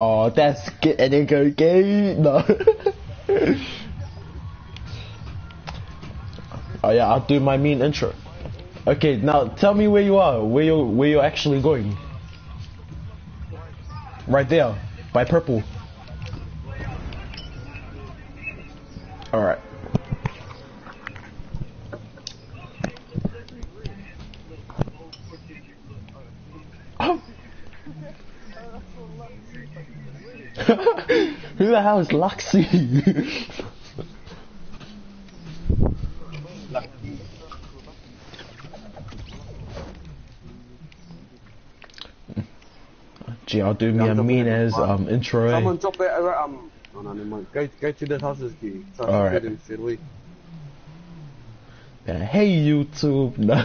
Oh, that's getting a gay. No. oh yeah, I'll do my mean intro. Okay, now tell me where you are. Where you where you're actually going? Right there, by purple. All right. Oh. Who the hell is? Gee, I'll do me a mean as um intro. eh? Someone drop it around. Um, oh, no, never mind. Go, go to the houses, Alright. get him straight away. Yeah, hey YouTube. No.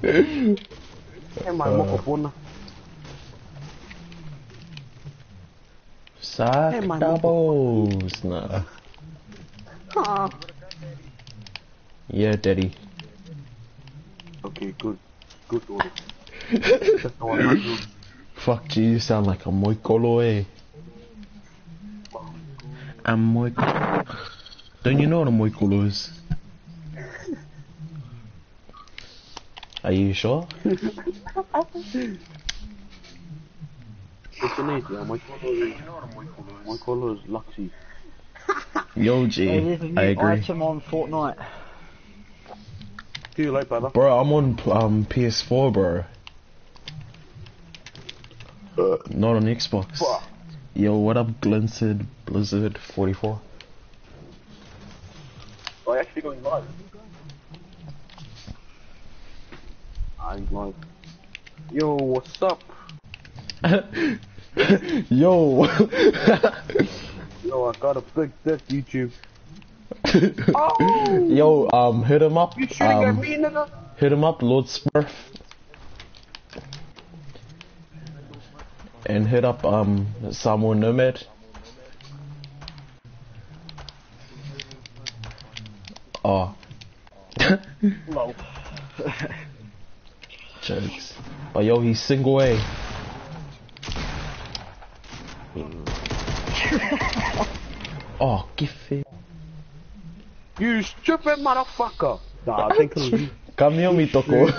Hey, my Uh. Suck Hey, my doubles. No. Ah. Yeah, daddy. Okay, good. Good order. One Fuck, gee, you sound like a moikolo, eh? A moikolo. Don't you know what a moikolo is? Are you sure? What's your name? Yeah, my color is. My color is Luxy. Yo, Hey, G, there's a new I agree. item on Fortnite. See you later, brother. Bro, I'm on um PS4, bro. Not on Xbox. Fuck. Yo, what up, Glinted Blizzard 44? Are you actually going live? I'm live. Yo, what's up? Yo. Yo, I got a big dick, YouTube. Oh! Yo, um, hit him up. You shooting at Um, me, nigga? hit him up, Lord Smurf. And hit up, um, Samuel Nomad. Oh. No. Jokes. Oh, yo, he's single A. oh, give it. You stupid motherfucker! Nah, I think you. Come here, me toko.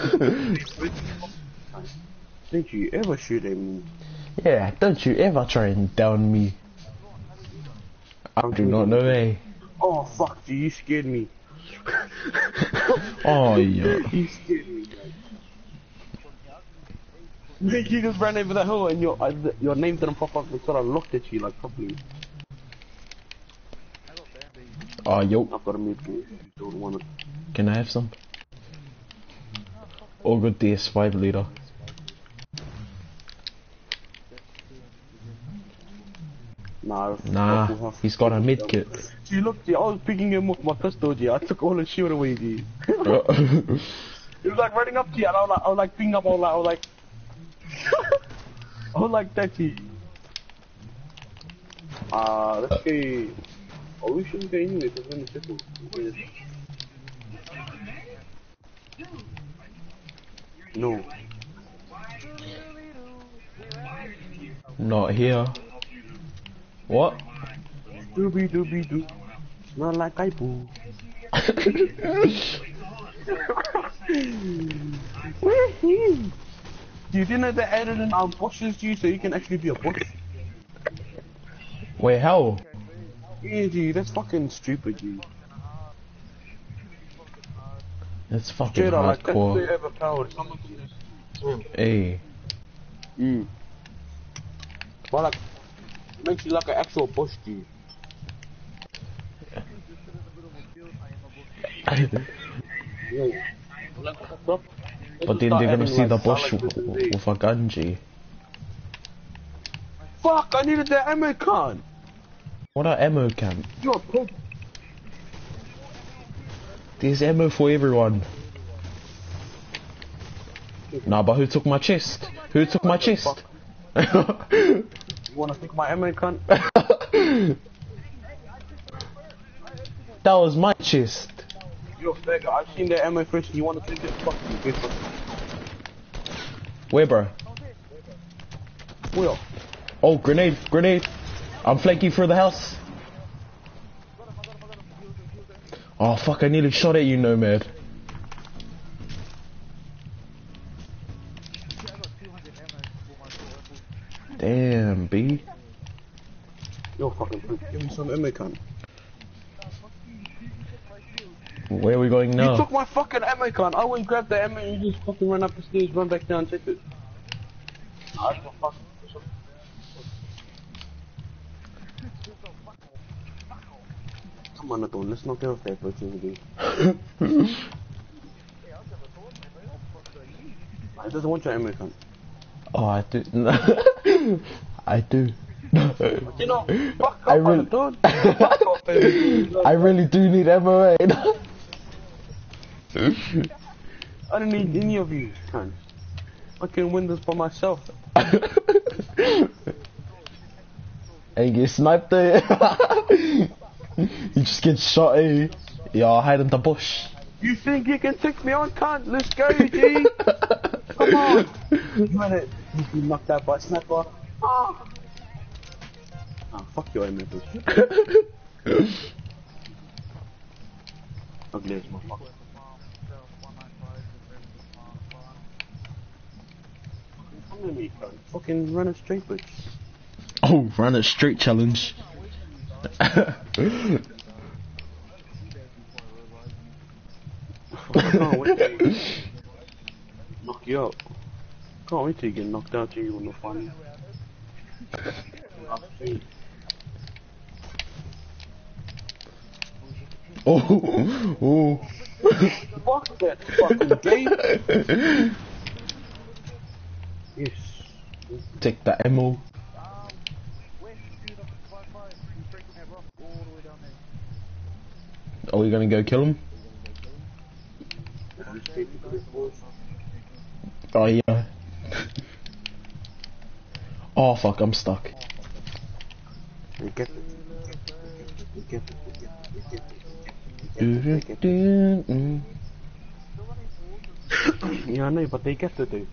Did you ever shoot at me? yeah, don't you ever try and down me. I do not know, eh? Oh fuck, you, you scared me. Oh, yeah. You scared me, guys. You just ran over the hill and your uh, th- your name didn't pop up until I looked at you like properly. Oh, yo. I've got to mute you. You don't want it. Can I have some? All good DS5 leader. Nah, Nah, he's got a mid kit. Gee, look, gee, I was picking him up with my pistol, gee. I took all his shield away, gee. He was like running up to you, and I was like, I was like, ping up, I was like, I was like, like that, gee. Ah, let's see. Oh, we shouldn't go anyway, because we're in the circle. No. Not here. What? Doobie doobie doo. Smell like I poo. Woohoo! Do you think that they added in our bushes to you so you can actually be a bush? Wait, how? Yeah, dude, that's fucking stupid, dude. That's fucking Straight up, like, that's hardcore. the overpowered. Someone can just... Hey. Mm. But like, makes you like an actual bush, dude. Yeah. Like, what the fuck? But then they're gonna see the bush w- w- with a gun, G. Fuck, I needed the ammo can. What are ammo camp? You're a pig. There's ammo for everyone. Nah, but who took my chest? Who took my chest? You wanna take my ammo can? that was my chest. You're a beggar. I've seen the ammo first and you wanna take it? Fuck you, bitch. Where, bro? Where? Oh, grenade, grenade. I'm flanking through the house. Oh, fuck, I nearly shot at you, Nomad. Damn, B. Yo, fucking. Give me some ammo, cunt. Where are we going now? You took my fucking ammo, cunt. I went grab the ammo and you just fucking run up the stairs, run back down, take it. I don't fucking... Come on, Adon, let's not get off that opportunity. I doesn't want your ammo, cunt. Oh, I do. I do. You know, fuck I off, really- Adon. Fuck off, baby. I really do need ammo. Eh? I don't need any of you, cunt. I can win this by myself. and get sniped there. you just get shot, eh? Yeah, hide in the bush. You think you can take me on, cunt? Let's go, G. Come on. You it. You can knocked out by a sniper. Ah. Oh, fuck your aim. Ugly as motherfucker. Come at me, cunt. Fucking run it straight, bitch. Oh, run a straight challenge. I can't wait till you knock you out. Can't wait till you get knocked out till you wanna find oh, oh. Fuck that fucking game. Take the ammo. Are we gonna go kill him? Oh yeah. oh fuck, I'm stuck. Do, do, do. Yeah, I know, but they get it,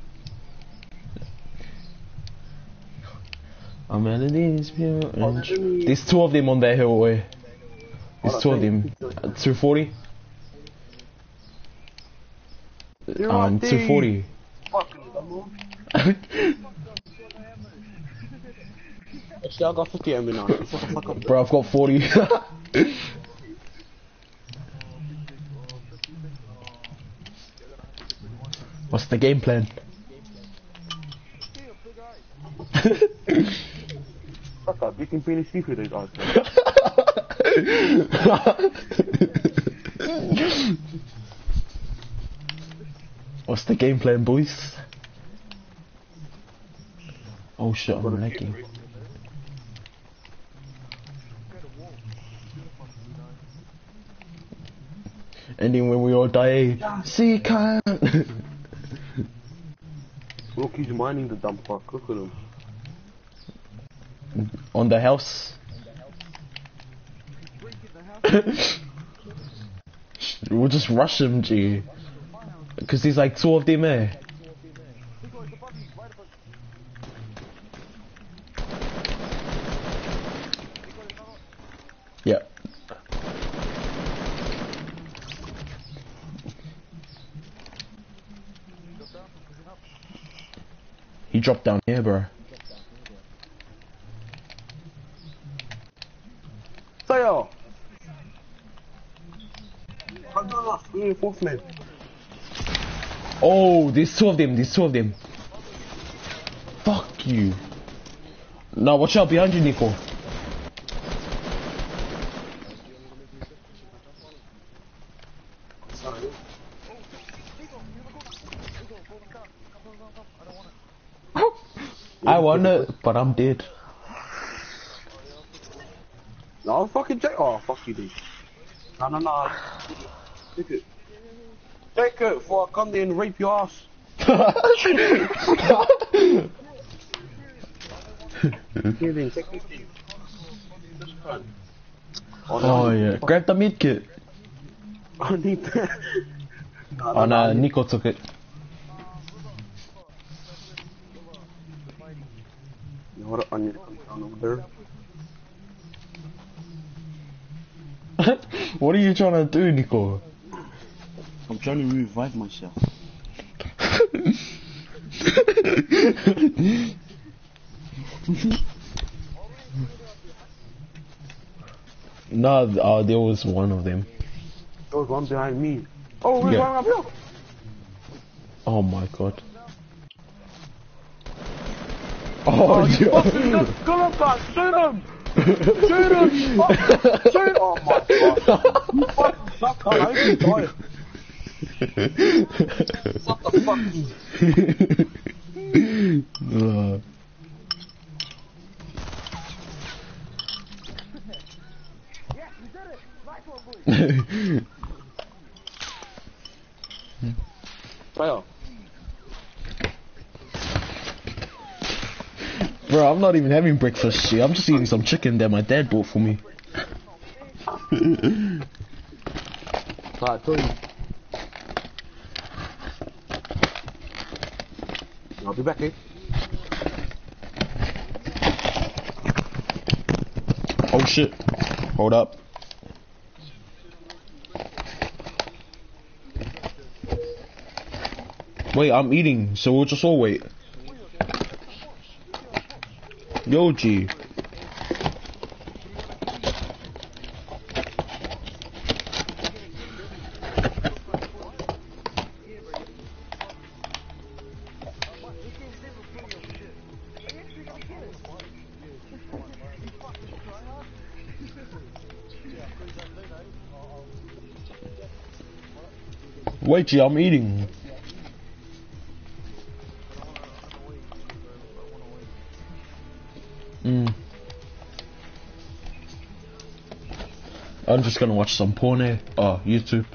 dude. Our melodies pure and let There's two of them on that hill, eh? There's two of them. Uh, 240? You're Um, 240. Fucking dumb. Actually, I got 50 ammo now. Shut the fuck up. Bro, I've got 40. What's the game plan? Fuck up. You can barely see through those eyes. What's the game plan, boys? Oh shit, I'm lagging. And then when we all die, see can't. Look, he's mining the dump fuck. Look at him. On the house. we'll just rush him, G. Because there's like two of them eh? there. Yep. He dropped down here, bro. Sayo! I'm doing last reinforcement. Oh, there's two of them. There's two of them. Fuck you. Now watch out behind you, Nico. I want it, but I'm dead. No, fucking take. Oh, fuck you, dude. No, no, no. It. Take it before I come there and rape your ass. Here then, take this thing. Oh, no, oh yeah, grab the mid kit. I need that. No, Oh no, Nico took it. You know what? I need to come down over what are you trying to do, Nico? There. I'm trying to revive myself. nah, uh, there was one of them. There was one behind me. Oh, there's Yeah. one up here. Oh my god. Oh, you yeah. fucking good, good up, guys. Shoot him! Shoot him! fuck- Shoot! Oh my god. You fucking suck, I hope you die. Bro, I'm not even having breakfast shit. I'm just eating some chicken that my dad bought for me. I told you. I'll be back, eh? Oh shit. Hold up. Wait, I'm eating, so we'll just all wait. Yo, G. Wait, I'm eating. Mm. I'm just gonna watch some porn, eh? Oh, YouTube.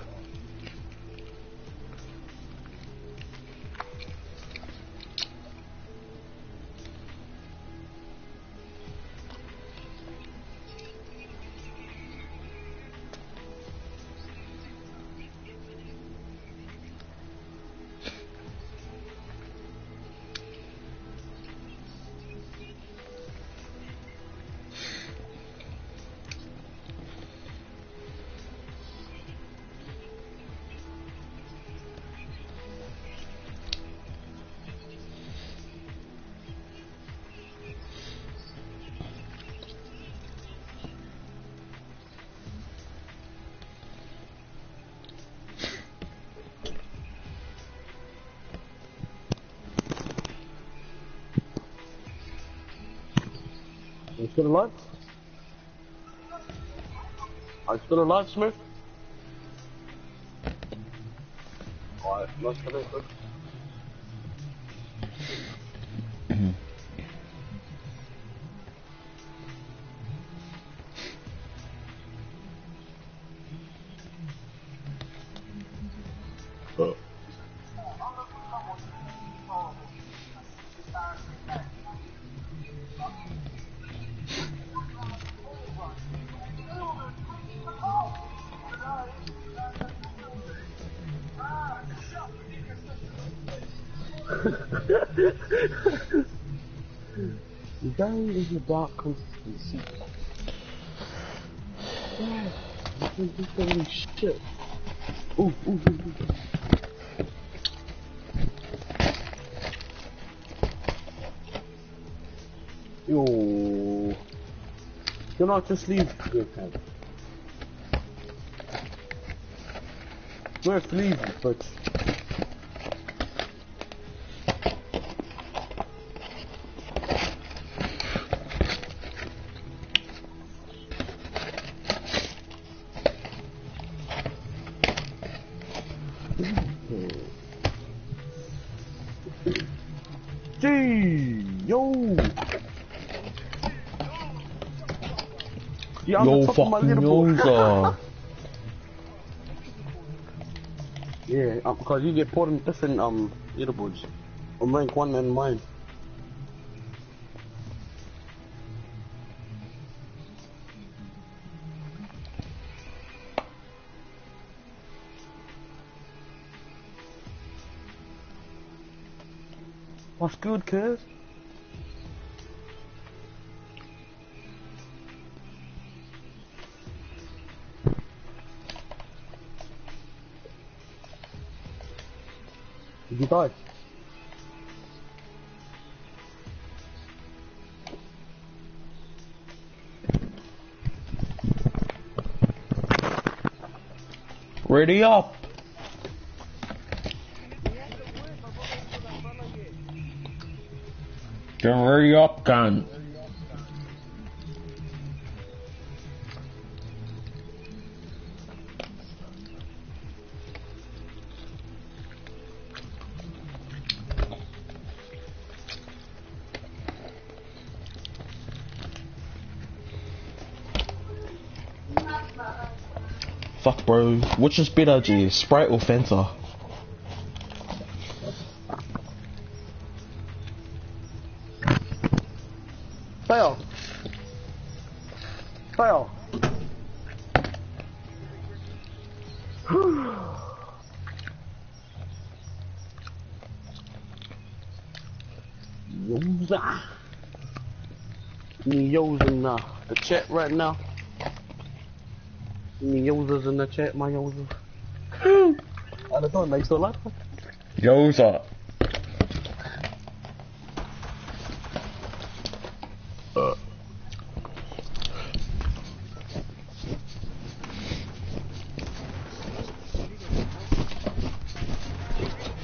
Are you still alive, Smith? Alright, nice That is a dark consistency. Yeah, holy shit. Ooh, ooh, ooh, ooh. Yo. Do not just leave. Good. Smith, leave, but. Yeah, I'm Yo, the top of my leaderboard. yoga. Yeah, um, because you get put in different um leaderboards. I'm rank one and mine. What's good, cuz? Died. Ready up. Get ready up, gun. Bro. Which is better, G? Sprite or Fanta? Fail. Fail. Yoza in uh, the chat right now. Me Yoza's in the chat, my Yoza. I don't know, next door life. Yoza.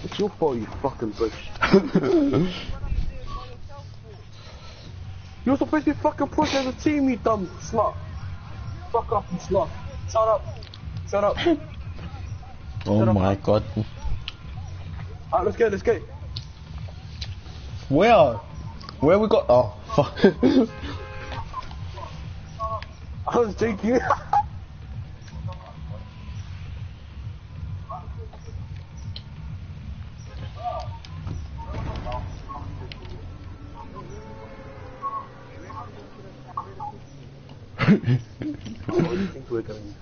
It's your fault, you fucking bitch. You're supposed to be fucking push as a team, you dumb slut. Fuck off, you slut. Shut up. Shut up. Oh Shut up. my god. Alright, let's go, let's go. Where? Where we got? Oh, fuck. I was joking. Where do you think we're going?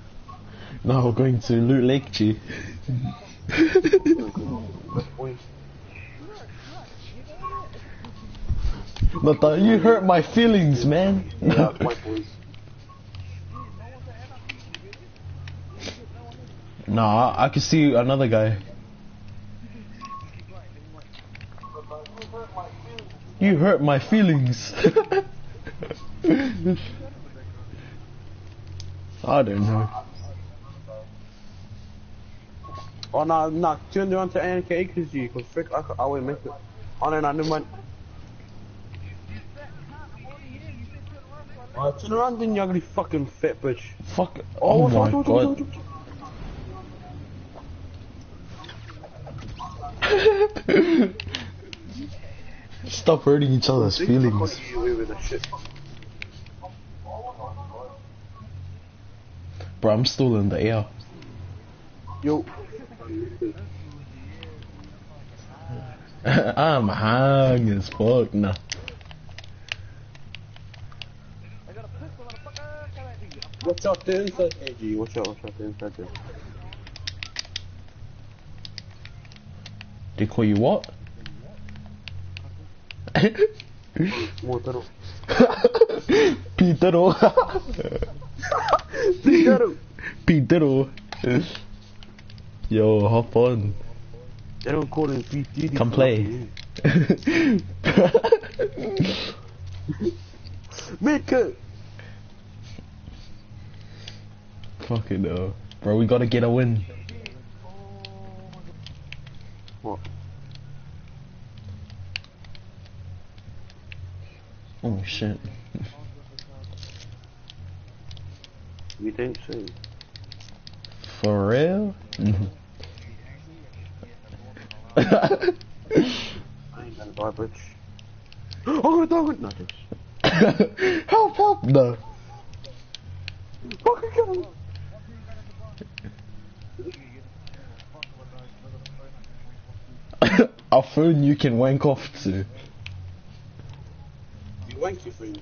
now we're going to Loot Lake, G. But uh, you hurt my feelings, man. My nah, I can see another guy. You hurt my feelings. I don't know. Oh no, no, turn around to Anarchy Acres G, cause frick, I, I won't make it. Oh no, no, never mind. Uh, turn around then, you ugly fucking fat bitch. Fuck. Oh, what's my god. wrong? Stop hurting each other's feelings. I got you away with that shit. Bro, I'm still in the air. Yo, I'm hung as fuck now. watch out the inside. Hey G, watch out, watch out the inside there. They call you what? More turtle. Peter. Turtle. Yo, hop on. They don't call him P. Come play. Make it. Fuck it though. Bro, we gotta get a win. What? Oh shit. You think so? For real? Mm-hmm. I ain't gonna die, bitch. I'm gonna die with nothing. help, help! No. Fucking kill him. a phone you can wank off to. You wank your friends.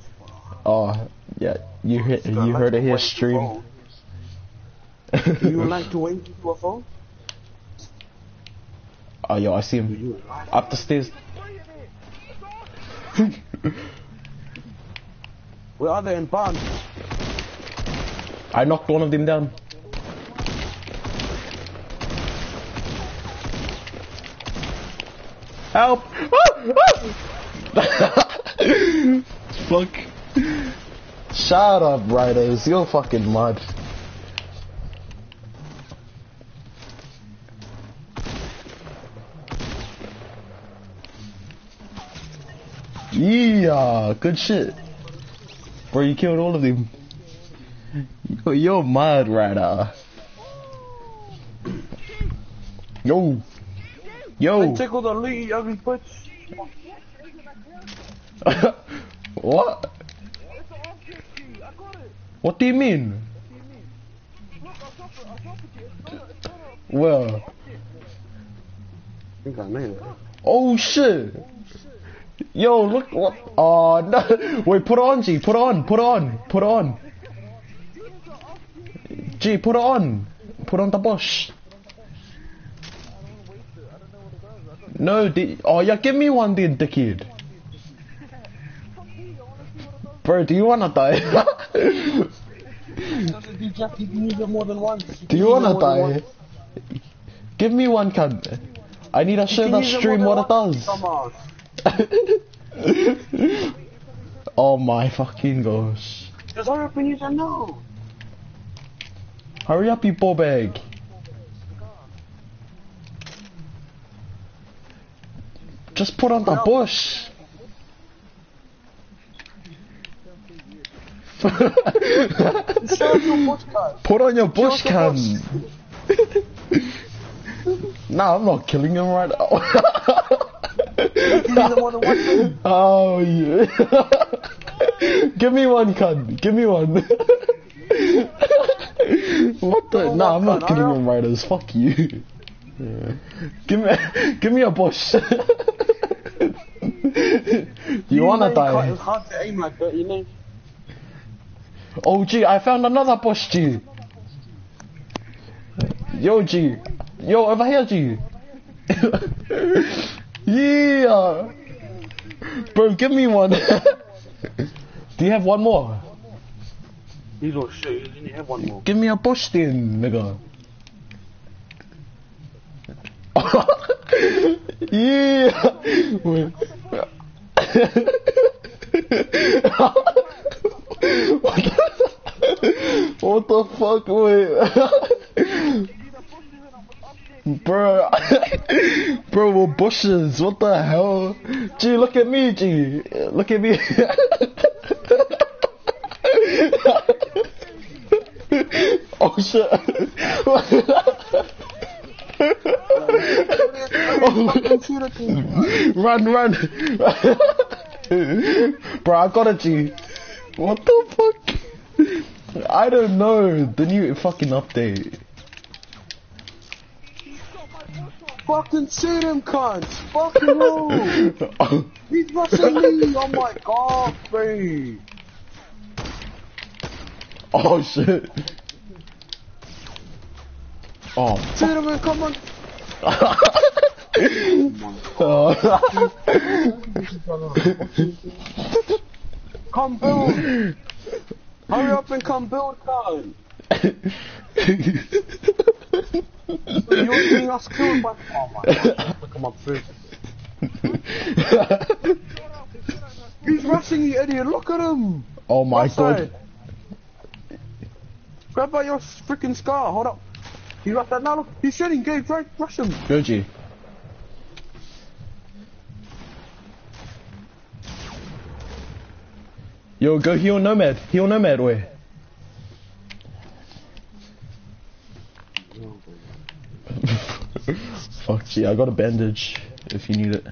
Oh, yeah, you heard, you heard it here stream. Do you like to wank into a phone? Oh, yo, I see him up the stairs. Where are they in barn? I knocked one of them down. Help! Fuck. Shut up, Riders. You're fucking mad. Yeah, good shit. Bro, you killed all of them. Yo, you're mad, Ryder. Yo. Yo. Tickle the lead, ugly bitch. what? What do you mean? Well, I think I know that. oh shit. Yo, look what? Oh no! Wait, put on, G. Put it on. Put on. Put on. G, put it on. Put on the bush. No, oh yeah, give me one, then, dickhead. Bro, do you wanna die? Do you can use it more than once. do you wanna die? Give me one, cunt. I need to show the stream what it does. Oh my fucking gosh. Just hurry up use it now. Hurry up, you bag. Just put on the bush. Show us your bush put on your bush cam. nah, I'm not killing him right now. You can use it more than once. oh yeah. Give me one, cunt. Give me one. what the? on, Nah, I'm not killing him riders. Fuck you. Yeah. Give me, give me a bush. you wanna know die? It's hard to aim like that, you know. Oh, G, I found another bush, G. Yo, G. Yo, over here, G. yeah. Bro, give me one. Do you have one more? These all shit, you didn't have one more. Give me a bush then, nigga. yeah. Wait. what, the, what the fuck? Wait. Bro, bro, we're bushes. What the hell? Gee, look at me, G. Look at me. oh shit. run, run. Bro, I got a G. What the fuck? I don't know. The new fucking update. Fucking see them cunts. Fucking no. He's rushing me. Oh my god, bro. oh shit. Oh. Them and come on. Come build. Hurry up and come build, cunt. You're getting us killed by. Oh my god. Look at my food. He's rushing you, idiot. Look at him. oh my Left god. side. Grab by your freaking scar. Hold up. He rushed that now. Look. He's shooting. Gabe, right? Rush him. Go G. Yo, go heal Nomad. Heal Nomad, way. Fuck, G, I got a bandage if you need it.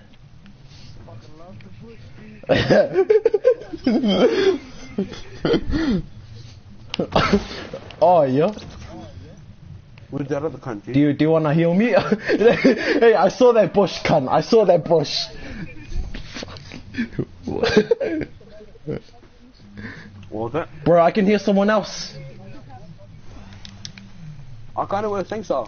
oh, yeah. With that other country. Do you, do you wanna heal me? hey, I saw that bush, cunt. I saw that bush. What was that? Bro, I can hear someone else. I kind of think so.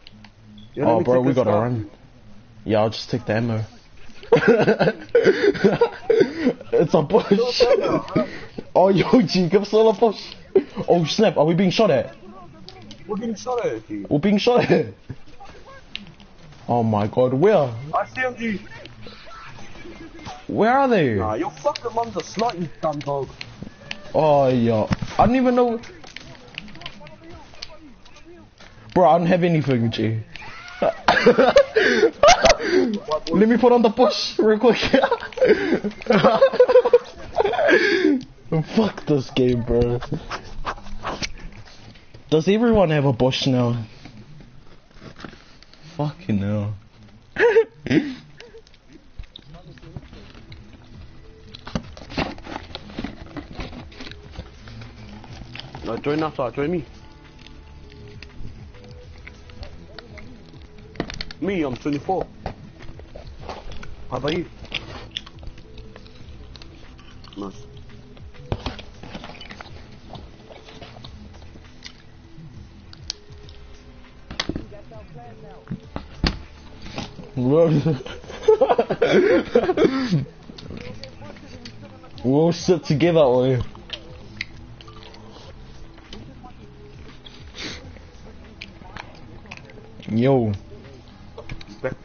Let Oh, bro, we gotta run. Yeah, I'll just take the ammo. it's a bush. oh, yo, G, give us all a bush. Oh, snap, are we being shot at? We're getting shot at, G. We're being shot at. Oh my god, where? I see him, G. Where are they? Nah, your fucking mum's a slut, you dumb dog. Oh, yeah. I don't even know. Bro, I don't have anything, G. Let me put on the bush real quick. Fuck this game, bro. Does everyone have a bush now? Fucking. No, join us, join me. Me, I'm 24. How about you? Nice. we'll sit together, are we. Yo. Back.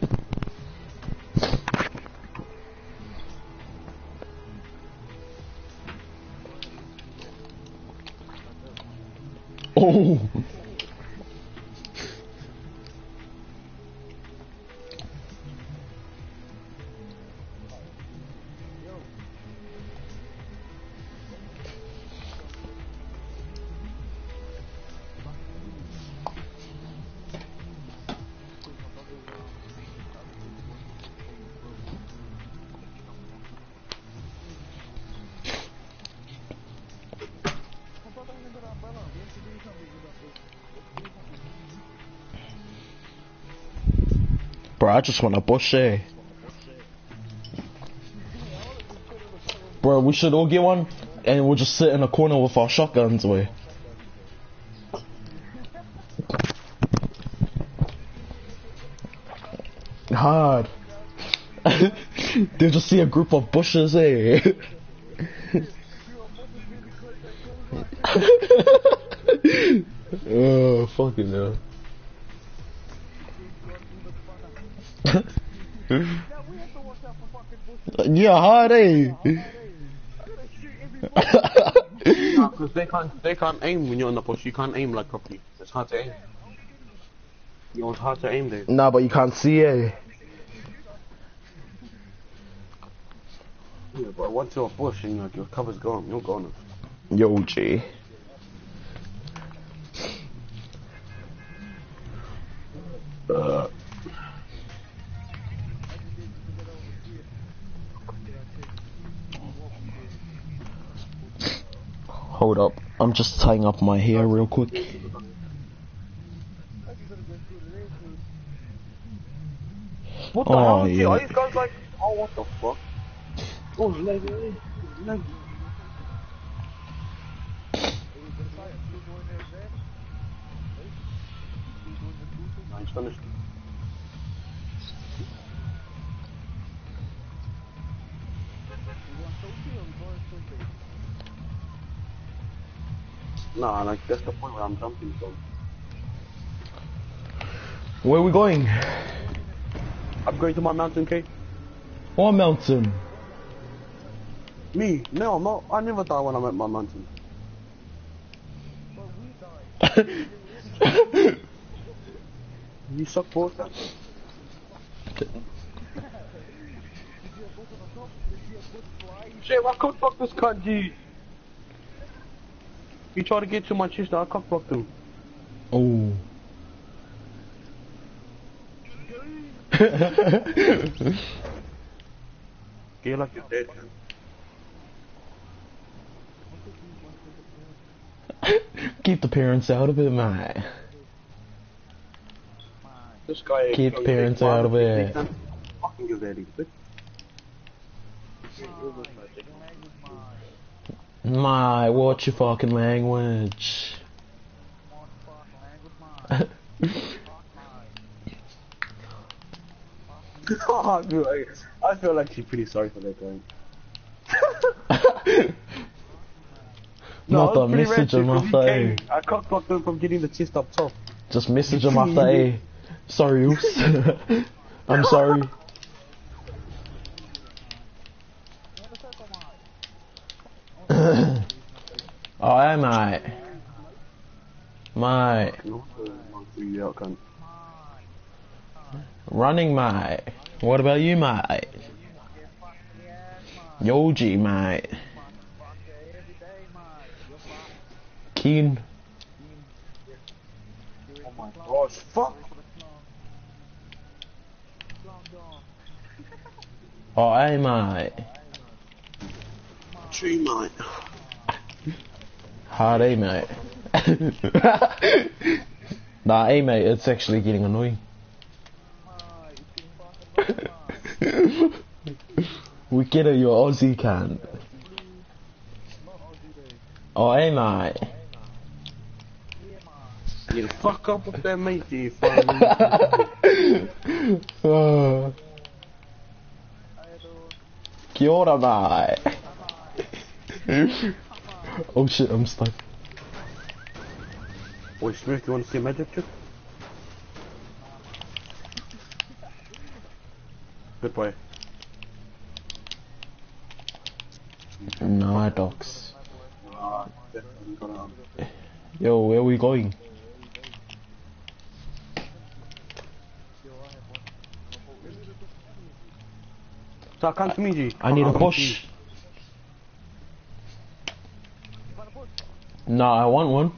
Oh. Bro, I just want a bush eh? Bro, we should all get one, and we'll just sit in a corner with our shotguns away. Hard. They'll just see a group of bushes, eh? oh, fucking hell. Yeah, hard, eh? Because they can't, they can't aim when you're on the bush. You can't aim like properly. It's hard to aim. You know, it's hard to aim, Dave. nah, but you can't see, eh? Yeah, but once you're a bush and like, your cover's gone, you're gone. Yo, G. tying up my hair real quick. What the Oh, hell? Yeah. Are these guys like, oh, what the fuck? Oh, Nah, like that's the point where I'm jumping from. Where are we going? I'm going to my mountain cave. What mountain? Me? No, I'm not. I never die when I'm at my mountain. You suck then? Shit, I cock blocked this cunt. He tried to get to my chest, I cock blocked him. oh. Get like you're dead. Keep the parents out of it, man. This guy. Keep the parents out of it. Fucking give daddy, bitch. My, what's your fucking language? I feel like I feel like she's pretty sorry for that guy. Not I the was pretty message him after A. I cockblocked him from getting the chest up top. Just message him after A. Sorry, Oos. I'm sorry. oh, hey, mate. Mate. Running, mate. What about you, mate? Yoji, mate. Keen. Oh my gosh, fuck! Oh, hey, mate. Tree mate. Hard A, mate. nah, A, mate, it's actually getting annoying. we get it, you're Aussie cunt. Oh, hey, mate. You fuck up with that mate, you fucking. Kia ora, mate. oh shit, I'm stuck. Boy, Smith, you wanna see a magic trick? Good boy. No, docs. Ah. Yo, where we going? So I can't to meet you. I need a push. No, I want one.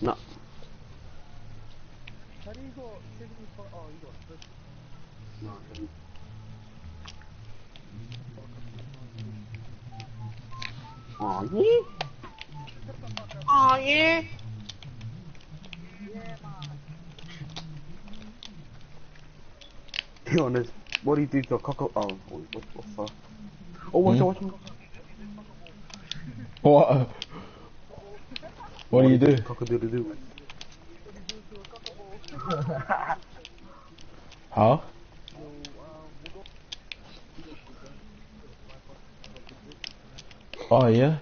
No. No, I didn't. Aw, yeah. Aw, yeah. Be honest, what do you do to a cockle? Oh, what, what, what fuck? Oh, watch Hmm? out, watch out. What? What do you do? Cockle-doodle do. Huh? Oh yeah?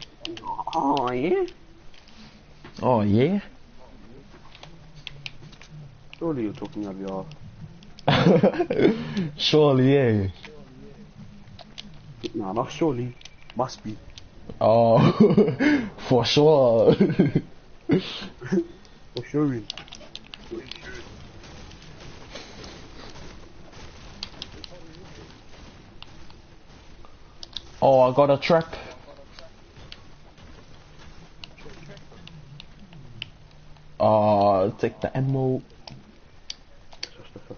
Oh, yeah? Oh yeah? Surely you're talking of your... Surely, yeah. No, not surely. Must be. Oh, for sure. For sure. oh, I got a trap. Oh, take the ammo. Just the fuck.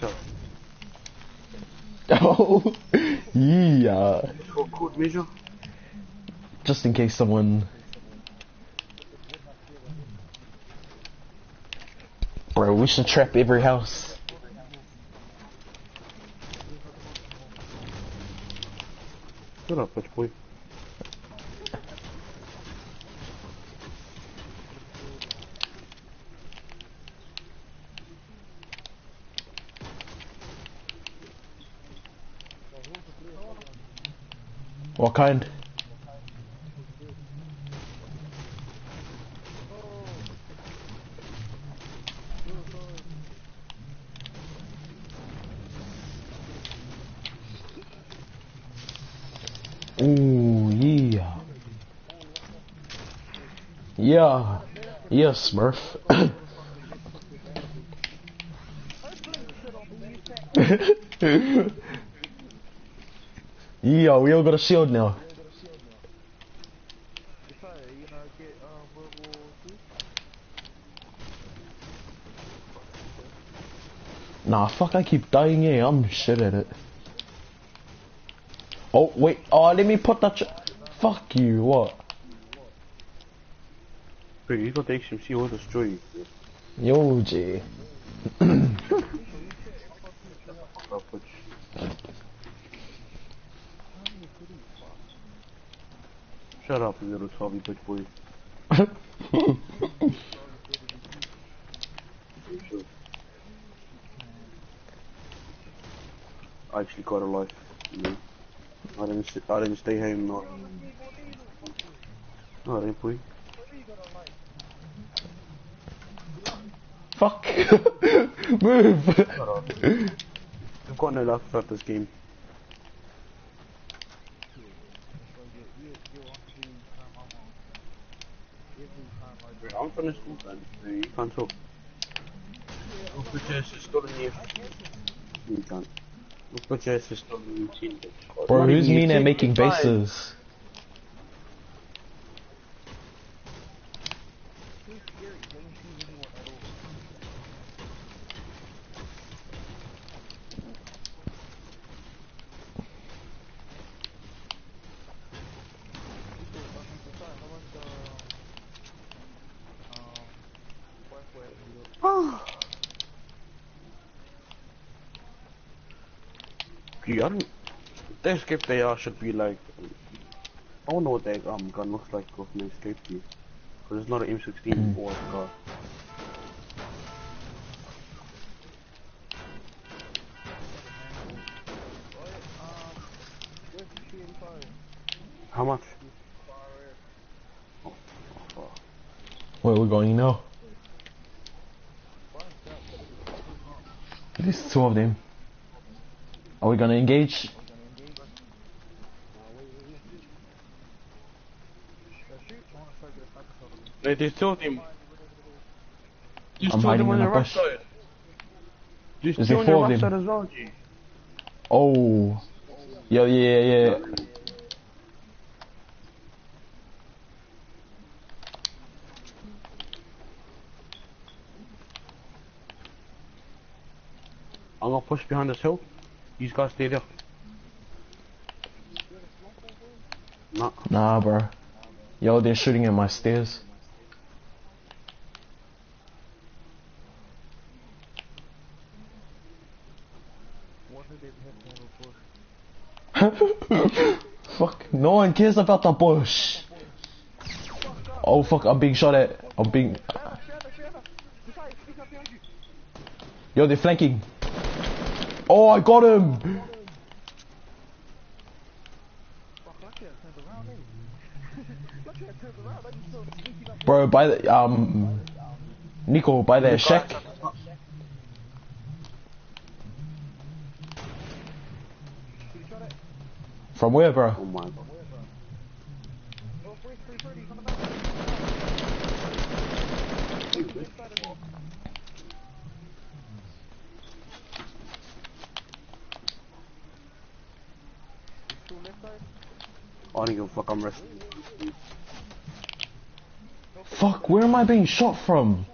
Shut yeah. Just in case someone. Bro, we should trap every house. Shut up, bitch boy. What kind? Ooh, yeah. Yeah. Yeah, Smurf. yeah, uh, we all got a shield now. Nah, fuck, I keep dying here. I'm shit at it. Oh, wait. Oh, let me put that. Fuck you, what? Bro, you got the HMC, will destroy you. Yo, G. I'll put Shut up, you little tubby bitch boy. I actually got a life. You know? I didn't. I didn't stay home. Not. No, I didn't, boy. Fuck. Move. I've got no life about this game. I'm from the then. You can't talk. Look what Jess has done in you. You can't. Look what Jess has done in your team. Bro, who's even mean at making fine. bases? Gee, I don't. They are should be like. I don't know what that um, gun looks like of an escape key. Because it's not an M16 or a car. How much? Where we going now? There's two of them. Are we gonna engage? Two of them. There's I'm hiding in the a bush. side. There's Is two there on the four of them? as well, Oh. Yo, yeah, yeah, yeah. I'm gonna push behind this hill. These guys stay there. Nah. Nah, bro. Yo, they're shooting at my stairs. fuck, no one cares about the bush. Oh fuck, I'm being shot at. I'm being. Yo, they're flanking. Oh, I got him. Bro, by the um, Nico, by the shack. From where, bro? Oh my god. I fuck, where am I being shot from?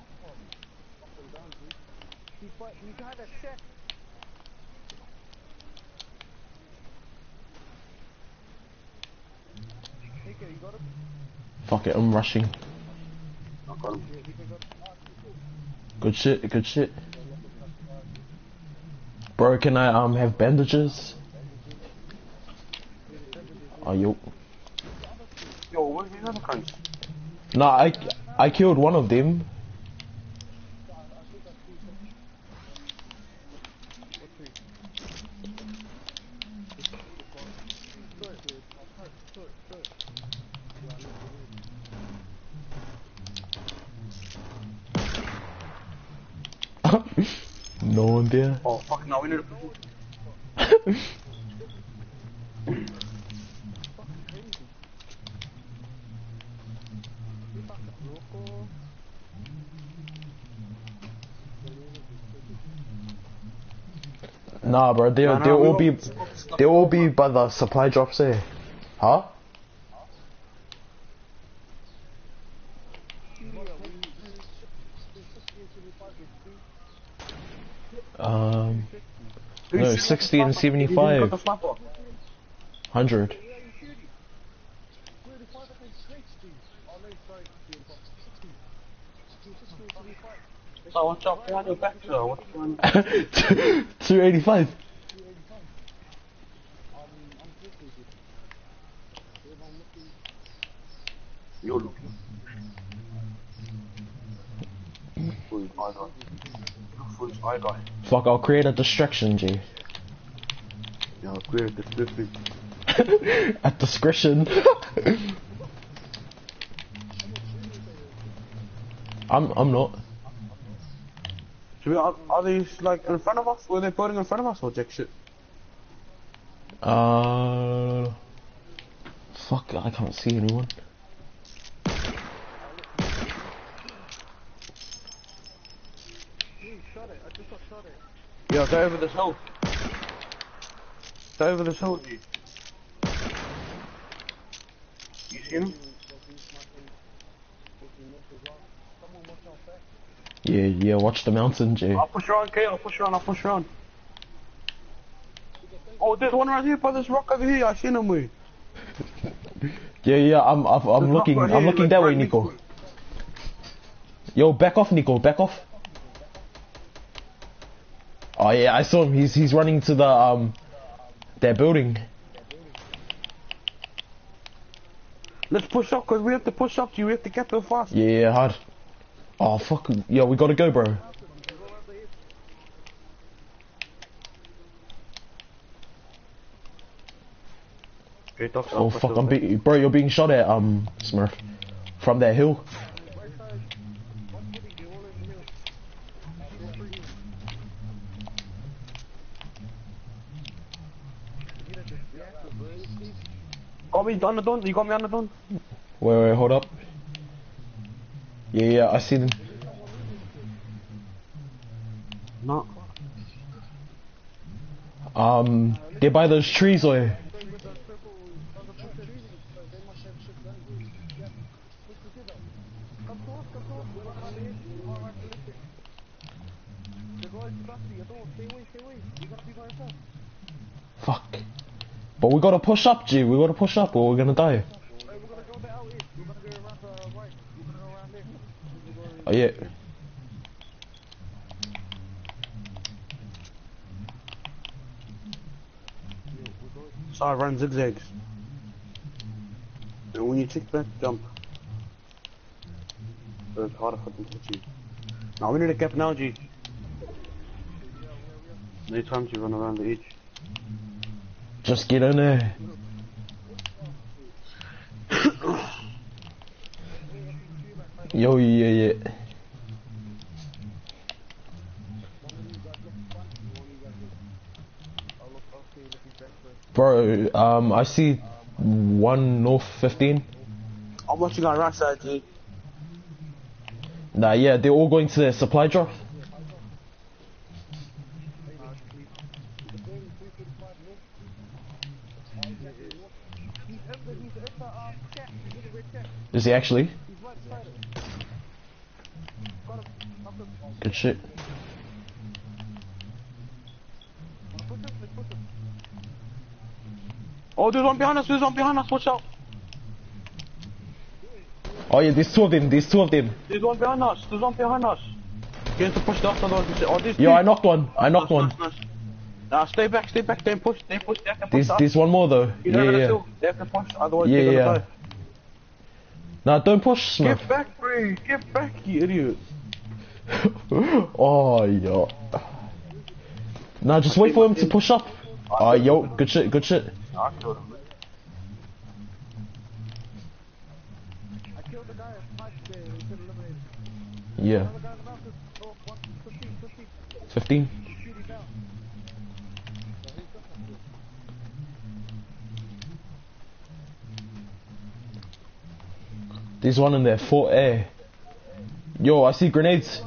Fuck it, I'm rushing. Good shit, good shit. Bro, can I um have bandages? Oh, yo. Yo, where's these other cunts? No, I I killed one of them. no one there. Oh, fuck, now we need to... Nah, bro, they'll No, no, they'll all be they'll all be by the supply drops there. Huh? Um, Who's No, 60 and the 75. got the sniper? hundred. So what's up behind your back, sir? What's going on? 285. You're looking. Foolish eye guy. Foolish eye guy. Fuck, I'll create a distraction, G. Yeah, clear the flippy. At discretion. I'm I'm not. Are, are these like in front of us? Were they putting in front of us or jack shit? Uh fuck I can't see anyone. Go over this hill. Go over this hill, G. You see him? Yeah, yeah, watch the mountain, I'll push around, Kate. I'll push around. I'll push around. Oh, there's one right here by this rock over here. I seen him. We. Yeah, yeah, I'm I'm, I'm looking right I'm here, looking that way, Nico. Yo, back off, Nico, back off. Oh yeah, I saw him. He's he's running to the um their building. Let's push up, cause we have to push up. to you. We have to get there fast. Yeah, yeah, hard. Oh fuck, yo, we gotta go, bro. Oh fuck, I'm be- bro, you're being shot at, um, Smurf, from that hill. Got me on the dun. You got me on the dun. Wait, wait, hold up. Yeah, yeah, I see them. Not. Um, they're by those trees, or But we gotta push up, G. We gotta push up, or we're gonna die. Oh yeah. So I run zigzags. And when you take back, jump. It's harder for them to you. Now we need a cap now, G. Many times you run around the edge. Just get in there. Yo, yeah, yeah. Bro, um, I see one north 15. I'm watching on right side, G. Nah, yeah, they're all going to their supply drop. Is he actually? Good shit. Oh, there's one behind us, there's one behind us, watch out. Oh yeah, there's two of them, there's two of them. There's one behind us, there's one behind us. Get to push the other one. Oh, there's Yo, two. I knocked one, I knocked Nice, one. nice, nice. Nah, stay back, stay back, don't push, don't push, they have to push There's, there's one more though. You Yeah, yeah. They have to push, otherwise Yeah, they're gonna yeah. Nah, don't push, Smurf. Get back, bro, get back, you idiot. oh, yo. Nah, just wait for him to push up. Oh, yo, good shit, good shit. I killed him. Yeah. 15? There's one in there, Fort A. Yo, I see grenades.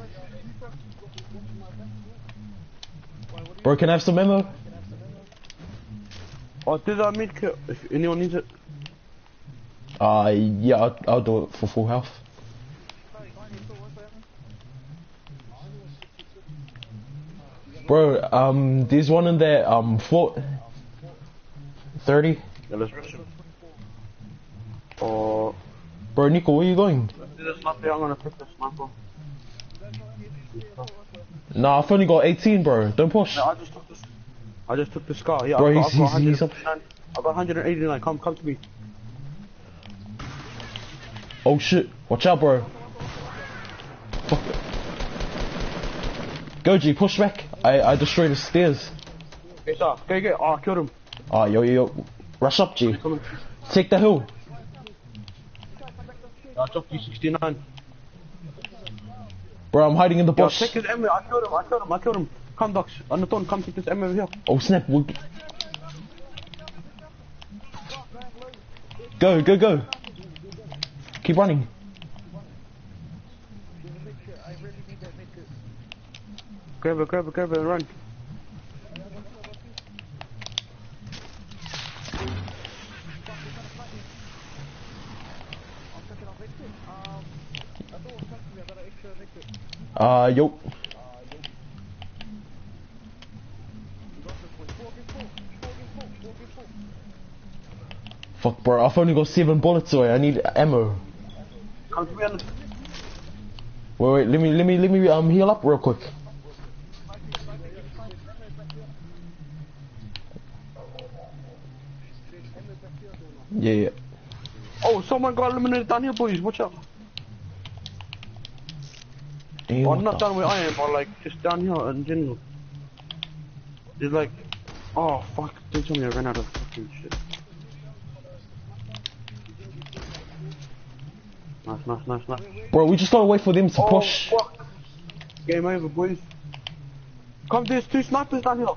Bro, can I have some ammo? Oh, did I mean kill? If anyone needs it. Uh, yeah, I'll, I'll do it for full health. Bro, um, there's one in there, um, Fort 30. Yeah, let's rush him. Or Bro, Nico, where are you going? This is not there, I'm gonna pick this sniper. Nah, I've only got 18, bro. Don't push. No, I just took this. I just took the scar. Yeah, Bro, I've got, he's- I've got he's- 189. I've got 189. Come, come to me. Oh shit. Watch out, bro. Fuck. Go, G, push back. I, I destroyed the stairs. Hey, sir, go get. Oh, I killed him. Ah, yo, yo, yo. Rush up, G. Take the hill. I dropped you 69. Bro, I'm hiding in the Yo, bush. take his ammo. I killed him. I killed him. I killed him. Come, Docs. On the thorn. Come take this ammo over here. Oh snap. we Go, go, go. Keep running. Grab it, grab it, grab it, and run. Uh, yo. Fuck, bro. I've only got seven bullets away. I need ammo. Come to me on the. Wait, wait. Let me, let me, let me um heal up real quick. Yeah, yeah. Oh, someone got eliminated down here, boys. Watch out. Well, what not the down where I am, but like just down here in general. It's like, oh fuck! Don't tell me I ran out of fucking shit. Nice, nice, nice, nice. Bro, we just gotta wait for them to Oh push. fuck! Game over, boys. Come, there's two snipers down here.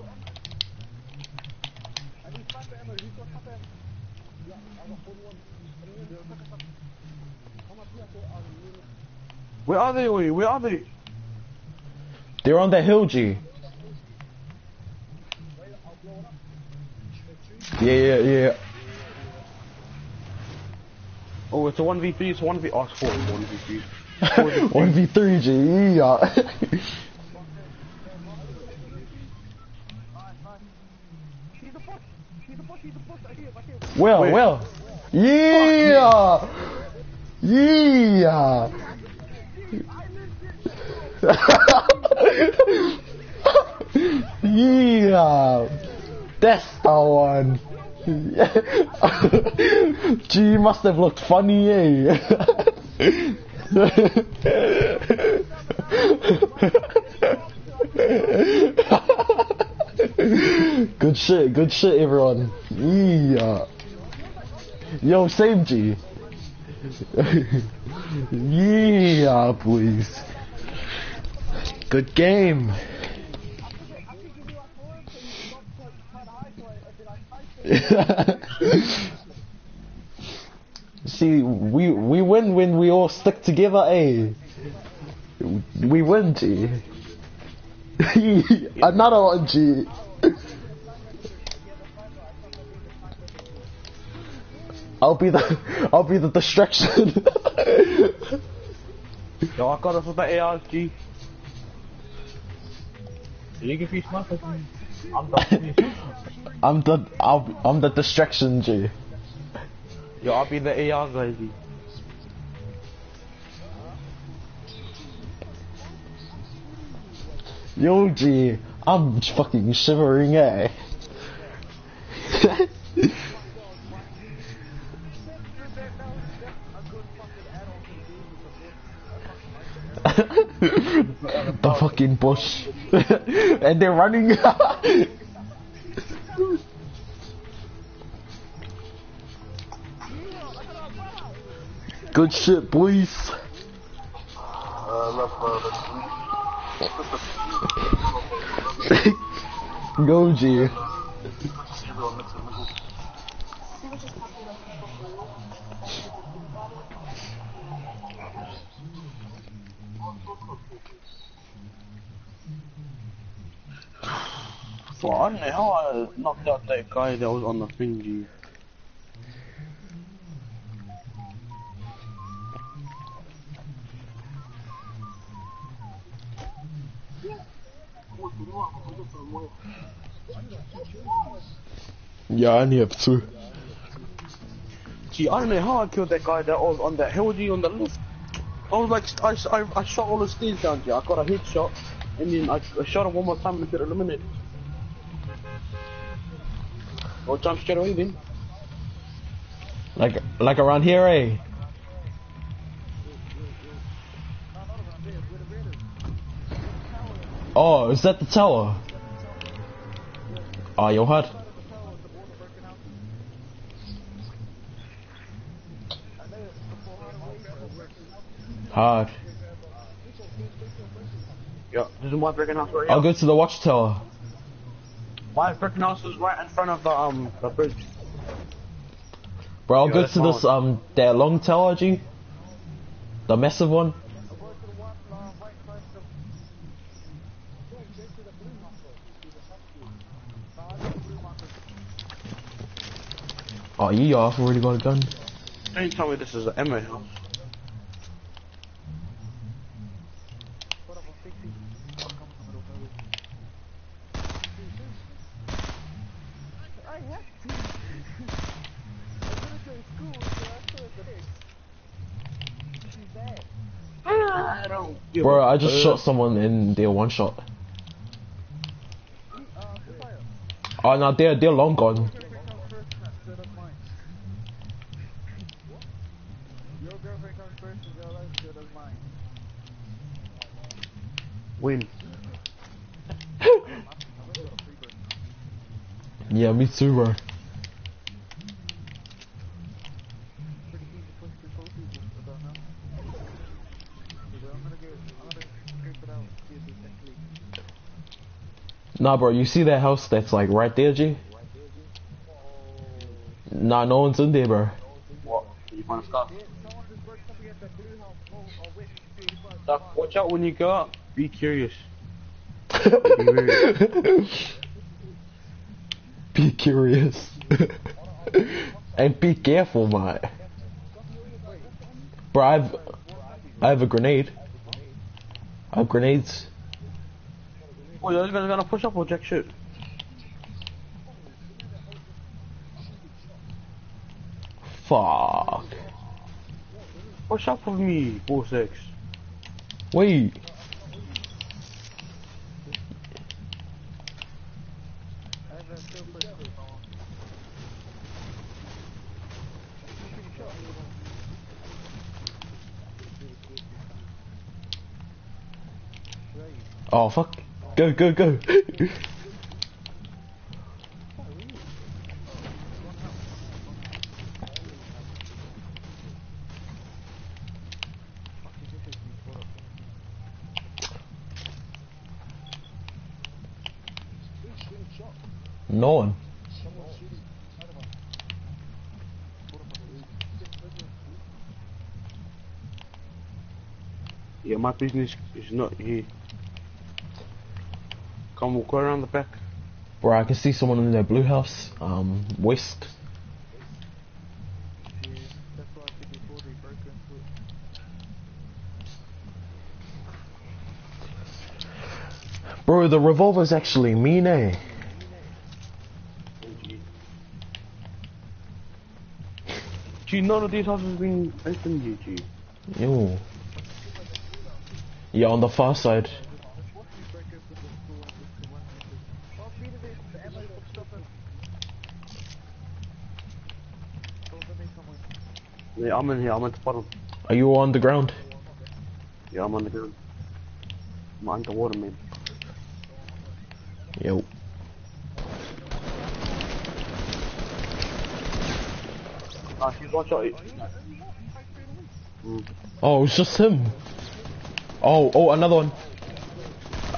Where are they, oi? Where are they? They're on the hill, G. Yeah, yeah, yeah. Oh, it's a 1v3, it's a 1v... Oh, it's 4 1v3. One v three, G. Yeah. well, Wait. well. Yeah. Yeah. Yeah. That's the one. G must have looked funny, eh? good shit, good shit, everyone. Yeah. Yo, same G. yeah, please. Good game. See, we we win when we all stick together, eh? We win, G. Another one, G. I'll be the I'll be the distraction. Yo, I got us with the ARG. Did you give me snipers? I'm done. I'm the I'll, I'm the distraction, G. Yo, I'll be the AR guy, G. Yo, G. I'm fucking shivering, eh? the fucking bush. and they're running. Good shit, boys. Go, G. So I don't know how I knocked out that guy that was on the thing, G. Ja, I only have two. Gee, I don't know how I killed that guy that was on that hill G on the left. I was like, I, I, I shot all the stairs down, G. I got a headshot, and then I, I shot him one more time and get eliminated. I'll jump straight away then. Like, like around here, eh? Oh, is that the tower? Oh, your hut. Hard. Yeah, this is my freaking house right. I'll go to the watchtower. My freaking house is right in front of the um the bridge. Bro, I'll Yeah, go to this, fine. um, that long tower, G. The massive one. Oh, yeah, I've already got a gun. Don't tell me this is an ammo house. I don't give Bro, I just fuck. shot someone in their one shot. Oh, no, they're, they're long gone. Win. Yeah, me too, bro. Nah, bro, you see that house that's like right there, G? Nah, no one's in there, bro. What? You want to stop? Stop. Watch out when you go up. Be curious. be curious. and be careful, mate. Bro, I've, I have a grenade. I have grenades. Oh, you guys gonna push up or jack shit? Fuck. Push up with me, four six. Wait. Oh fuck. Go, go, go. no one. Yeah, my business is not here. Come, we'll go around the back. Bro, I can see someone in their blue house. Um, west. Bro, the revolver's actually mean, eh? Gee, none of these houses have been opened yet, G. Yeah, on the far side. Yeah, I'm in here, I'm at the bottom. Are you on the ground? Yeah, I'm on the ground. I'm underwater, man. Yo. Ah, out. Mm. Oh, it's just him. Oh, oh, another one.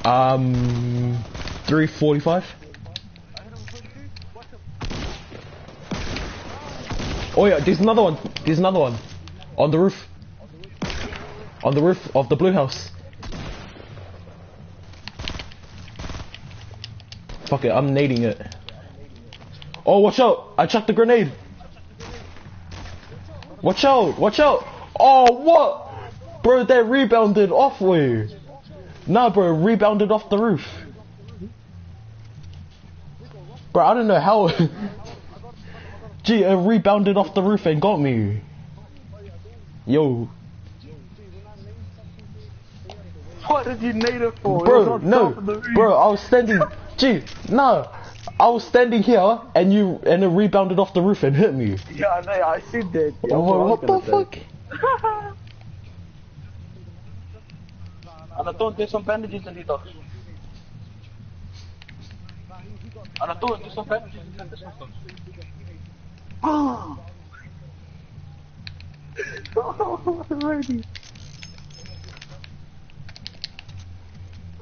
Um, 345. Oh yeah, there's another one. There's another one. On the roof. On the roof of the blue house. Fuck it, I'm nading it. Oh, watch out! I chucked the grenade. Watch out! Watch out! Oh, what? Bro, they rebounded off way. Nah, bro, rebounded off the roof. Bro, I don't know how. Gee, it rebounded off the roof and got me. Yo, What did you need it for? Bro, on no, top of the roof. bro, I was standing. Gee, no, I was standing here and you and it rebounded off the roof and hit me. Yeah, I know, I see that. Yeah, what what the I fuck? gonna say. Anatoon, there's some bandages in? Anatoon, there's some bandages in this one. Oh! Already.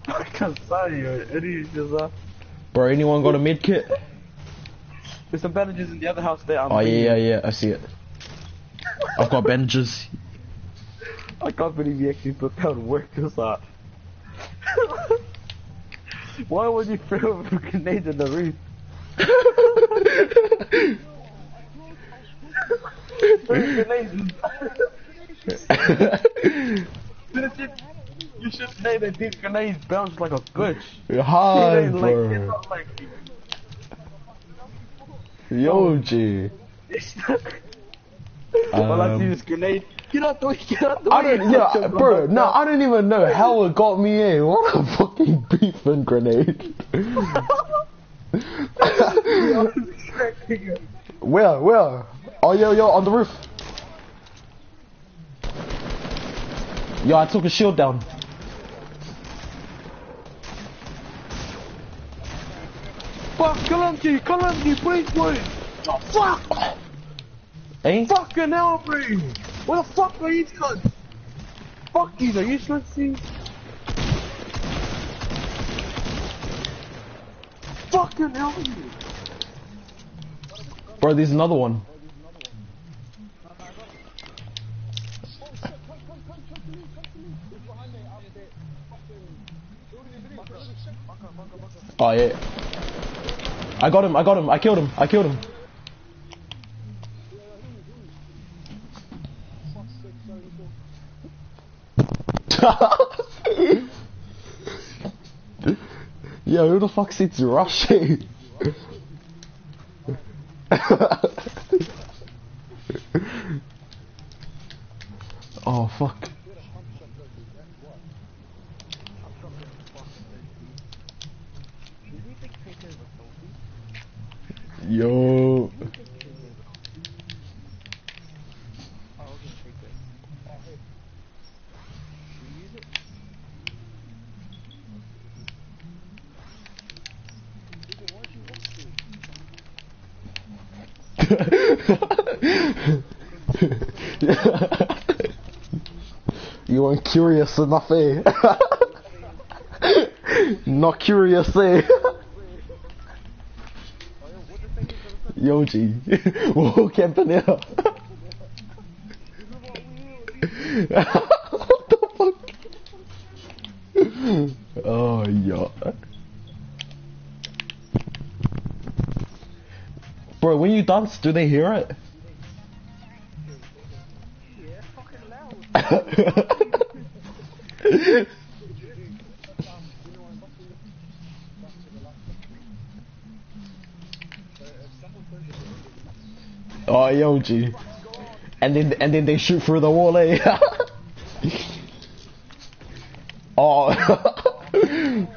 I can't say you, idiot, just. Bro, anyone got a med kit? There's some bandages in the other house there. I'm Oh yeah, yeah, yeah, I see it. I've got bandages. I can't believe you actually put that work this out. Why would you throw a grenade in the roof? You should say that these grenades bounce like a bitch. Hi, They like, it's bro. like Yo, G. Well, I see Um, this grenade. Get out the way, get out the I don't, yeah, bro, no, I don't even know how it got me in. What a fucking beefing grenade. where, where? Oh, yo, yo, on the roof. Yo, I took a shield down. Fuck, Kalamji, Kalamji, please, please. Oh, fuck! Eh? Fucking hell, bro! What the fuck are these cunts? Fuck these, are you see? Fucking hell, you! Bro, there's another one. Oh yeah. I got him, I got him, I killed him, I killed him. yeah, who the fuck sits rushing? oh fuck. Yo. you weren't curious enough, eh? Not curious, eh? Yo, G. Whoa, camping here. what the fuck? Oh, yeah. Bro, when you dance, do they hear it? oh, yo, G. And then, and then they shoot through the wall, eh? oh.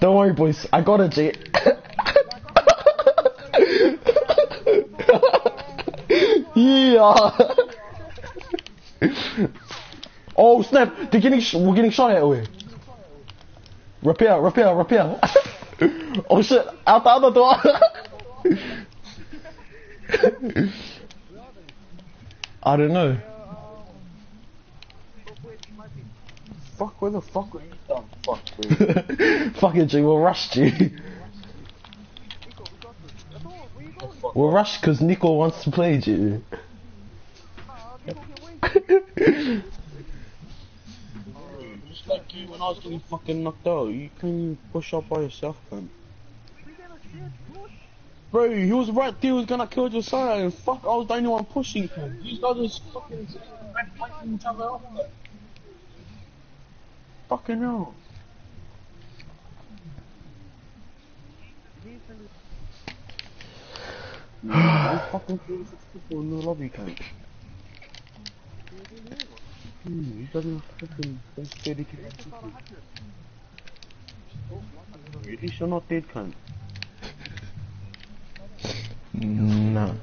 Don't worry, boys. I got it, G. yeah. oh snap! They're getting we're getting shot at away. Repair, repair, repair. oh shit! Out the other door. I don't know. Fuck, where the fuck are you done? Fuck. Fuck it, G. We'll rush, you. We'll rush because Nico wants to play, G. Just like you when I was getting fucking knocked out, you can push up by yourself, man. Bro, he was right there, he was gonna kill Josiah, and fuck, I was the only one pushing him. These guys was fucking fighting each other up. Fucking hell. There's fucking 36 people in the lobby, cunt. Hmm, he doesn't fucking there's 30 people. At least you're not dead, cunt. No. jump,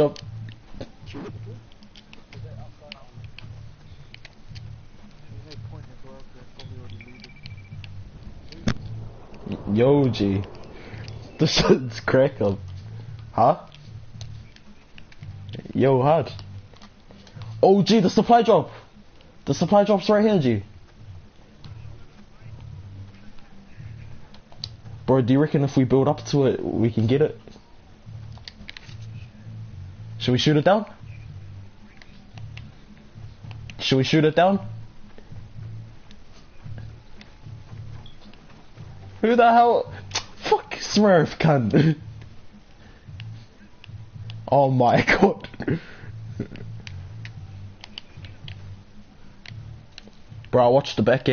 jump. Yo, G. The sun's crack up. Huh? Yo, hard. Oh, G, the supply drop. The supply drop's right here, G. Bro, do you reckon if we build up to it, we can get it? Should we shoot it down? Should we shoot it down? Who the hell? Fuck Smurf, cunt. oh my god. Bro, I watched the back,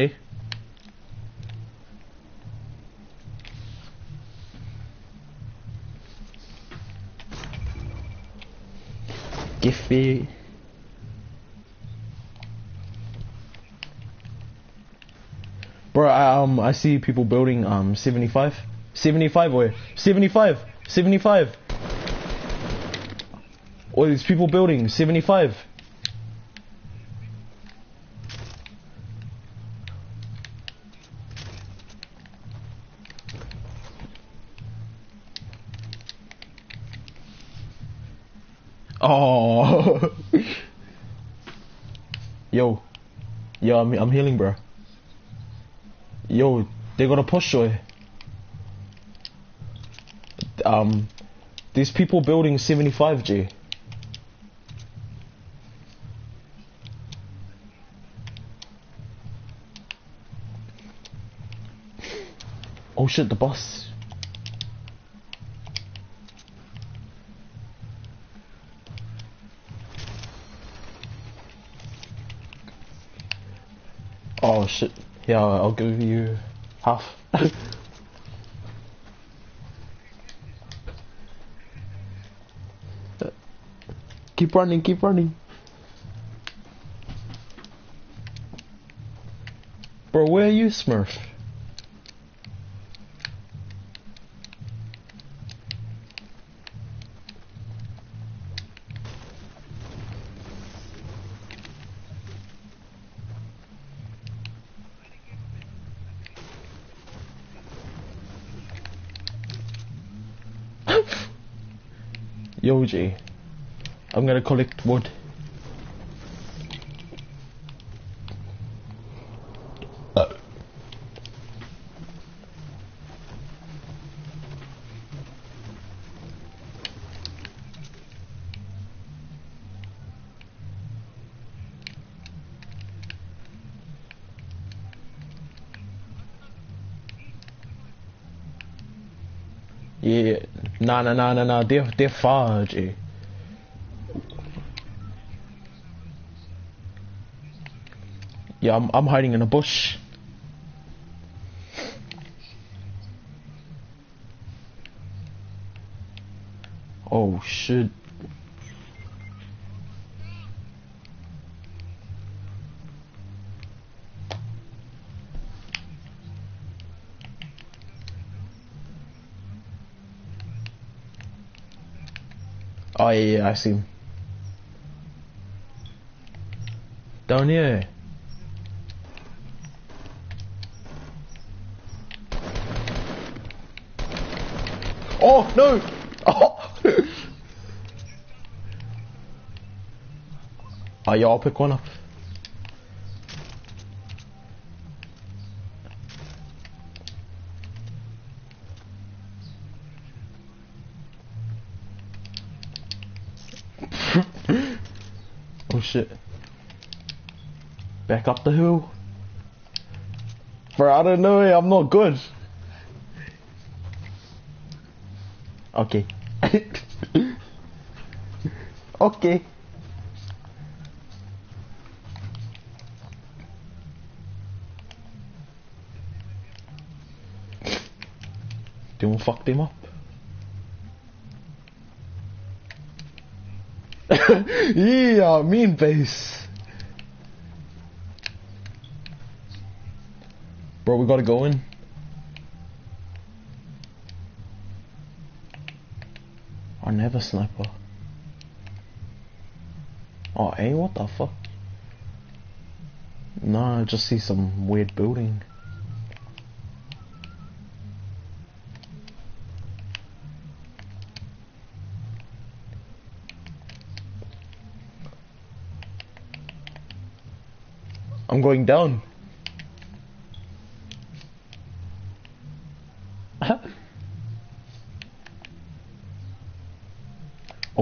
Giffy. Bro, I, um, I see people building um 75, 75 or 75, 75. Or these people building 75. Yo, I'm, I'm healing, bro. Yo, they're gonna push joy. Um, these people building 75G. Oh shit, the boss. Shit. Yeah, I'll give you half. keep running, keep running. Bro, where are you, Smurf? I'm gonna collect wood. Nah, nah, nah, nah, nah. They're they're G. Yeah, I'm I'm hiding in a bush. Oh shit. Oh yeah, yeah, I see him. Down here. Oh no! Oh! Oh, yeah, I'll pick one up. Up the hill. Bro, I don't know, eh, I'm not good. Okay. okay. Don't fuck them up. yeah, mean base. Bro, we gotta go in. I never sniper. Oh, hey, what the fuck? No, I just see some weird building. I'm going down.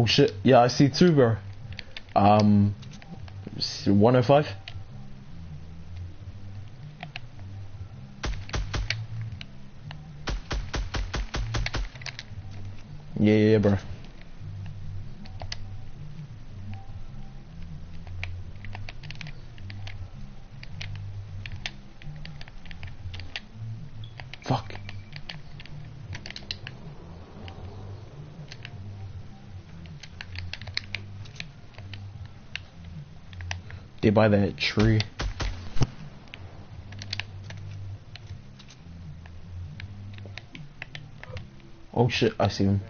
Oh shit, yeah, I see bro. Um, 105? By that tree. Oh shit, I see him.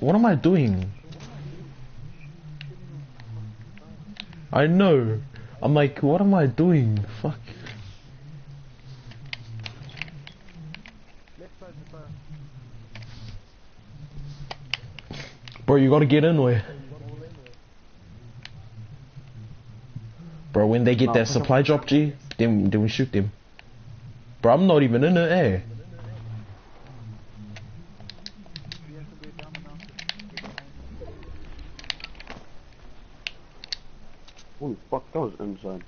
What am I doing? I know. I'm like, what am I doing? Fuck. Bro, you gotta get in way. Bro, when they get that supply drop, G, then, then we shoot them. Bro, I'm not even in the air. Holy fuck, that was insane.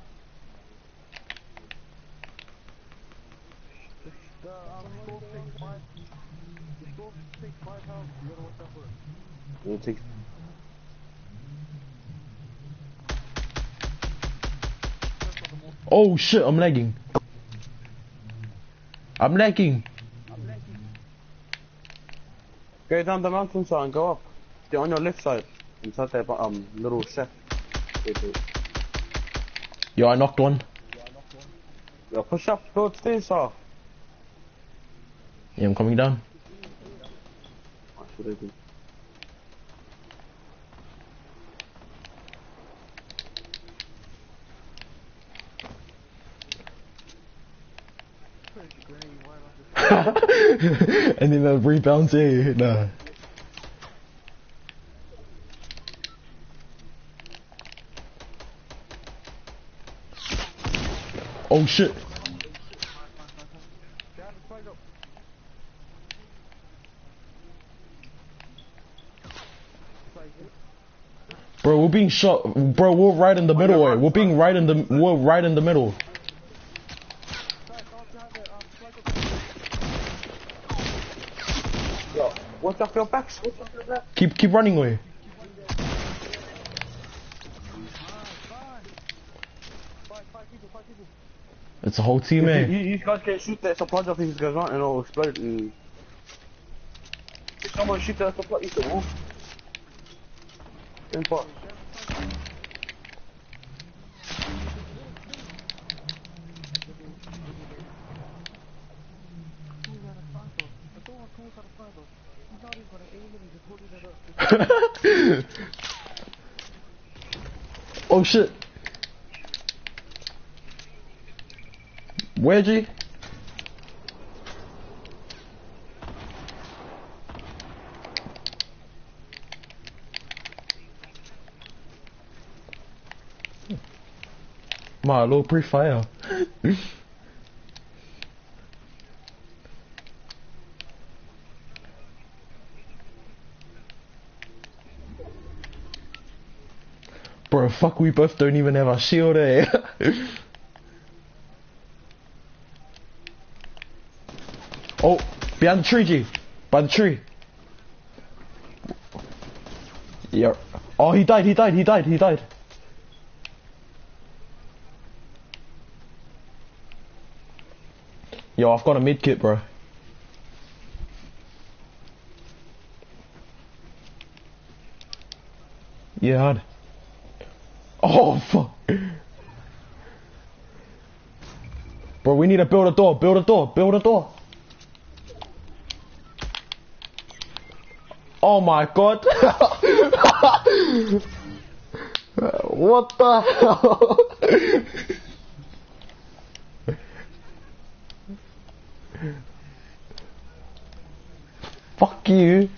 It takes Oh shit, I'm lagging. I'm lagging. Go down the mountainside and go up. They're on your left side. Inside that um little shack. Yo, I knocked one. Yeah, push up, build stairs off. Yeah, I'm coming down. What should I do? and then the rebounds, yeah, nah. Oh shit. Bro, we're being shot. Bro, we're right in the middle. We're being right in the. We're right in the middle. Yo, watch off your backs, watch off your back. Keep keep running away. It's a whole team, You, eh? you, you guys can shoot that supply drop if it goes on and it'll explode and... If someone shoot that supply, you can move. In part. oh shit. Wedgie. My little pre-fire. Bro, fuck, we both don't even have our shield, eh? oh, behind the tree, G. By the tree. Yeah. Oh, he died, he died, he died, he died. Yo, I've got a med kit, bro. Yeah, hard. Oh, fuck. Bro, we need to build a door, build a door, build a door. Oh my god. what the hell? Fuck you.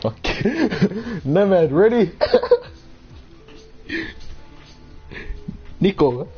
Fuck. Nemad, ready? Nico.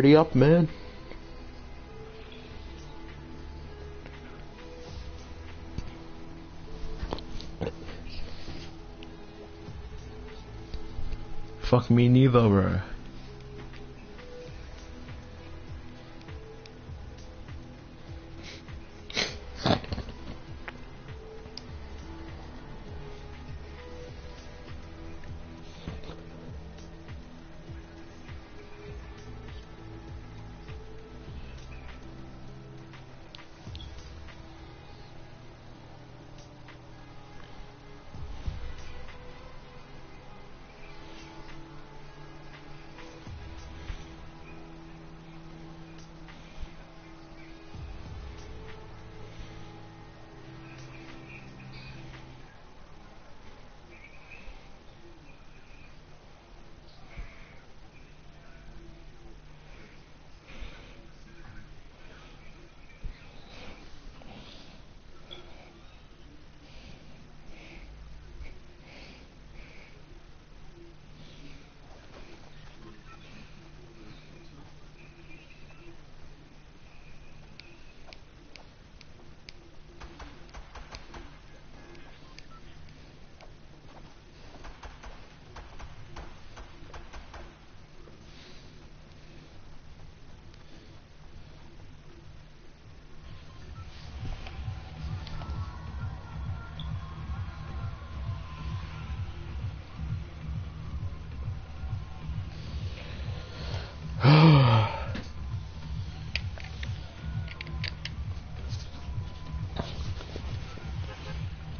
Up, man. Fuck me neither, bro.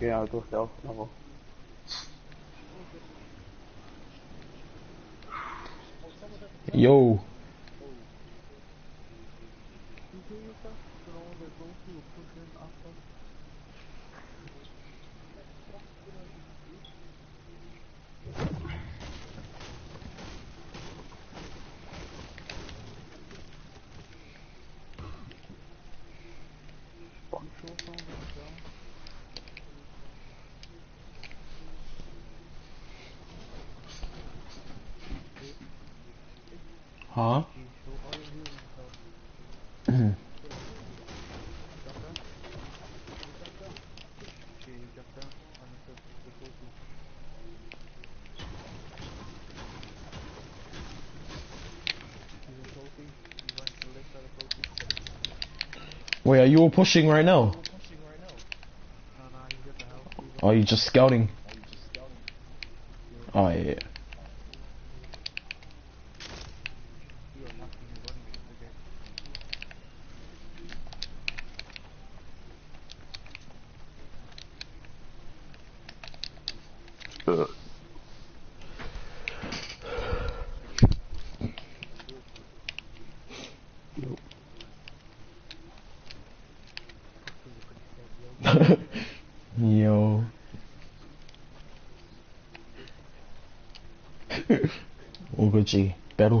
ja je auto zelf. Yo. Wait, are you all pushing right now? Are you just scouting? Oh yeah.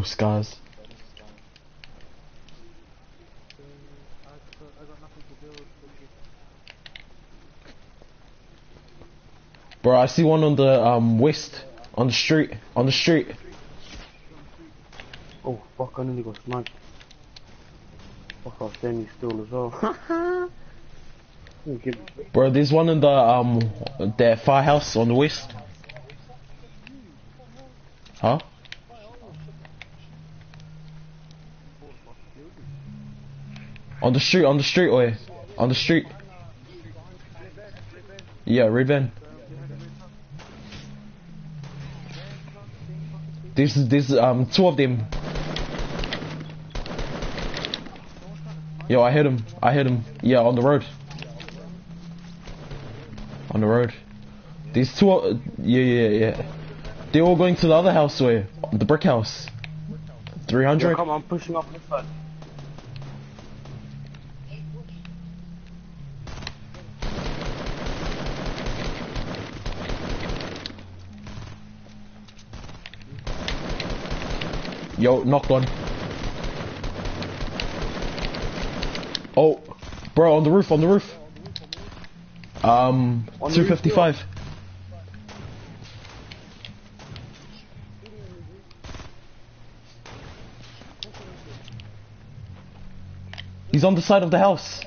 Oguchi, battle scars. Bro, I see one on the um west, on the street, on the street. Oh, fuck, I nearly got sniped. Fuck, I was standing still as well. Give me- Bro, there's one in the um that firehouse on the west. Huh? On the street, on the street, way, on the street. Yeah, red van. This is this um two of them. Yo, I hit him. I hit him. Yeah, on the road. On the road. These two. Are, yeah, yeah, yeah. They're all going to the other house way, the brick house. Three hundred. Come on, I'm pushing up this side. Yo, knocked one. Oh, bro, on the roof, on the roof. Um, On the roof. He's on the side of the house.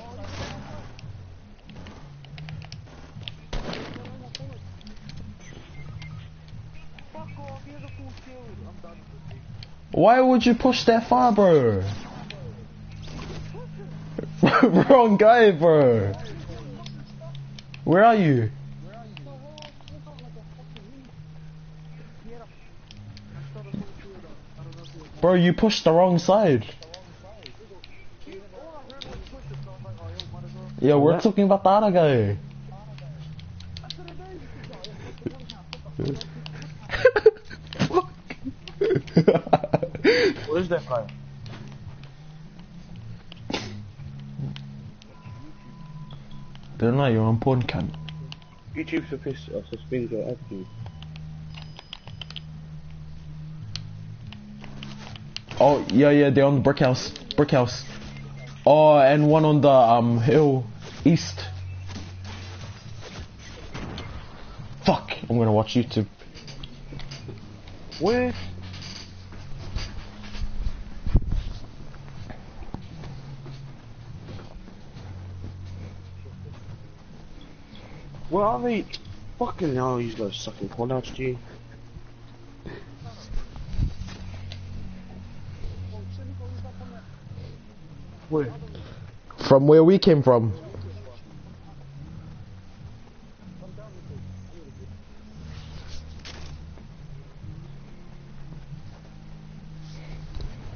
Why would you push that far, bro? Wrong guy, bro. Where are you? Bro, you pushed the wrong side. Yeah, we're talking about the other guy. Where's that guy? Don't know, you're on porn cunt. YouTube suspends uh, suspends your acting. Oh, yeah, yeah, they're on the brick house. Brick house. Oh, and one on the um hill east. Fuck, I'm gonna watch YouTube. Where? Where are they? Fucking hell, these guys sucking callouts, G. Where? From where we came from.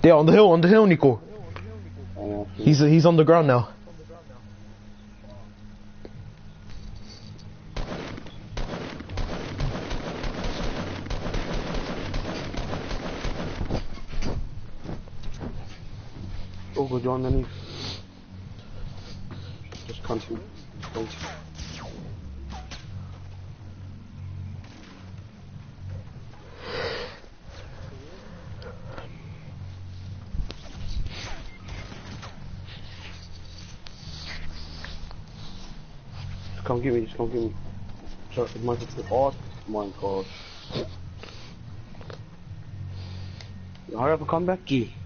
They're on the hill, on the hill, Nico. He's he's on the ground now. Come get me, just come get me. Sorry, it might. My god. Hurry up and come back, G.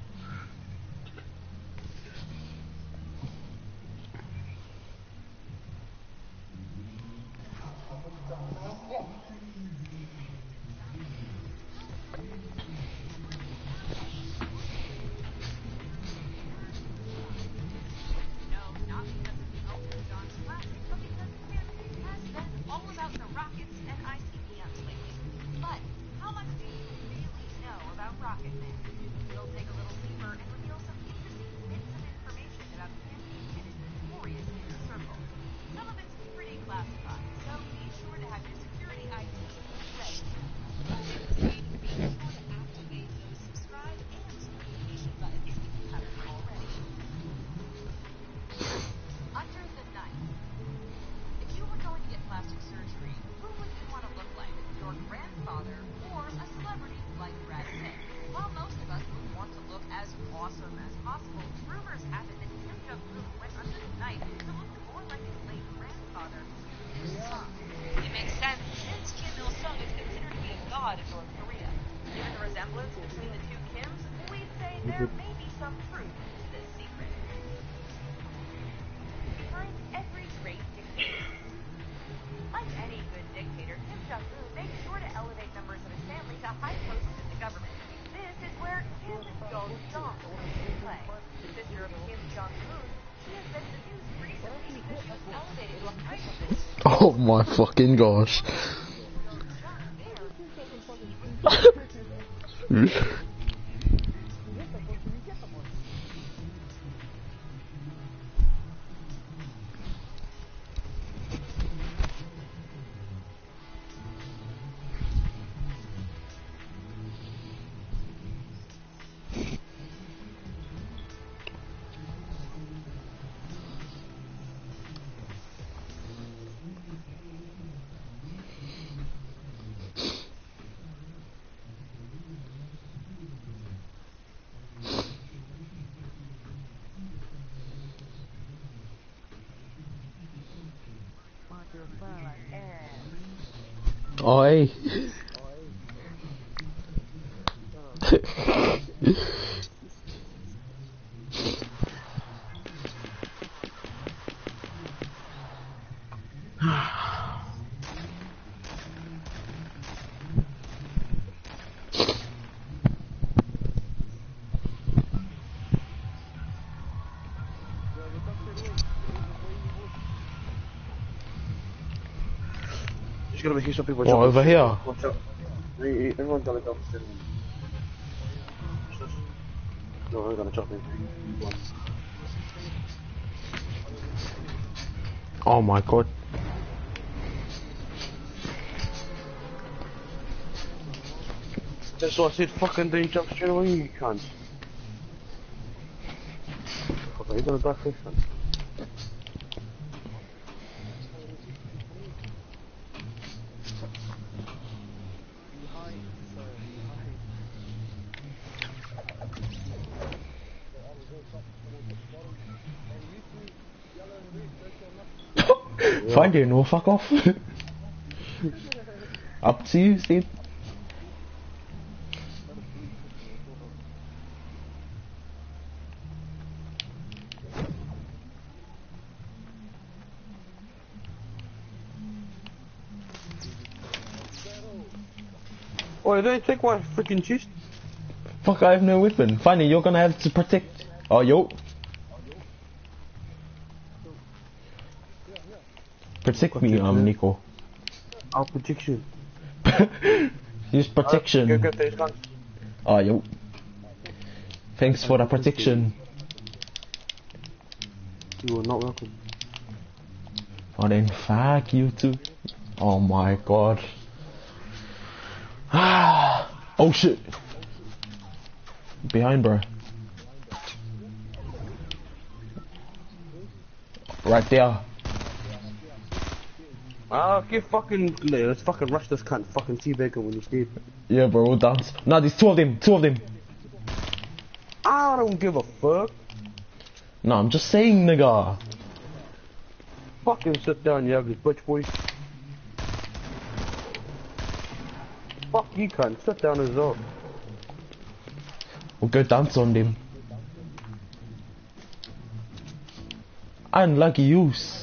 fucking gosh. Oi. Hear some people What, over here? Watch out. Hey, hey, Everyone's gonna jump. No, I'm gonna jump in. Oh my god. That's what I said, fucking don't jump straight away, you cunt. Are you gonna man? Find you, no fuck off. Up to you, Steve. Oh, don't take my freaking chest. Fuck, I have no weapon. Finally, you're gonna have to protect. Oh, yo. Protect me, um, Nico. I'll protect you. Use protection. Go get those. Oh, yo. Thanks for the protection. You are not welcome. Oh, then fuck you too. Oh my god. Ah. Oh shit. Behind, bro. Right there. Ah, get fucking. Let's fucking rush this cunt. Fucking teabag him when he's dead. Yeah, bro, we'll dance. Nah, there's two of them. Two of them. I don't give a fuck. Nah, I'm just saying, nigga. Fucking sit down, you ugly bitch boy. Fuck you cunt. Sit down as well. We'll go dance on them. Unlucky use.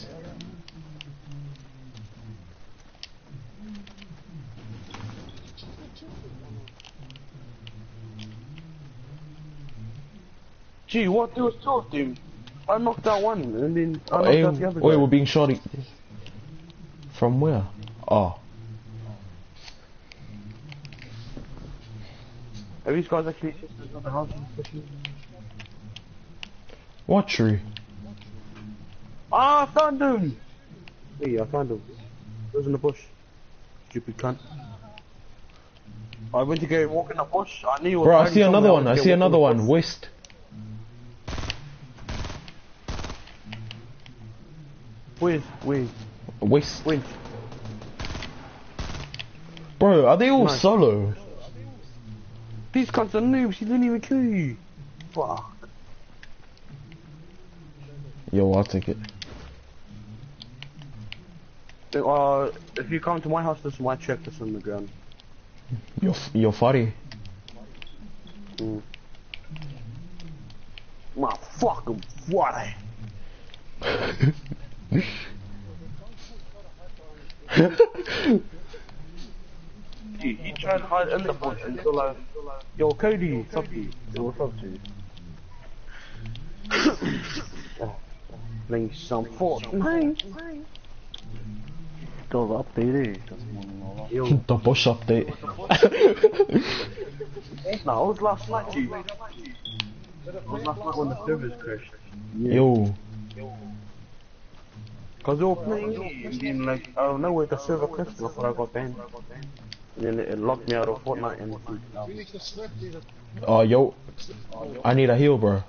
Gee, what? There was two of them. I knocked out one, and then I knocked Hey, out the other wait, guy. we're being shot. at- From where? Oh. Are these guys actually sisters of the house? What tree? Ah, I found him! Hey, I found him. He was in the bush. Stupid cunt. I went to go walk in the bush. I knew. he Bro, I see another one. I see go walk in another one. bush. West. Where's, where's, West. Bro, are they all Nice. solo? These cunts are noobs. He didn't even kill you. Fuck. Yo, I'll take it. Uh, if you come to my house, this is my check that's on the ground. You're, you're funny. Mm. My fucking what? He, he tried to hide in the bush until I. Yo, Cody, fuck you. Yo, what's up, dude? Playing some Fortnite. Dat update, man. The Bush update. nah, I was last night, G. I was last night when the servers crashed. Yo. Cause they were playing it, and then like, I don't know where the server crashed, and I I got banned. And then it locked me out of Fortnite and um, Oh, yo. I need a heal, bro.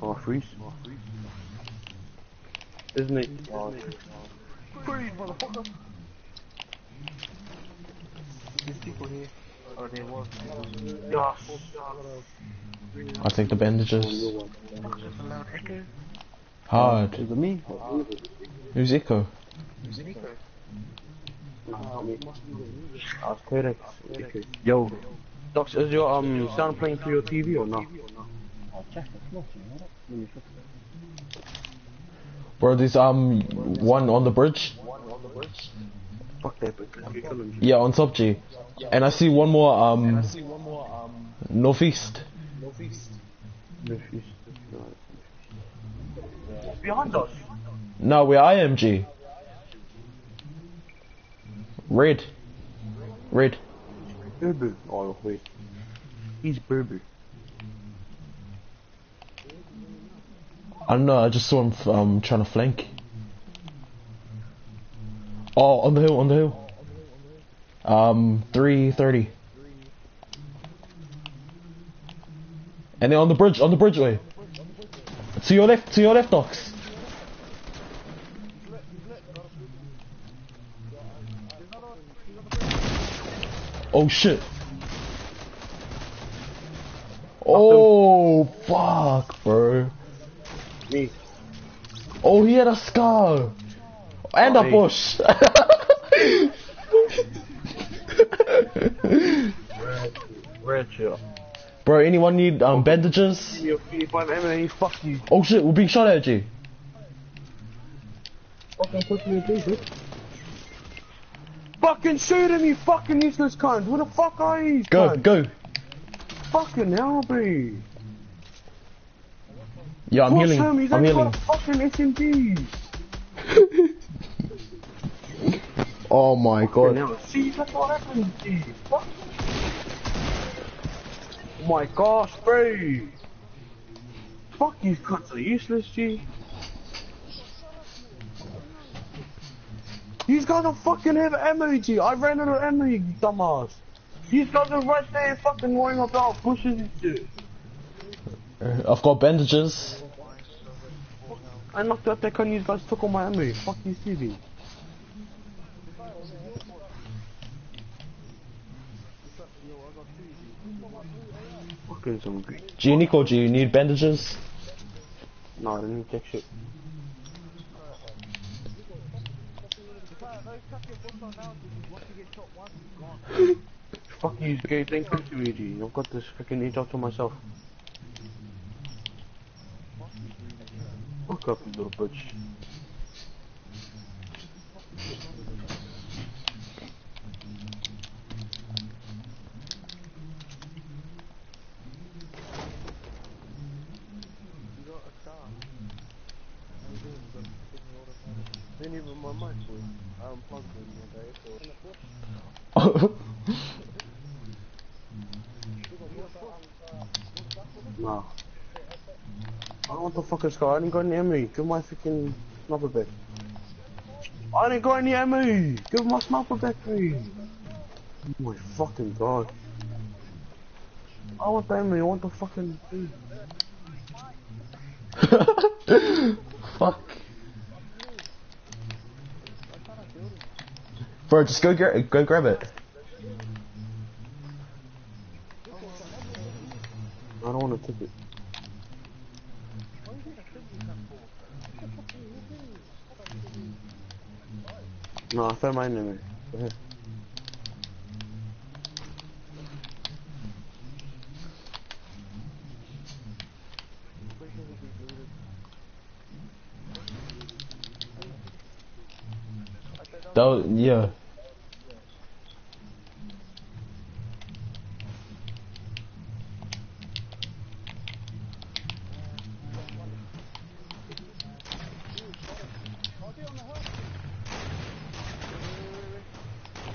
Oh, freeze. Isn't it? Oh, Freeze, motherfucker! There's people here. Or there was. yes. I'll take the bandages. Just loud echo. Hard. Is it me? Who's Echo? Nah, I mean, I was correct. Yo, Docs, is your um sound playing through your TV or not? Bro, there's um one on the bridge. Fuck that, but can you kill him? Yeah, on top G. And I see one more um northeast. Behind us. No, we're IMG. Red. Red. Burbu. Oh wait, he's Burbu. I don't know, I just saw him f- um trying to flank. Oh, on the hill, on the hill. Um, 330. And then on the bridge, on the bridgeway. To your left, to your left, Docs. Oh shit. Oh, fuck, bro. Me. Oh, he had a scar. And a bush. Shirt. Bro, anyone need um bandages? You're 55 MMA, fuck you. Oh shit, we're being shot at, G. Fucking put me in jail, Fucking shoot him, you fucking useless cunt. Who the fuck are you, Go, cunt? go. Fucking hell, bro. Yeah, I'm Push healing. him, he's I'm healing. fucking SMG. Oh my god. Now, see, that's what happened, G. Fuck. Oh my gosh, bro. Fuck these cunts are useless, G. These guys don't fucking have ammo, G. I ran out of ammo, you dumbass. These guys are right there fucking worrying about bushes and shit. Uh, I've got bandages. I knocked out that cunt, these guys took all my ammo. Fuck you, CV. Fucking some great. G, Nico, G, you need bandages? No, I didn't need check shit. Fuck you, gay, thank you to EG. I've got this freaking edge out to myself. Fuck up, you little bitch. Then even my mic was unplugged in the day. No. I don't want the fucking scar. I didn't got any ammo. Give my freaking sniper back. I didn't got any ammo. Give my sniper back, please. Oh my fucking god. I want the ammo. I want the fucking. Fuck. Bro, just go gra- go grab it. I don't want to take it. No, I found my enemy. Go Though, yeah.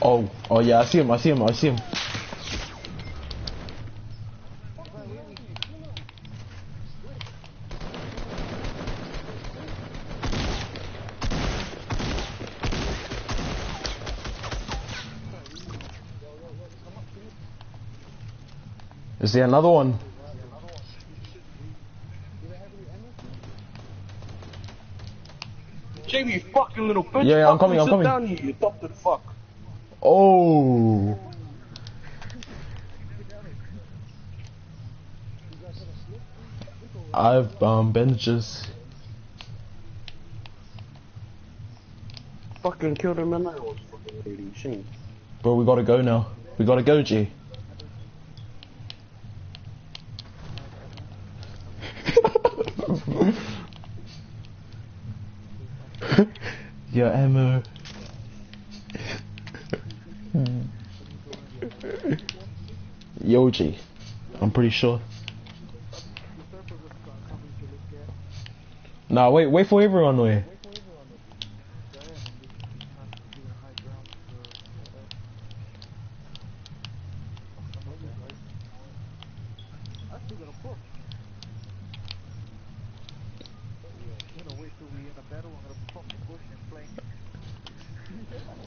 Oh, oh yeah, I see him, I see him, I see him. Is there another one? Jamie, you fucking little bitch. Yeah, yeah, I'm coming, I'm coming. down, you adopted fuck. Oh. I've um bandages. Fucking killed him and I was fucking lady. Shame. Bro, we gotta go now. We gotta go, G. Your ammo. Hmm. Yo, G. I'm pretty sure. Nah, wait, wait for everyone, wait.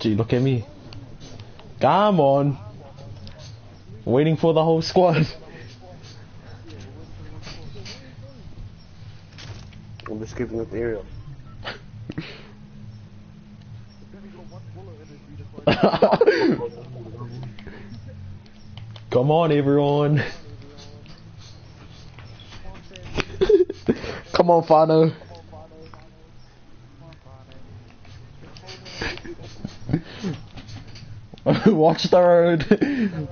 Gee, look at me. Come on. Waiting for the whole squad. I'm just keeping up the area. Come on, everyone. Come on, Fano. Watch the road.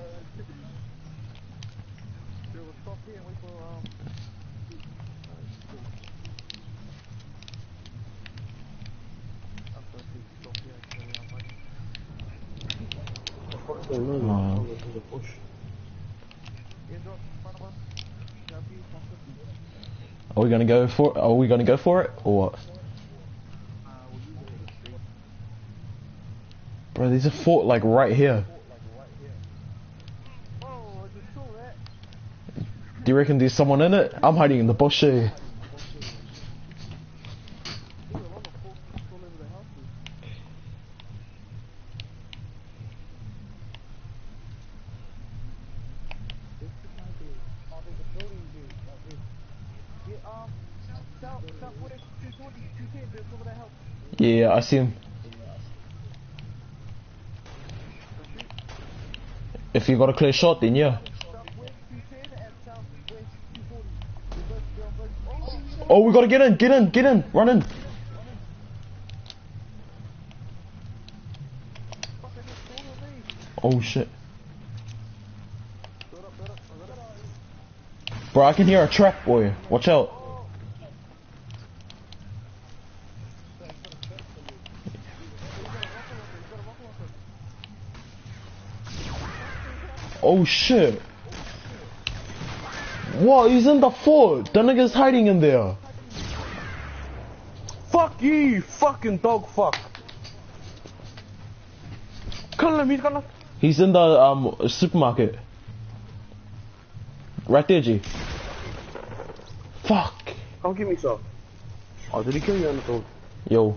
Are we gonna go for? Are we gonna go for it or what? Bro, there's a fort like right here. Do you reckon there's someone in it? I'm hiding in the bush here. Yeah, I see him. You got a clear shot, then yeah. Oh, we gotta get in, get in, get in, run in. Oh shit. Bro, I can hear a trap, boy. Watch out. Oh shit. What? He's in the fort. The nigga's hiding in there. Fuck you, fucking dog fuck. Kill him, he's gonna. He's in the um supermarket. Right there, G. Fuck. Come give me some. Oh, did he kill you on the phone? Yo.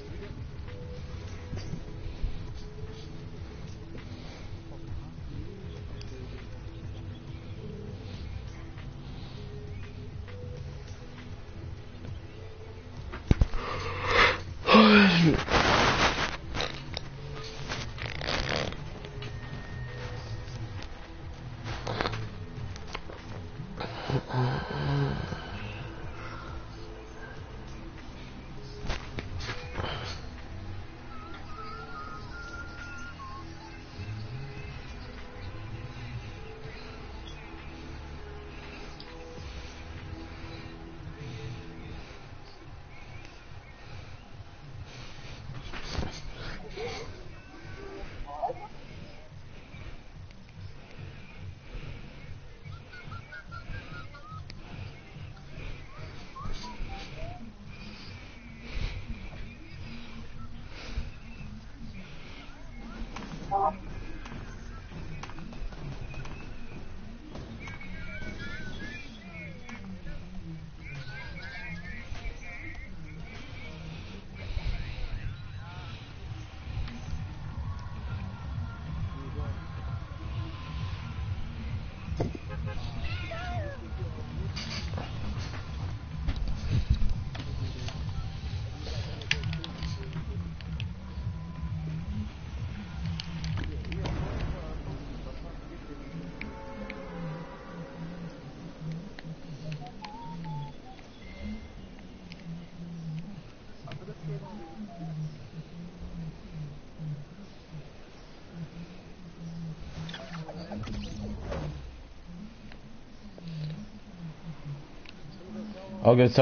I'll get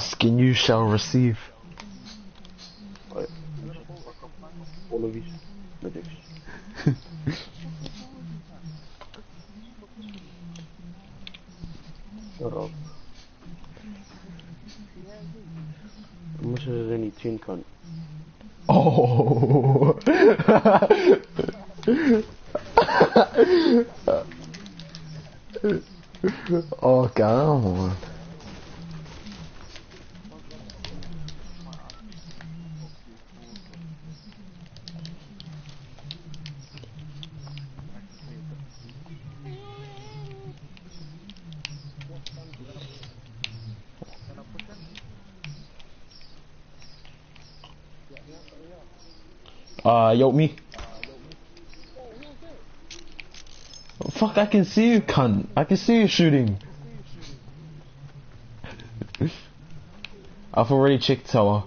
ask and you shall receive. I can see you, cunt. I can see you shooting. I've already checked tower.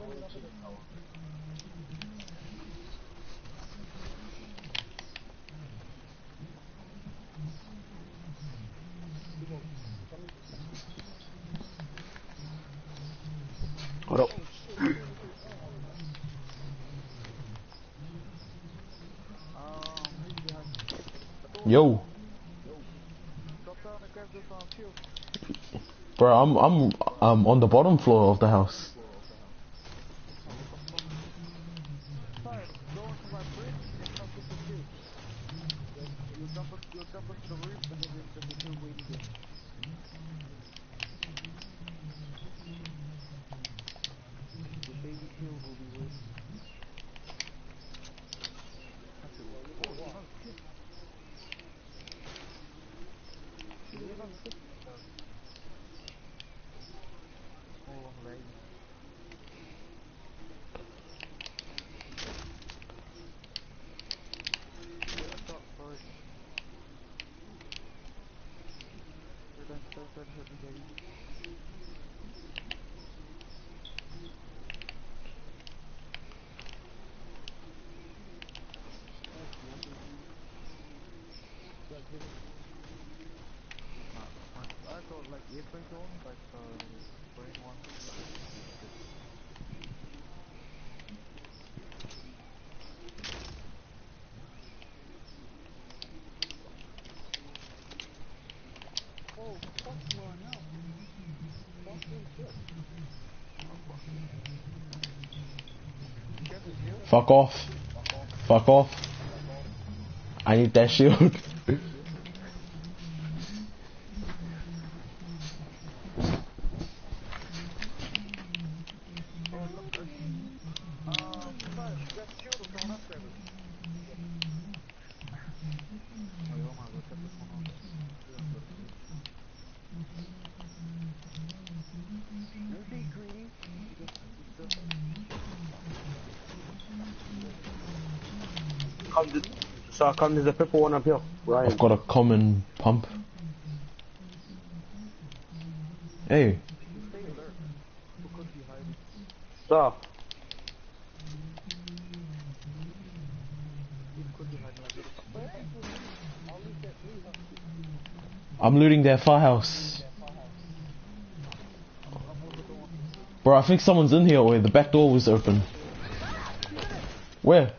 I'm I'm I'm on the bottom floor of the house. Fuck off. Fuck off. I need that shield. come, there's a purple one up here. Right. I've got a common pump. Hey. Stop. I'm looting their firehouse. Bro, I think someone's in here. The back door was open. Where?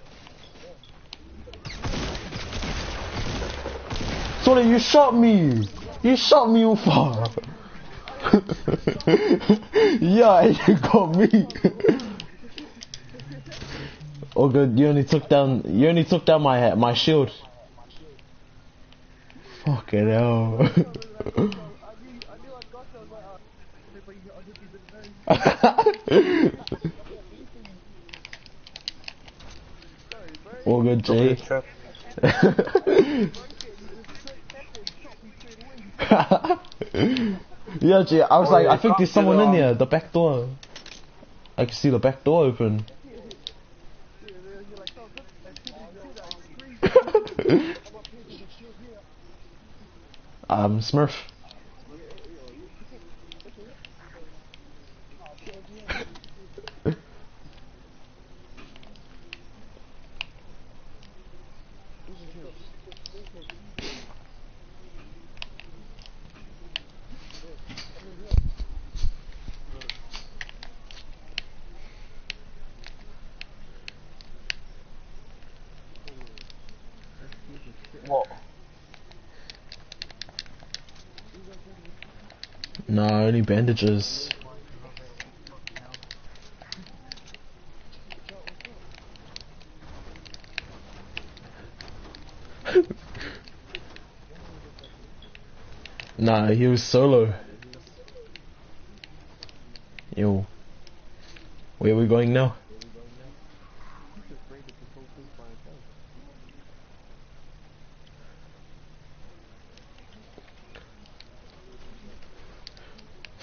Sonny, you shot me. You shot me, Ufa. yeah, you got me. oh good, you only took down, you only took down my my shield. Fucking hell. All good, Jay. G, I was Oh, like, yeah, I think there's someone in here, the back door. I can see the back door open. um, Smurf. What? No, only bandages. nah, he was solo. Yo. Where are we going now?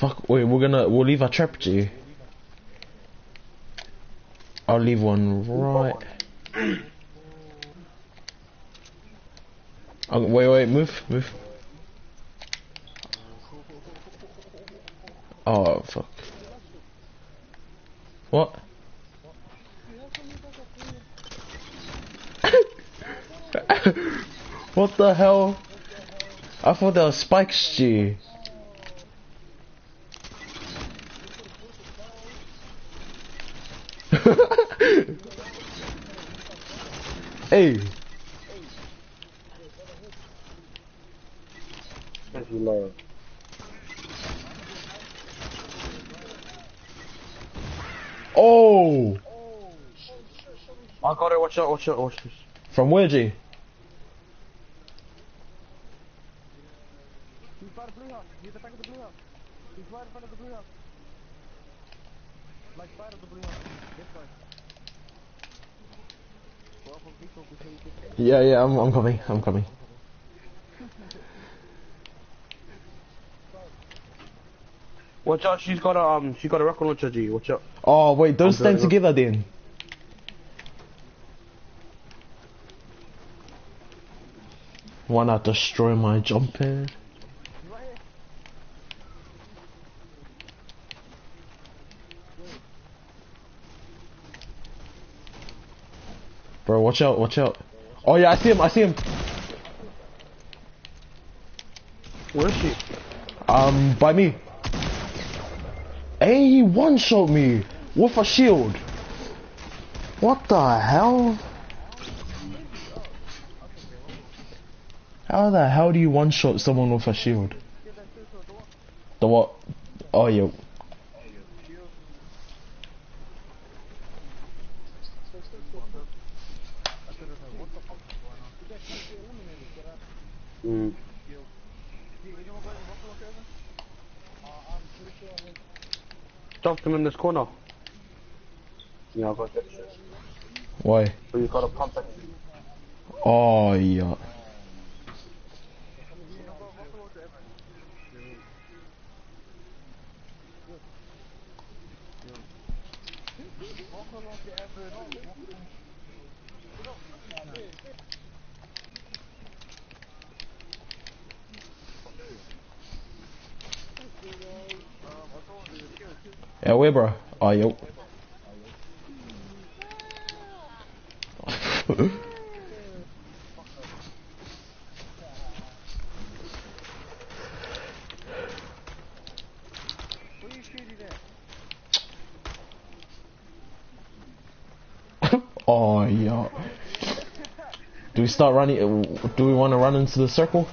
Fuck, wait, we're gonna, we'll leave our trap to you. I'll leave one right. Oh, wait, wait, move, move. Oh, fuck. What? what the hell? I thought that was spikes, G. hey, As you love. oh, I got it. Watch out. Watch out. Watch this. from where, G? He's by the blue house. He's at the back of the blue house. He's right in front of the blue house. Like side of the blue house. This side. Well, from people before you get Yeah, yeah, I'm, I'm coming, I'm coming. Watch out. She's got a um. She got a rocket launcher. G. Watch out. Oh, wait, don't I'm stand together then. Why not destroy my jump pad? Bro, watch out, watch out. Oh yeah, I see him, I see him. Where is she? Um, by me. Hey, he one-shot me with a shield. What the hell? How the hell do you one-shot someone with a shield? The what? Oh, yo. Mm. Dumped him in this corner. Yeah, I got that shit. Why? So you gotta pump it. Oh, yeah. Yeah, where, bro? Oh, yo. Where you shooting at? oh, yeah. Do we start running? Do we want to run into the circle?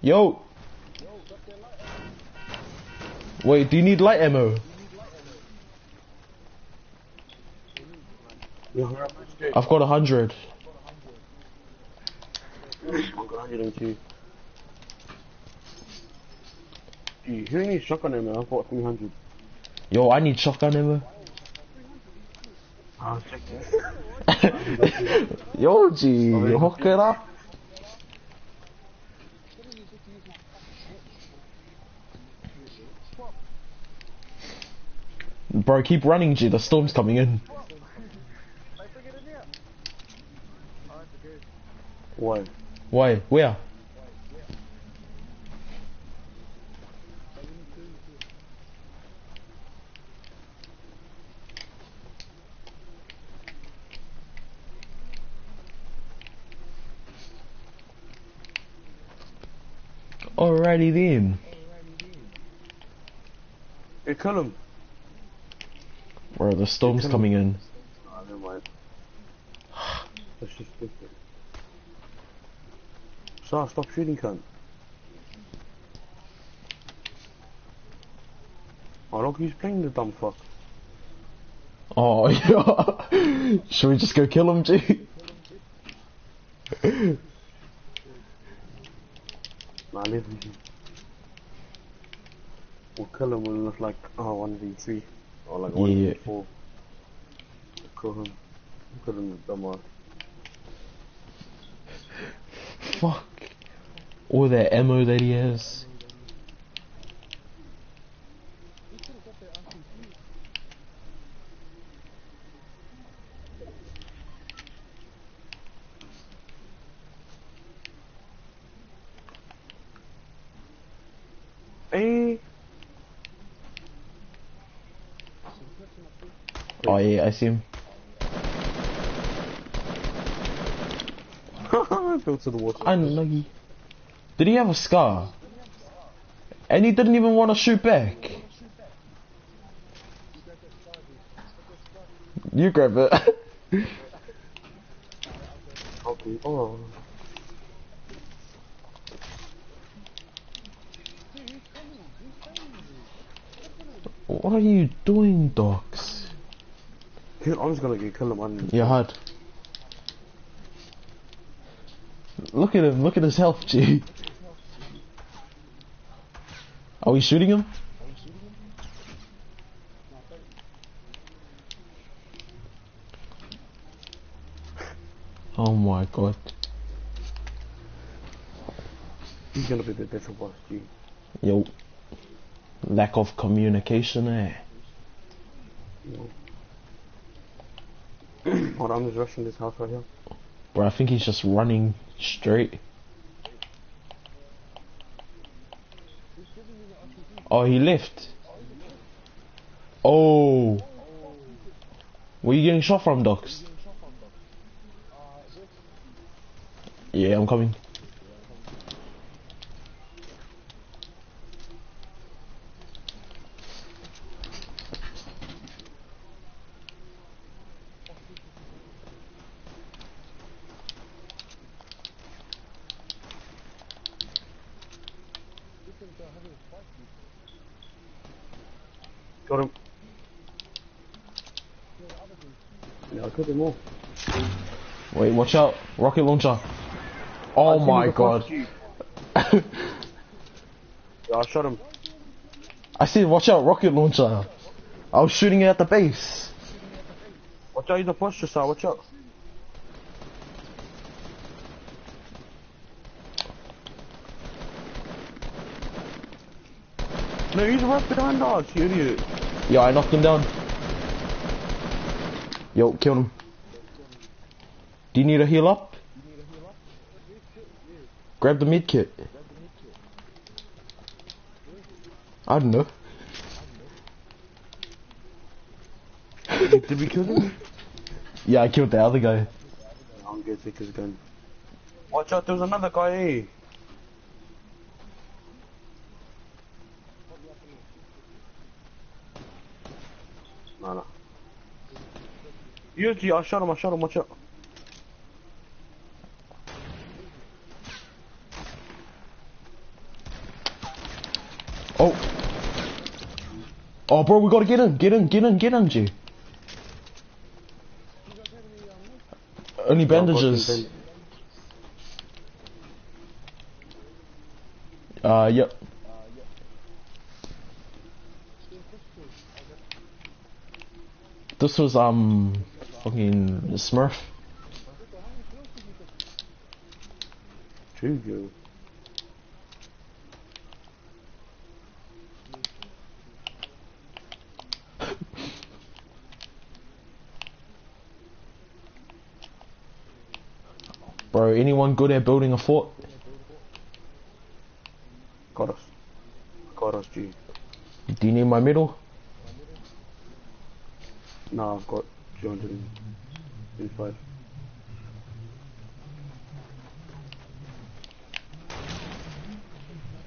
Yo! Wait, do you need light ammo? We're up this gate. I've got a hundred. I've got 102. Gee, who needs shotgun ammo? I've got 300. Yo, I need shotgun ammo. I I was checking. Yo, G, hook it up. Bro, keep running, G. The storm's coming in. Like, bring it in here. That's good. Why? Why? Where? Alrighty then. Hey, kill him. Bro, the storm's Come on. coming in. Oh, never mind. Let's just skip it. Sir, stop shooting, cunt. Oh, look, he's playing the dumb fuck. Oh, yeah. Should we just go kill him, G? Nah, leave him. We'll kill him when we look like, 1v3. Or like 1v4. Kill him. Kill him, dumbass. Fuck. All that ammo that he has. Hey! Oh I see him. Fell to the water. Unlucky. Did he have a scar? And he didn't even want to shoot back. You grab it. Oh. what are you doing, docs? I'm just gonna get kill him and You're hard. Look at him, look at his health, G. Are we shooting him? Oh my god. he's gonna be the better boss, G. Yo. Lack of communication, eh? Hold on, I'm just rushing this house right here. Bro, I think he's just running straight. Oh, he left. Oh. Where you getting shot from, Docs? Yeah, I'm coming. Got him. Yeah, I killed. Wait, watch out. Rocket launcher. Oh my god. Yeah, I shot him. I see, watch out, rocket launcher. I was shooting it at the base. Watch out, he's a posture, sir. Watch out. No, he's right behind us, you idiot. Yo, I knocked him down. Yo, killed him. Do you need a heal up? Grab the med kit. I don't know. Did we kill him? Yeah, I killed the other guy. I'm gonna take his gun. Watch out, there's another guy, eh? No, no. USG, I shot him, I shot him, watch out. Oh. Oh, bro, we gotta get in, get in, get in, get in, G. Only bandages. Uh, yep. This was, um, fucking Smurf. Juju. Anyone good at building a fort? Us. Got G. Do you need my medal? No, I've got 225.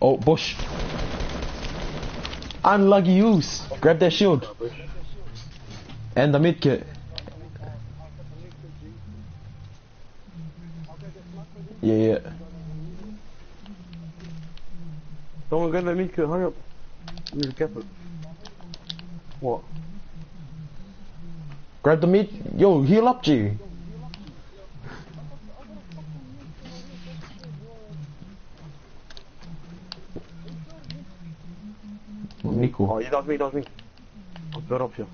Oh, bush. Unlucky use. Grab that shield. And the medkit. Yeah, yeah. Someone get that hurry up. You need to get it. What? Grab the meat. Yo, heal up, G. Nico. Oh, yeah, that me, was me. I'll build up here.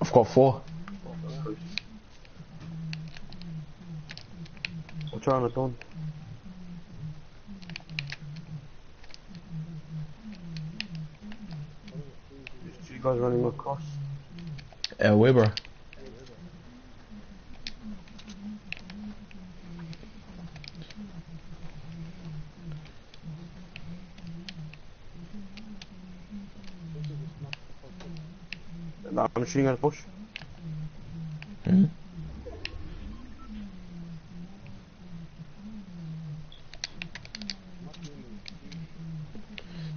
I've got four. I'll try on it on. There's two guys running across. Uh, Weber. I'm shooting at a bush. Hmm?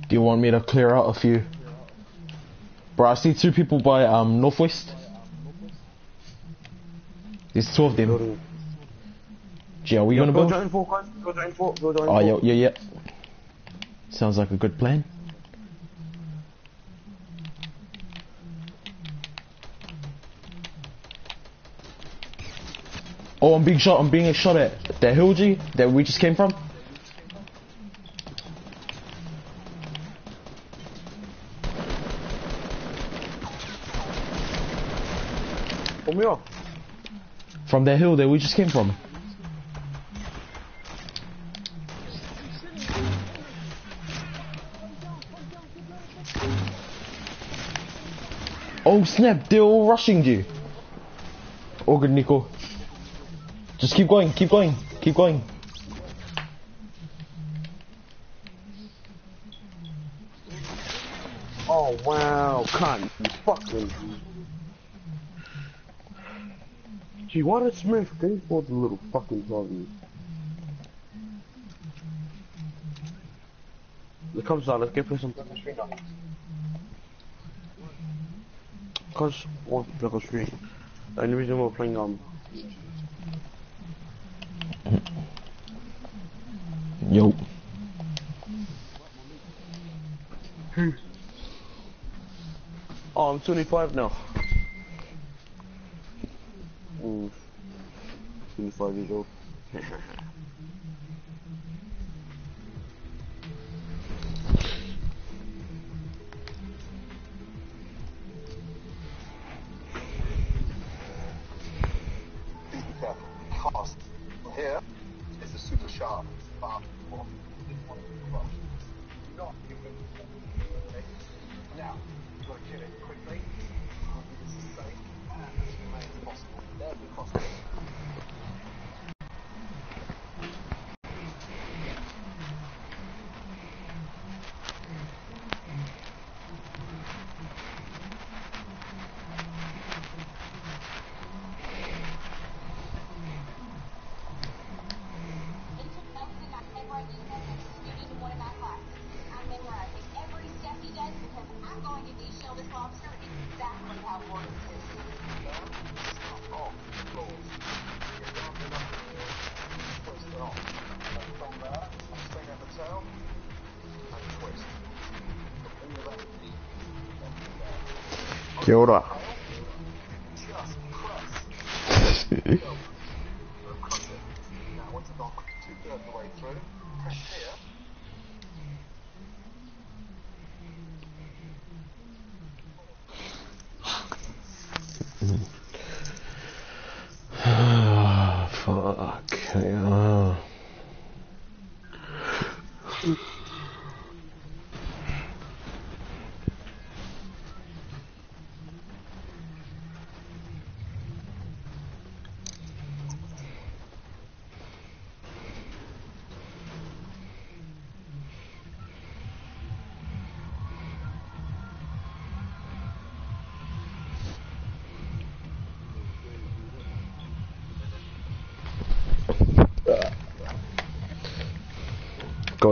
Do you want me to clear out a few? Bro, I see two people by um northwest. There's two of them. Gee, are we gonna go build? join four. Go join. Go join Oh, yeah, yeah, yeah. Sounds like a good plan. Oh, I'm being shot. I'm being shot at. That hill, G, that we just came from. Me off. From that hill that we just came from. Oh snap, they're all rushing you. Oh good, Nico. Just keep going, keep going, keep going. Oh, wow. Cunt. You fucking... Did Smith go for the little fucking problem? Look, comes out. Let's go play some Black Street now. Cause, what Black Street? The only reason we're playing, um, Yo. Oh, I'm 25 now. Mm. 25 years old. Then from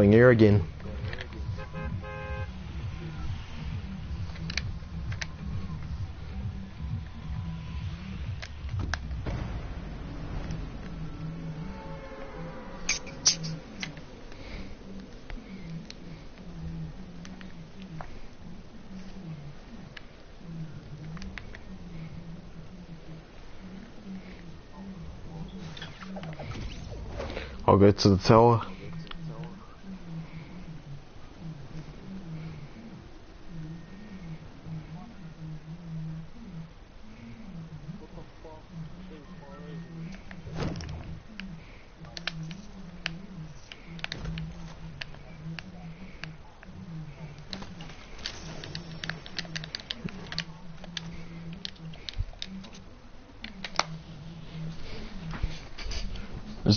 Going here again. I'll go to the tower.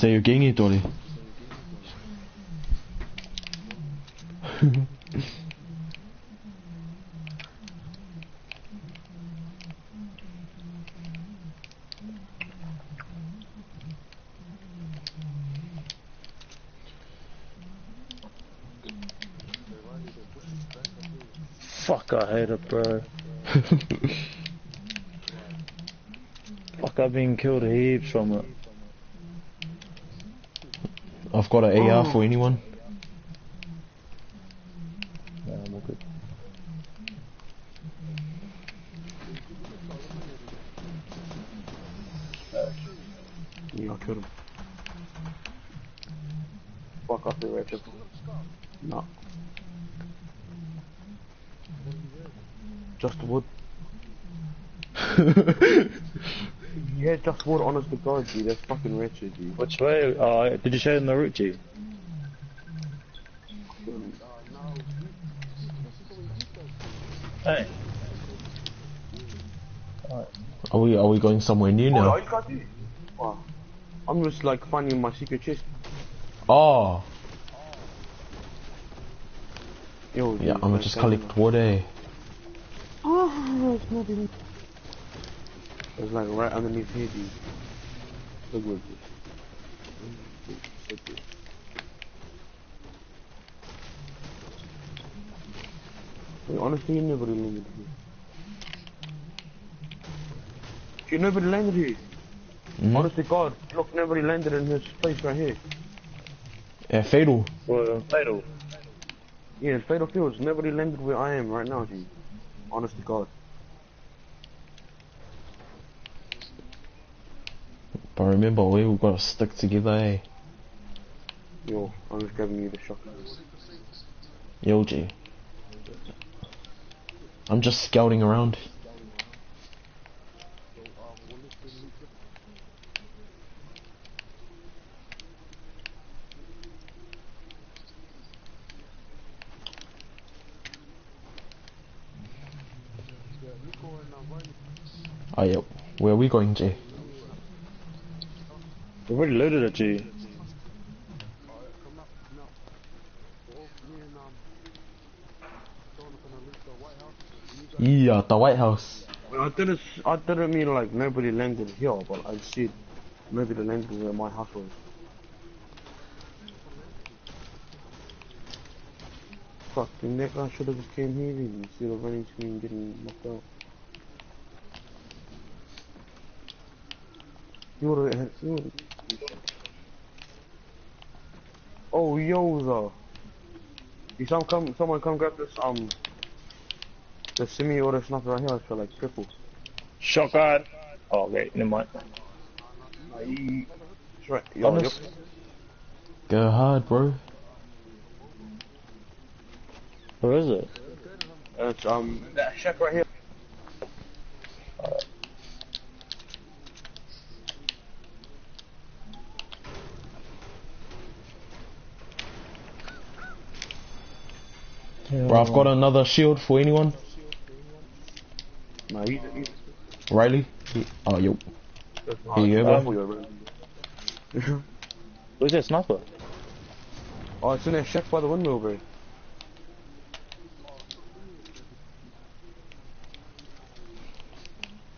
That your gangy, Dolly? Fuck, I hate it, bro. Fuck, I've been killed heaps from it. I've got an AR oh. for anyone. Yeah, I'm all good. Yeah, I killed him. Fuck off the Richard. No. Just wood. Yeah, just wood, honest to God, G. That's fucking wretched, G. Which way? Uh, did you show them the route, G? Hey. Are we are we going somewhere new Oh, now? you got it? Wow. I'm just like finding my secret chest. Oh, Yo, yeah. I'm just damn. collect wood, eh? Oh, it's not even. It's like right underneath here, dude. Look what honestly, you never landed here. You never landed here. Mhm. Honestly, God, look, nobody landed in this place right here. Yeah, fatal. Well, fatal. Yeah, Fatal Fields, nobody landed where I am right now, dude. Honest to God. Remember, we all gotta stick together, eh? Yo, I'm just giving you the shock. Yo, G. I'm just scouting around. Oh, yep. Where are we going, G? We've already loaded it, G. Come up, no. Well, me and, Sean are gonna leave the White House. You guys Yeah, the White House. I didn't, I didn't mean like nobody landed here, but I said nobody landed where my house was. Fuck, then that guy should have just came here instead of running to me and getting knocked out. You would've had, you would've... Oh, Yoza! Did some come, someone come grab this, um, the semi-auto sniper right here for like triple. Shotgun. Oh, okay, never mind. That's right. Yo, Honest. yep. Go hard, bro. Where is it? It's, um, that shack right here. Bro, I've got another shield for anyone. Nah, he's, he's, Riley? He- Oh, yo. Here you go, bro. for you, bro. Where's that sniper? Oh, it's in that shack by the windmill, bro.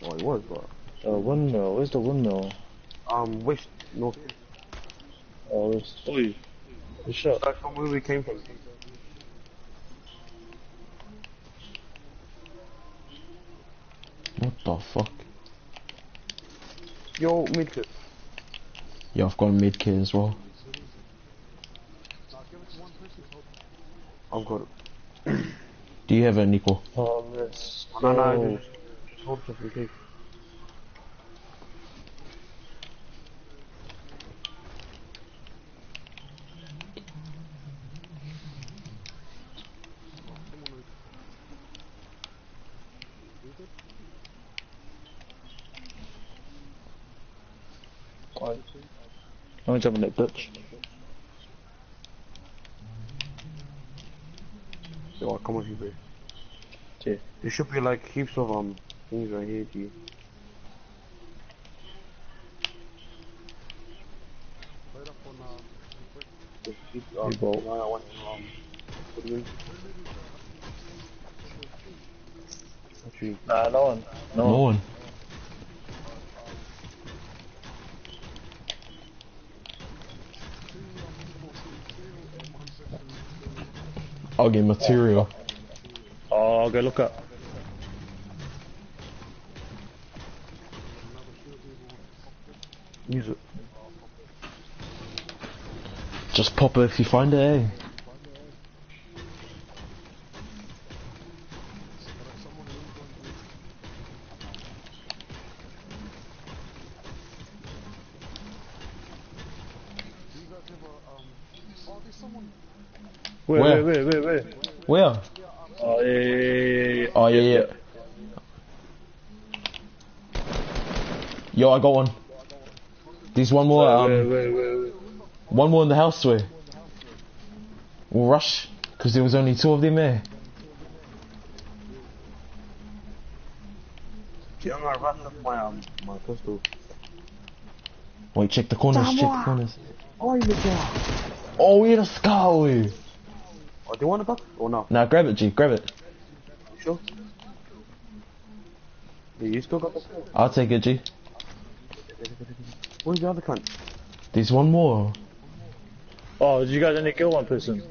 Oh, it was, bro. Uh, windmill. Where's the windmill? Um, west, north. Oh, it's. Oi. The shot. That's from where we came from. What the fuck? Yo, med kit. Yeah, I've got a med kit as well. I've got it. Do you have it, Nico? Oh, let's No, no, go. just, just hold stuff in case. I'm gonna jump in that bitch. Yo, come on here, bro. Yeah. There should be like heaps of um things right here, G. Right uh, um, no, I want to, um, put them in. Actually, Nah, no one. No, No one. I'll material. Oh, I'll go look up. use it. Just pop it if you find it, eh? Yeah. Yo, I got one. There's one more, Where, um, where, where, where, where? one more in the house, way. We'll rush, because there was only two of them there. Yeah, I'm gonna run with my, um, my pistol. Wait, check the corners, check the corners. Oh, you. Oh, we had a scar, way. Oh, do you want it back? Or no? Now grab it, G, grab it. You sure? Yeah, you still got the skill. I'll take it, G. Where's the other cunt? There's one more. Oh, did you guys only kill one person?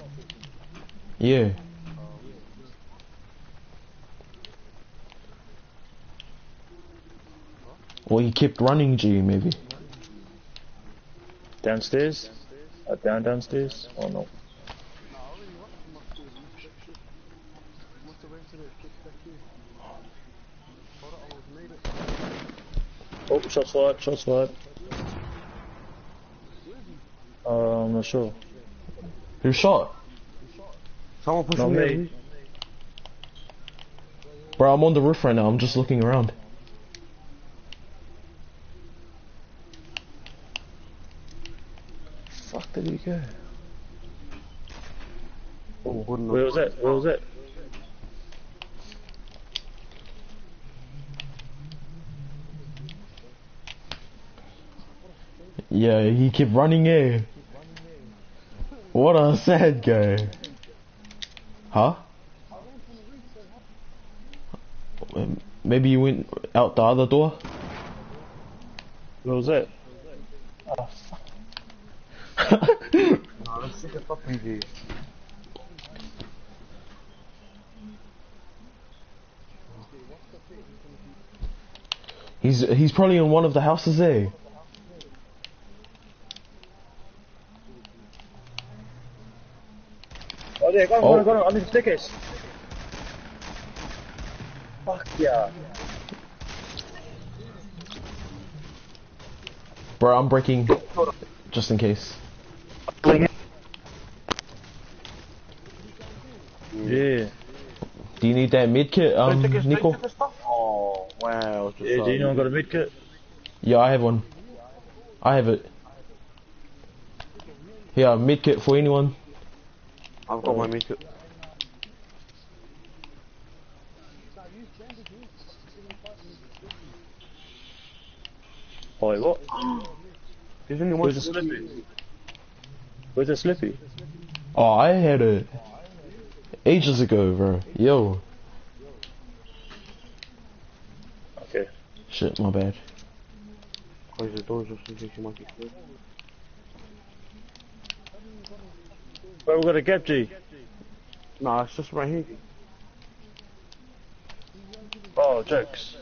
Yeah. Well, he kept running, G, maybe. Downstairs? Uh, down downstairs? Oh no. nah, I already went from upstairs, you check shit. Must have went to the shit back here. Hold on, I almost made it. Shots fired, shots fired. Uh, I'm not sure. Who shot? Someone push Not me. me. Bro, I'm on the roof right now, I'm just looking around. Fuck did he go? Oh, wouldn't Where was that? Where was that? Yeah, he kept running in. What a sad guy. Huh? Maybe you went out the other door? Where was that? Nah, let's take a fuck me, He's he's probably in one of the houses there. There, go on, Oh. go on, go on, under the staircase. Fuck yeah. Bro, I'm breaking. Just in case. Yeah. Do you need that med kit, um, Take it straight Nico? to the stuff? Oh, wow. Just Yeah, do you know got a med kit? Yeah, I have one. I have it. Yeah, med kit for anyone. I've got my makeup. Oh, what? There's only one. Where's the Slippy? Where's the Slippy? Oh, I had it ages ago, bro. Yo, Okay. shit, my bad. Close the doors just in case you might be clear. Where we got a gap, G? Nah, it's just right here. Oh, jokes.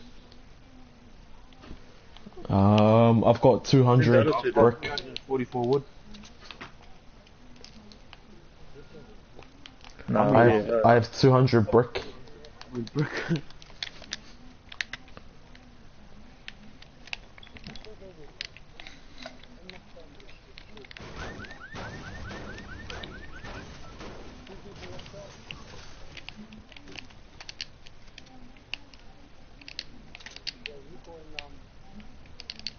Um, I've got 200 Is that it? brick. 44 wood. No, I yeah. have, I have 200 brick. Brick.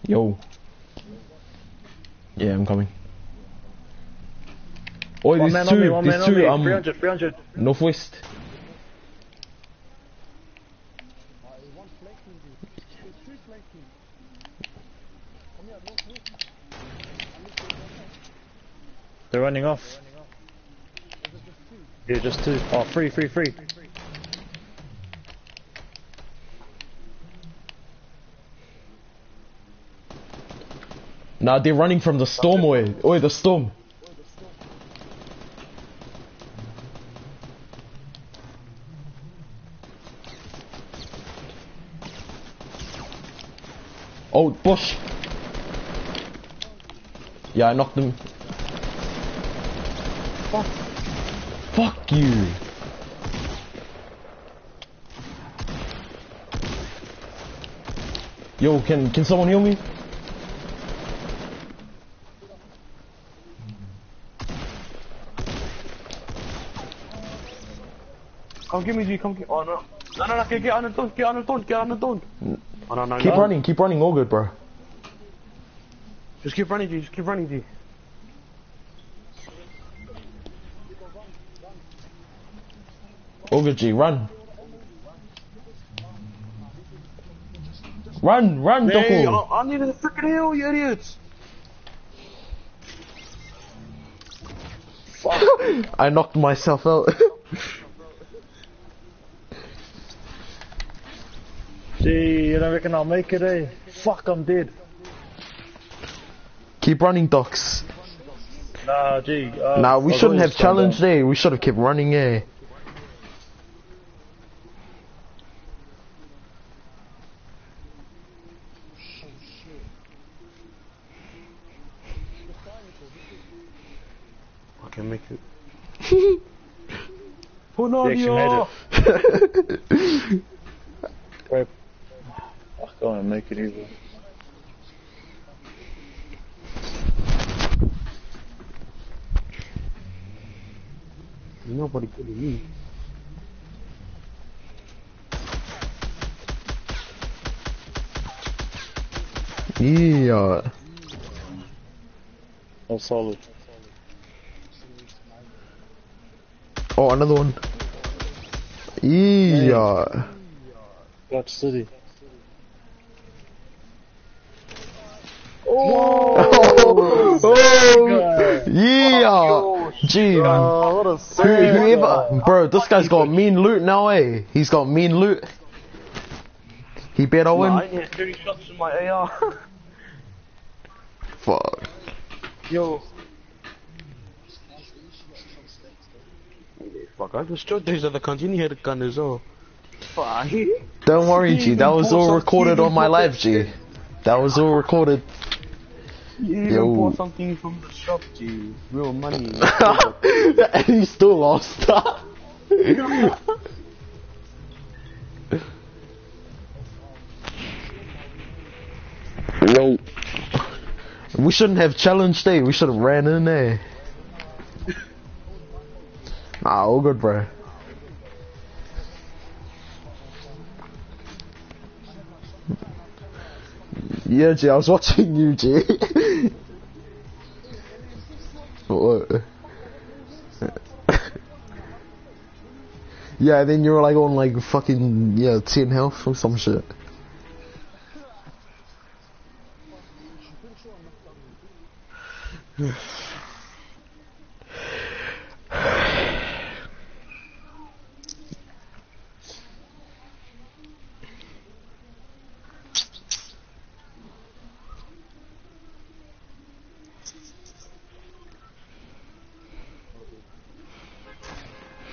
Yo. Yeah, I'm coming. Oh, One there's man on me, two, one man on me. um, 300, 300. northwest. They're running off. Yeah, just two. Oh, free, free, free. Nah, they're running from the storm, oi. Oi, the storm. Oh, bush. Yeah, I knocked him. Fuck. Fuck you. Yo, can can someone heal me? Come give me G, come get. Oh no. No, no, no, get, get on the don't, get on the don't, get on the don't. Oh no, no, Keep no. running, keep running, all good, bro. Just keep running, G, just keep running, G. All good, G, run. Run, run, Hey, Doku. I, I needed a freaking hill, you idiots. I knocked myself out. Gee, you don't reckon I'll make it, eh? Fuck, I'm dead. keep running, Docs. Nah, gee. Uh, Nah, we I'll shouldn't have challenged, down. eh? We should have kept running, eh? I can make it. oh no, They actually no. made it. Bro, I can't make it easy. Nobody killing me. Yeah. Oh, solid. Oh, another one. Yeah. Clutch City. Oh, oh, yeah. Gee, man. Oh, what a Who, whoever, bro, this guy's got mean loot now, eh? He's got mean loot. He better No, win. I only had 30 shots in my AR. Fuck. Yo. Fuck, I just shot these other cunts. You need a gun as well. Fuck. Don't worry, G. That was all recorded on my live, G. That was all recorded. You even Yo. bought something from the shop, G. Real money. and he still lost. Yo. We shouldn't have challenged day. We should have ran in there. Nah, all good, bro. Yeah, I was watching you, G. what? yeah, then you were like on like fucking yeah, ten health or some shit.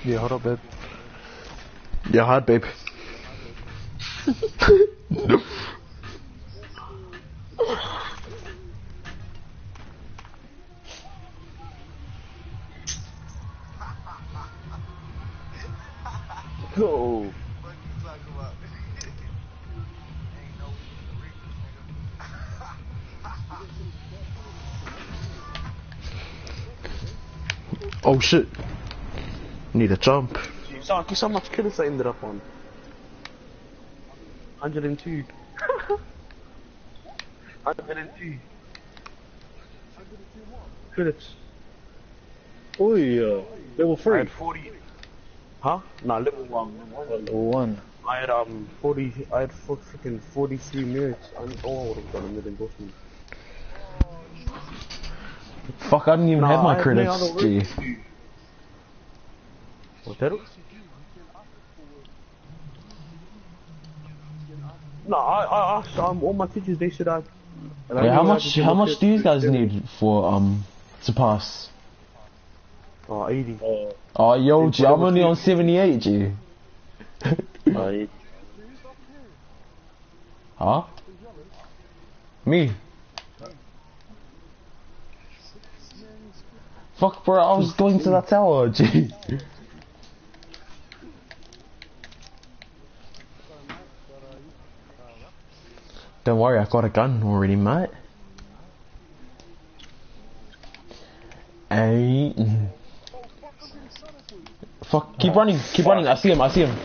Yeah, hold up, babe. Yeah, hard, babe. Go. Oh shit. Need a jump. So, guess how much kills I ended up on? 102. 102. Credits. Oh yeah, level 3. I had 40. Huh? Nah, level 1. Level one. I had um 40. I had for freaking 43 minutes. I oh, I would have done a million Boston. Fuck, I didn't even have my I had credits. Many other Gee. works to do. What's that? No, I, I asked um, all my teachers. They said I. and I Yeah, how much? do How much do you guys need for um to pass? Oh, 80. Oh, oh yo, G, I'm only on 78, G. oh, yeah. Huh? Me? Fuck, bro, I was going to that tower, G. Don't worry, I've got a gun already, mate. Hey. Fuck, keep running, keep running. I see him, I see him.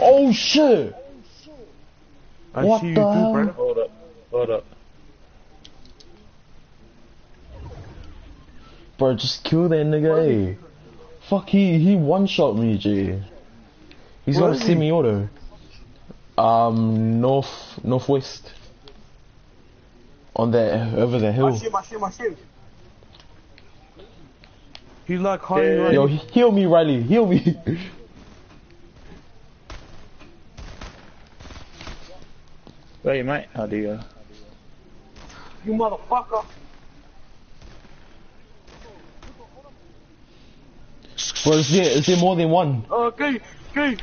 Oh shit! I What see you the too, hell? brother. Hold up, hold up. Bro, just kill that nigga, eh? Fuck, he, he one-shot me, G. He's Where got a is he? semi-auto. Um, north, northwest. On that, over the I hill. see him, I see him, I see him. He's like hiding Yeah. right Yo, he- heal me, Riley, heal me. Wait, mate. How do you? You motherfucker. Well, is there, is there more than one? Uh, okay, okay.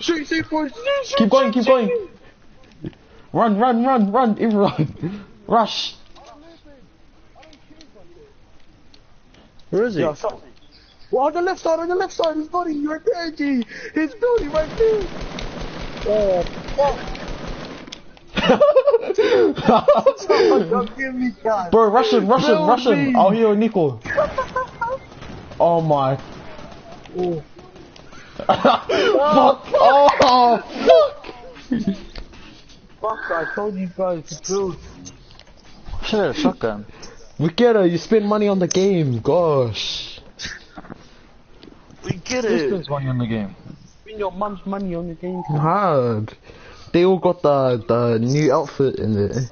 Shoot, shoot, boys. Shoot, shoot, Keep going, keep shoot. going. Run, run, run, run, everyone. Rush. Where is he? Yeah, so, well, on the left side, on the left side, his body right there, G. His body right there. Oh, fuck. Don't give me God. Bro, Russian, Russian, Build Russian. me. I'll heal Nickel. Oh my. Oh. fuck. Oh, fuck. Fuck, I told you guys to build. Should have a shotgun. it. you spend money on the game. Gosh. We get it. Who it. spends money on the game? Spend your mum's money on the game. Hard. They all got the the new outfit in there.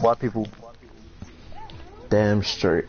White people. Damn straight.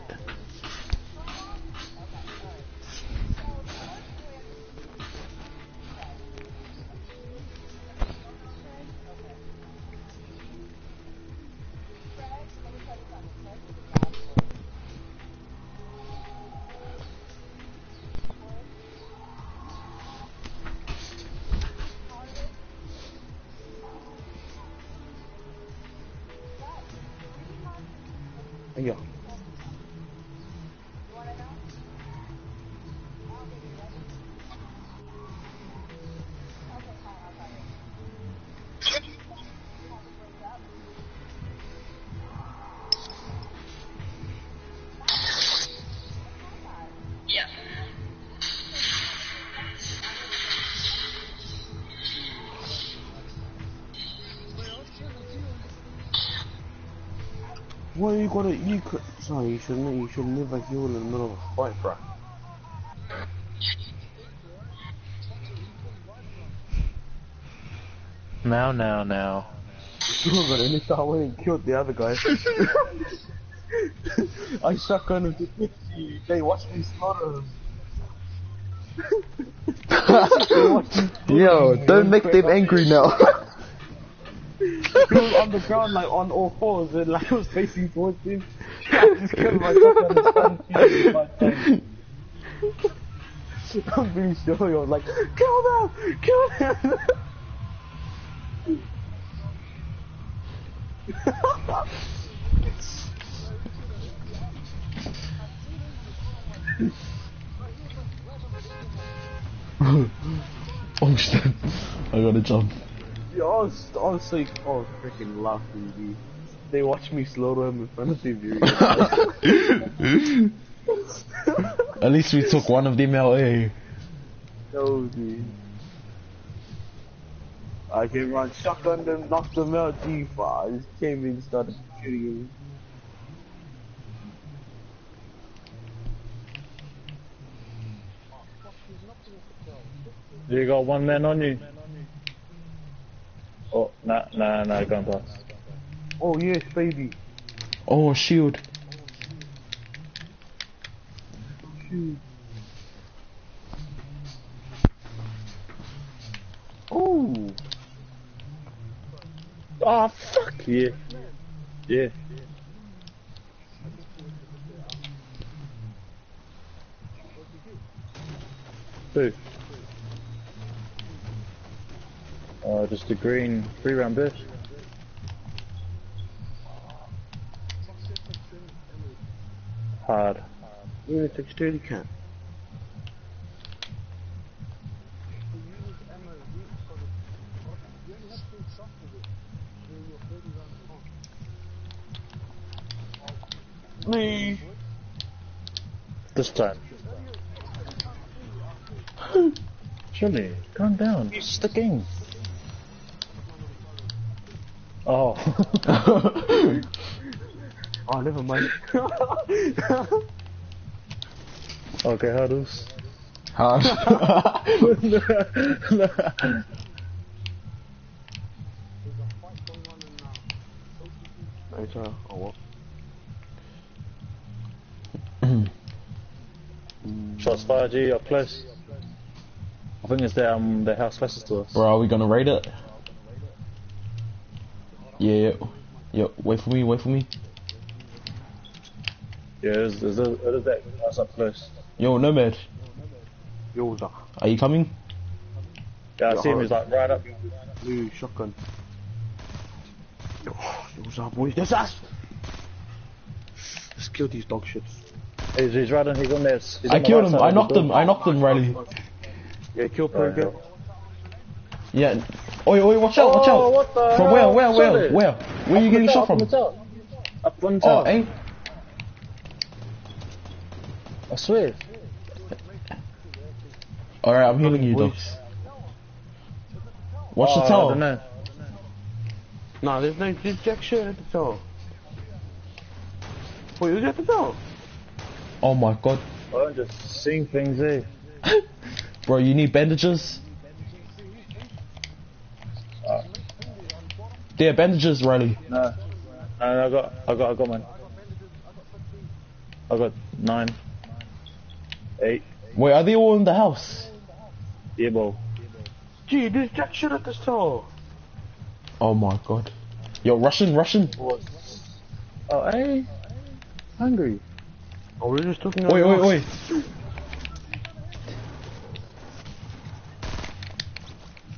You could, sorry, you should, you should live like you're in the middle of a fight, bro. Now, now, now. Oh, but at least I went and killed the other guy. I shotgun him to 50. They watched me slaughter him. They watched me slaughter Yo, don't make them angry now. He was on the ground like on all fours and like I was facing towards him. I just killed my shotgun and started shooting him five times. I'm sure he was like, kill them! Kill them! oh shit. I gotta jump. Yeah, I was, I was so, I was freaking laughing, dude. They watch me slow him in front of the view. At least we took one of them out, eh? no, dude. I came around, shotgun them, knocked them out, G I just came in and started shooting him. You got one man on you. Oh, nah, nah, nah, gone past. Oh yes, baby. Oh, shield. Shoot. Oh, Oh, fuck yeah. Yeah. Who? Oh, just a green three round bush. Hard. you're a dexterity cat. Me. This time. Surely, calm down. It's the game. Oh. Oh, never mind. okay, hurdles. Huh? Nice, uh, oh well. Shots fired, G, up close. I think it's their, um, their house closest to us. Bro, are we gonna raid it? Yeah, yeah. Yo, wait for me, wait for me. Yeah, there's, there's, a, there's that house up close. Yo, Nomad, Yo, the are you coming? Yeah, I see him, he's like right up. blue shotgun. Yo, what's up, boys? That's us! Let's kill these dog shits. He's, he's right on, he's on there. He's I on killed right him, I knocked him. I knocked him, Riley. Yeah, kill Right, Perga. Yeah. Oi, oi, watch out, watch Oh, out. what the From hell? where, where, where, Solid. where? Where are you getting on shot from? Up on the top. Up on the Oh, eh? I swear. Alright, I'm healing you, dogs. Watch oh, the I tower. don't. Nah, there's no there's jack shit at the tower. Wait, who's at the tower? Oh my god. I'm just seeing things eh? Bro, you need bandages? Uh. There, bandages, Riley. No. No, no, I got, I got, I got mine. I got nine. Eight. Wait, are they all in the house? Yeah, ball. Gee, there's jack shit at the store. Oh my god. Yo, Russian, Russian. What? Oh, hey. Hungry. Oh, we're just talking Wait, wait, wait.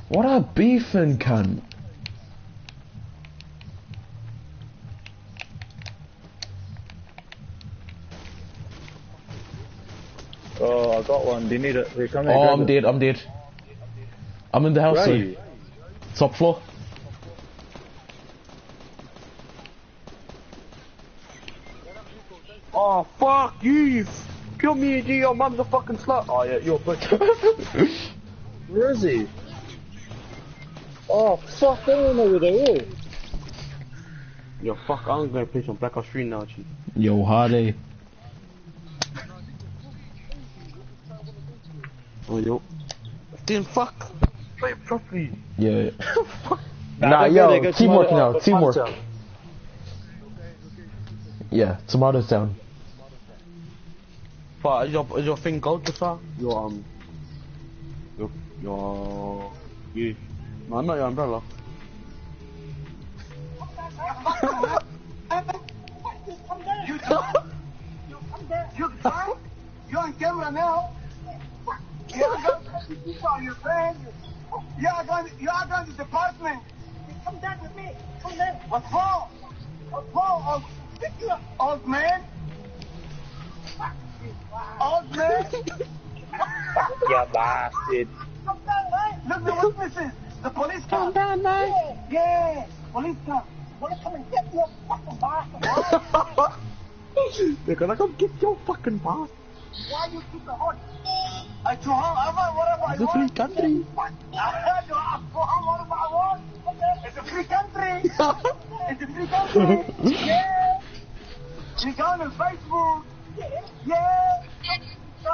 What a beefing cunt. Oh, I got one. Do you need it? They come here. Oh, I'm dead, I'm dead. I'm in the house, Where are sir. Top floor. Oh, fuck you! you f- Kill me, G, your mum's a fucking slut. Oh, yeah, you're a bitch. Where is he? Oh, fuck. I don't know where they are. Yo, fuck, I'm gonna play some Black Ops 3 now, chief. Yo, Hardy. Oh, yo. Then fuck. Play it properly. Yeah. Nah, nah, don't go there, yo, go teamwork tomato- now, go teamwork. tomato. Yeah, tomatoes down. Fuck, is your, is your thing gold, sir? Your, um... Your... Your... You... No, not your umbrella. You done? You done? You on camera now? You are going to keep on your friend. You are going. You are going to department. Come down with me. Come down. What for? What for? Old, old man. Old man. You bastard. Come down, right? Look the witnesses. The police come. Come down, right? Yeah. yeah. Police come. Police come and get your fucking bastard. They're gonna come get your fucking boss. Why you keep the horse? I too hung, I It's a want. free country. I too hung, whatever It's a free country. it's a free country. Yeah. We go on Facebook. Yeah.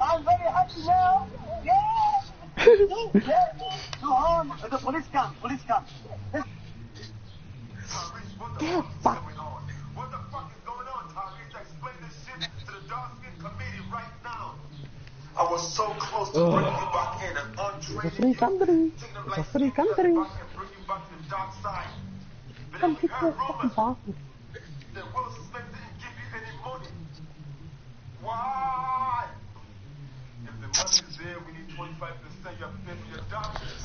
I'm very happy now. Yeah. yeah. Too. The police come. Police come. Yeah, fuck. I was so close to bringing you back in and untraining It's a free country. It's a free country. back and bring you back to the dark side. But Come then we get your heard fucking rumors boss. that Will Smith didn't give you any money. Why? If the money's there, we need 25% you have to pay for your doctors.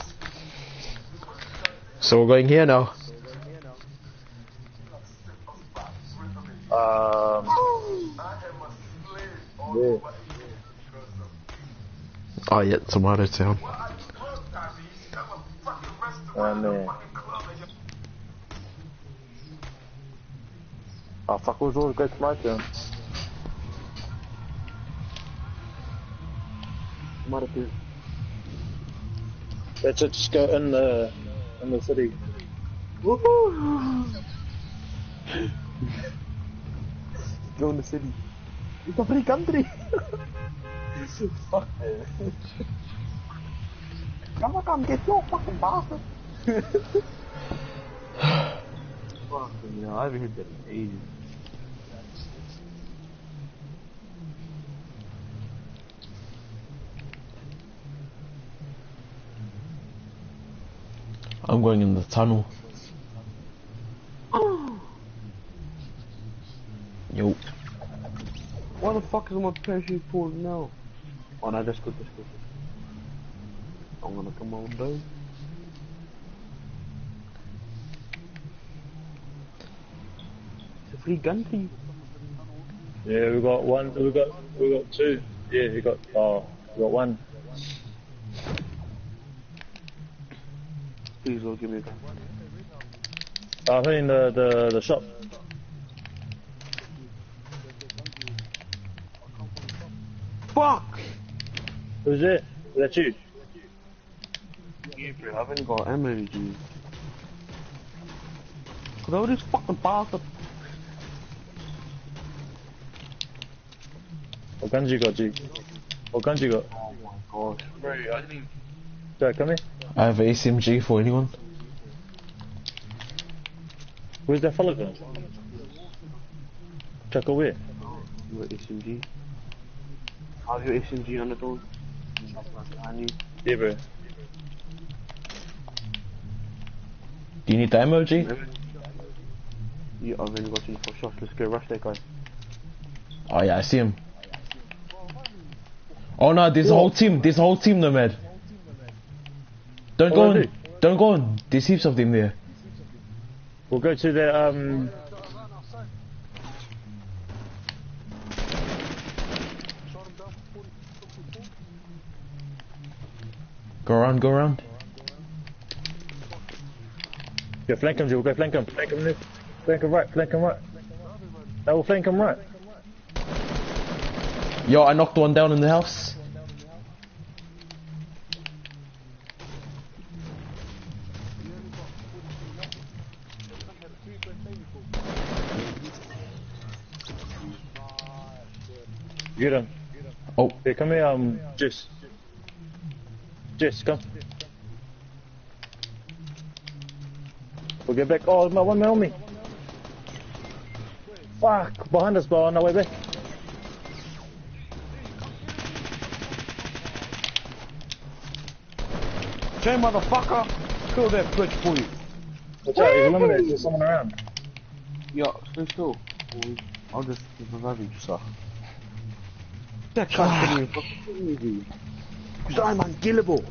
So we're going here now. Um, I had my slave all Yeah. over again because of Oh yeah, tomato town. Well, I love Tyrese. I'm a fucking restaurant, Oh, a man. fucking club, and you're oh fuck, it was always great to my turn. Motherfucker. Let's just go in the in the city. Go in the city. It's a free country. Fuck man. Come on, come get your fucking bastard. Fucking hell, I haven't heard that in ages. I'm going in the tunnel. Yo. Why the fuck is my parachute pulled now? Oh no, that's good, that's good. I'm gonna come on down. It's a free country. Yeah, we got one. We got we got two. Yeah, we got oh, we got one. Please don't give me a gun. I think in the the the shop. Fuck! Who's it? Is that you? Yeah, I haven't got ammo, dude. Cause all this fucking bastard. What guns you got, G? What guns you got? Oh my gosh. Bro, I didn't even... Joe, come here. I have an ACMG for anyone. Where's that fella gun? Chuck away. You got SMG. Have your SMG on the door. I need. Yeah, bro. Do you need the ammo, G? Yeah, I've only got 24 shots. Let's go rush that guy. Oh yeah, I see him. Oh no, there's a whole team. There's a whole team, Nomad. Don't What go do on. do? Don't go on. There's heaps of them there. We'll go to the um. Go around, go around. Yeah, flank him, Joe. Go flank him. Flank him, left. Flank him right, flank him right. I will flank him right. Yo, I knocked one down in the house. Get him. Oh. Hey, come here, um, Jace. Jess, come. We'll get back. Oh, my one man on me. Fuck, behind us, bro, on our way back. Jay, motherfucker! Kill that bitch for you. Watch out, he's eliminated. There's someone around. Yeah, stay still. I'll just revive you, sir. That cunt can fucking kill me, dude. Because I'm unkillable.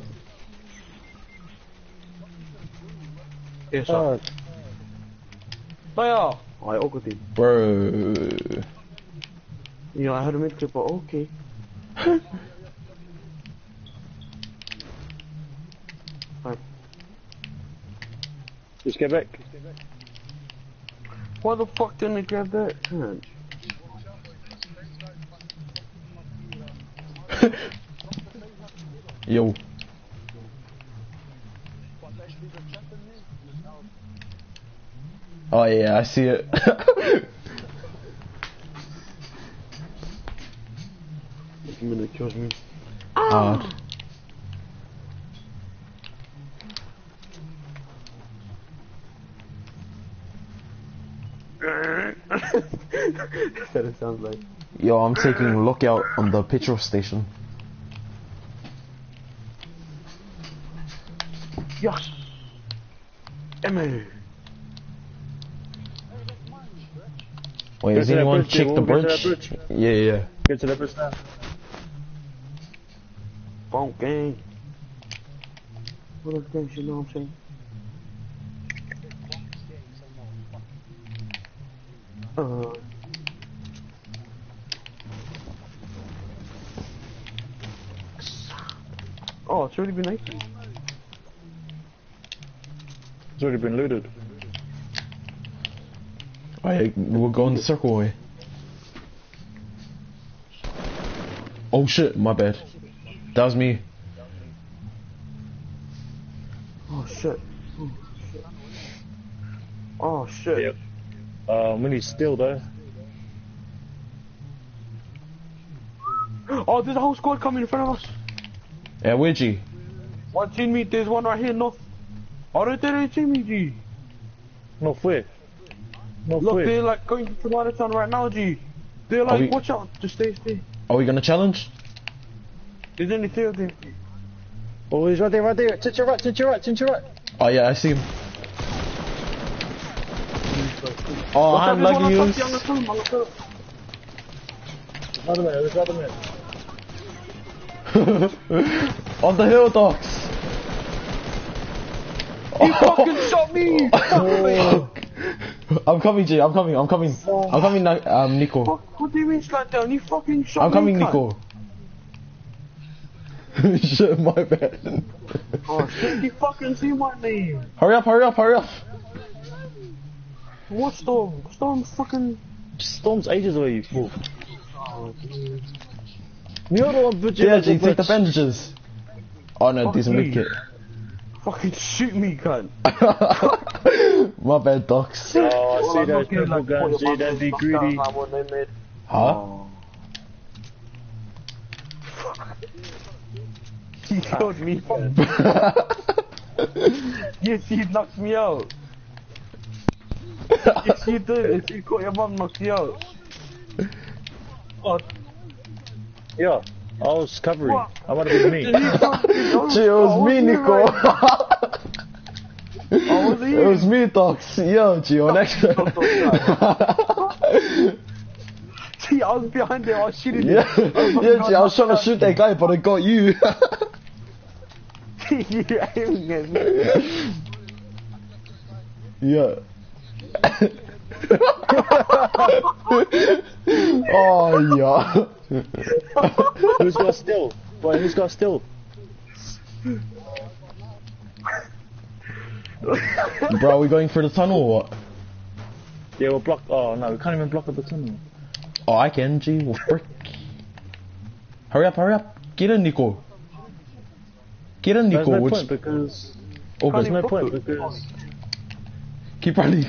Yes, sir. Fuck. Player! I ook het in. bro. Ja, I heard him in clip, but okay. Just get back. Why the fuck didn't they grab that cunt? Yo. Oh yeah, I see it. Just a minute, kills me. Hard. That's what it sounds like. Yo, I'm taking lookout on the petrol station. Yes! Emma! Wait, Go has anyone bridge, checked the Jay, we'll bridge? to that bridge. Yeah, yeah. Get to the bridge now. Bonk gang. What else gang, you know what I'm saying? Uh, oh, it's already been nice. It's already been looted. Alright, we'll go in the circle way. Oh shit, my bad. That was me. Oh shit. Oh shit. Oh shit. Yep. Um, we need steel though. Oh, there's a whole squad coming in front of us. Yeah, where'd you? One team meet, there's one right here, north. There, they team me, G. North Look, where? they're like going to Town right now, G. They're like, we- watch out, just stay, stay. Are we gonna challenge? There's only three of them. Oh, he's right there, right there. To your right, to your right, to your right. Oh yeah, I see him. Oh, out, I'm lucky you. the film, on the film. Another man, another man. On the hill, dogs. He fucking shot me! I'm coming, Jay. I'm coming. I'm coming. I'm coming, Ni- um, Nico. Fuck, what do you mean slide down? He fucking shot me. I'm me, coming, cunt. Nico. Shit, my bad. Oh shit, he fucking see my name. Hurry up, hurry up, hurry up. What storm? Storm fucking... Storm's ages away, you fool. You're the one bitching Yeah, about G, the take the bridge. bandages. Oh no, Fuck these are me. Mid kit. Fucking shoot me, cunt. my bad, docs. Oh, I see I'm those not getting, purple like, guns, put your G, be greedy. down, what they made. Huh? He killed me. yes, he knocked me out. yes, you did. You caught your mom knocked you out. Oh, Yeah, Oh, I was covering. What? I might to be me. Gee, it was oh, me, Nico. Oh, it was me, docs. Yo, G, on extra. See, I was behind there. I was shooting Yeah, yeah, G, I was trying to shoot that guy, but I got you. you aiming at me. yeah. oh, yeah. Who's got still? Boy, who's got still? Bro, are we going through the tunnel or what? Yeah, we're blocked. Oh no, we can't even block up the tunnel. Oh, I can, G. Well, frick. Hurry up, hurry up. Get in, Nico. Get in, There's Nico. no Which, point because oh, there's no point because keep running.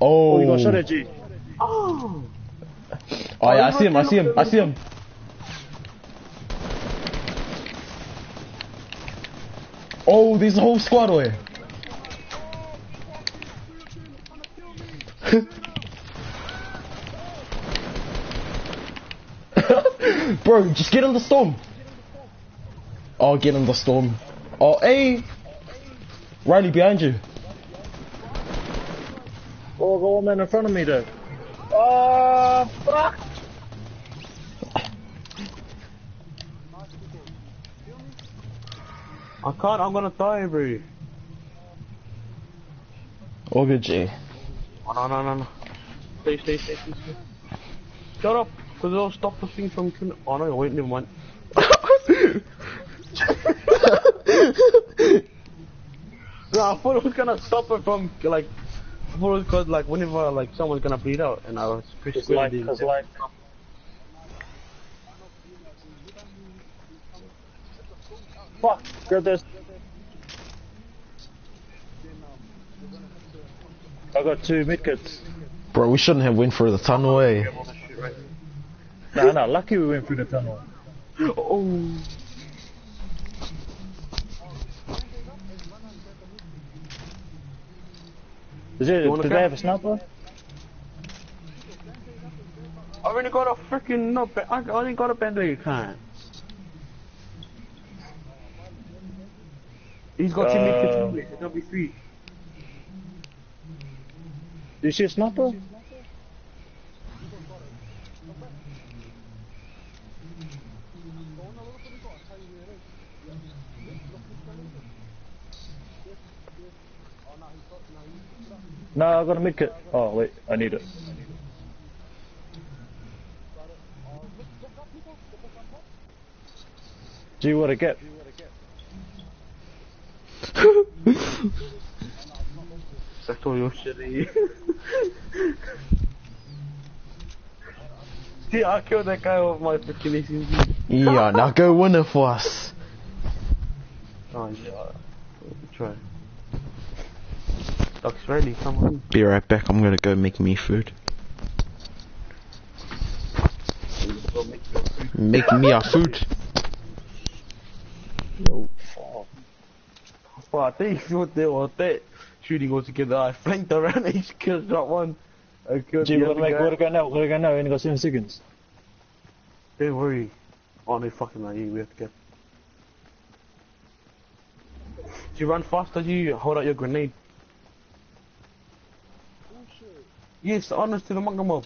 Oh, Oh, you got shot at G. Oh. Oh yeah, I see him, I see him, I see him. Oh, there's a whole squad away. Bro, just get in the storm. Oh, get in the storm. Oh, hey. Riley behind you. Oh, the one man in front of me though. Oh, fuck! I can't, I'm gonna die, bro. Oh, good G. Oh, no, no, no, no. Stay, stay, stay, stay, stay. Shut up, because it'll stop the thing from killing. Oh no, wait, never mind. No, I thought it was gonna stop it from, like, I it cause, like, whenever, like, someone's gonna bleed out, and I was pretty Cause life, cause life. Fuck, grab this. I got two medkits. Bro, we shouldn't have went through the tunnel, eh? Nah, nah, lucky we went through the tunnel. Oh. Is it, You did they have a sniper? I already got a freaking, no, I I already got a band-aid can. He's got two Uh, medkits, it'll be three. Do you see a sniper? No, I got a medkit. Oh wait, I need it. Do you want to get? That's all your shit, eh? See, I killed that guy with my freaking SMG. Yeah, now go win it for us. Oh, yeah. Try. Doc's ready, come on. Be right back, I'm gonna go make me food. Make me a food. Yo, fuck. Well, I think what they were that shooting all together. I flanked around each kill, shot one. I killed Gee, the what other to make? guy. What to go now? What to go now? We only got seven seconds. Don't worry. Oh no, fucking like you, we have to get. Do you run faster? Do you hold out your grenade? Yes, honest to the monkey mob.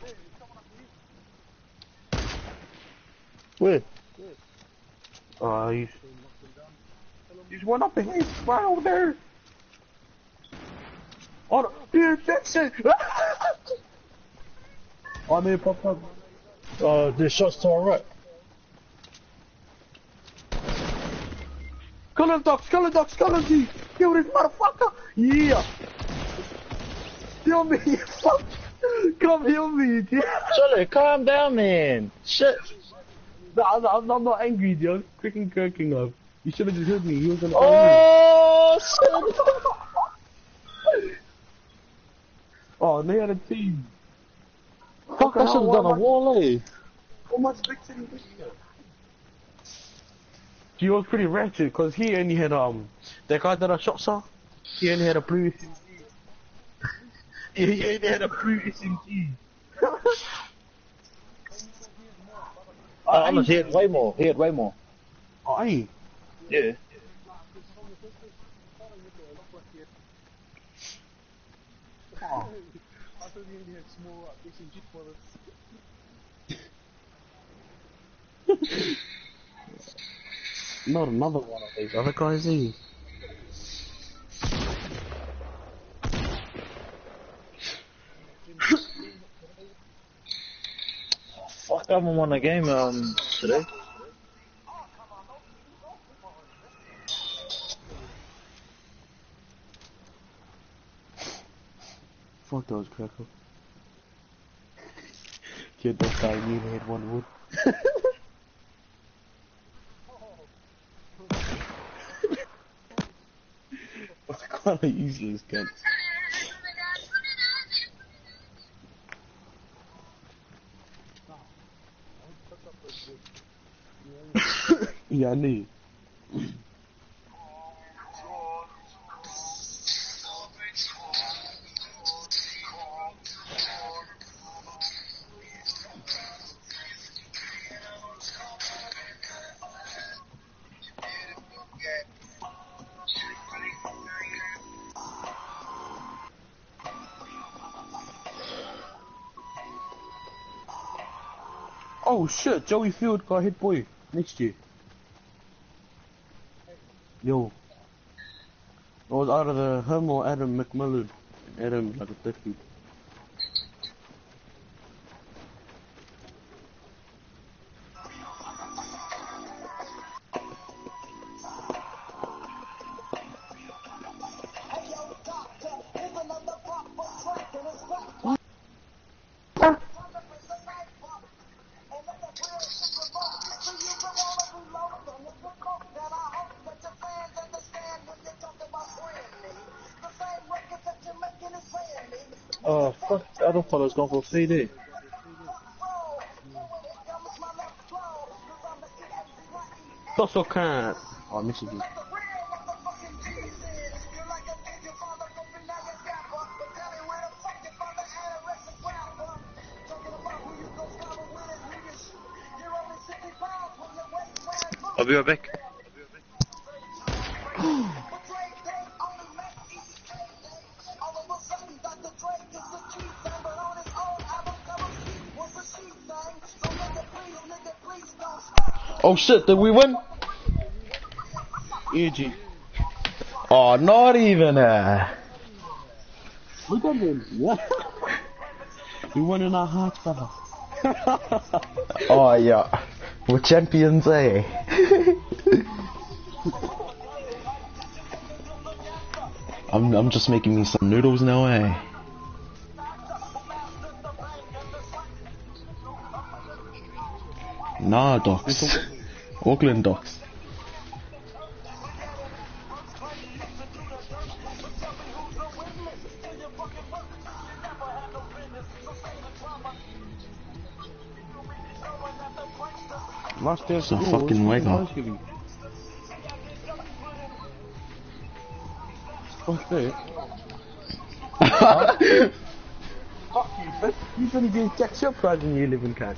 Where? Uh, you. There's one up ahead, right over there. Oh, dude, that's it. oh, man, pop up. Oh, there's shots to our right. Skull dog, skull dog, skull G. Kill this motherfucker. Yeah. Kill me, you fuck. Come heal me, dude. Charlie, calm down, man. Shit. No, I'm, I'm, I'm not angry, dude. I'm freaking kirking up. You should have just heard me. He was gonna Oh, shit. Oh, they had a team. Fuck, I should have done a wall, eh? How much victory? He was pretty ratchet because he only had um that guy that I shot saw. He only had a blue SMG. yeah, he only had a blue SMG. Oh, honest, he had way more. He had way more. Aye. Yeah. I thought he only had small uh, SMG bullets. Not another one of these other guys, Fuck, I haven't won a game um today. Fuck those crackers. Kid, that guy really had one wood. What kind of useless gun? Oh shit, Joey Field got hit boy next year. Yo. I was the him or Adam McMillan. Adam like a thick dude. Fuck, the other fellow's gone for a CD. Tosso can. Oh, I miss you. I'll be right back. Oh shit, did we win? EG. Oh, not even uh We got him. We won in our hearts, fella. Oh yeah. We're champions, eh? I'm I'm just making me some noodles now, eh? Nah, docs. Auckland year, It's a fucking wagger. Fuck that. Fuck you, only been jacked up than you live in Cass.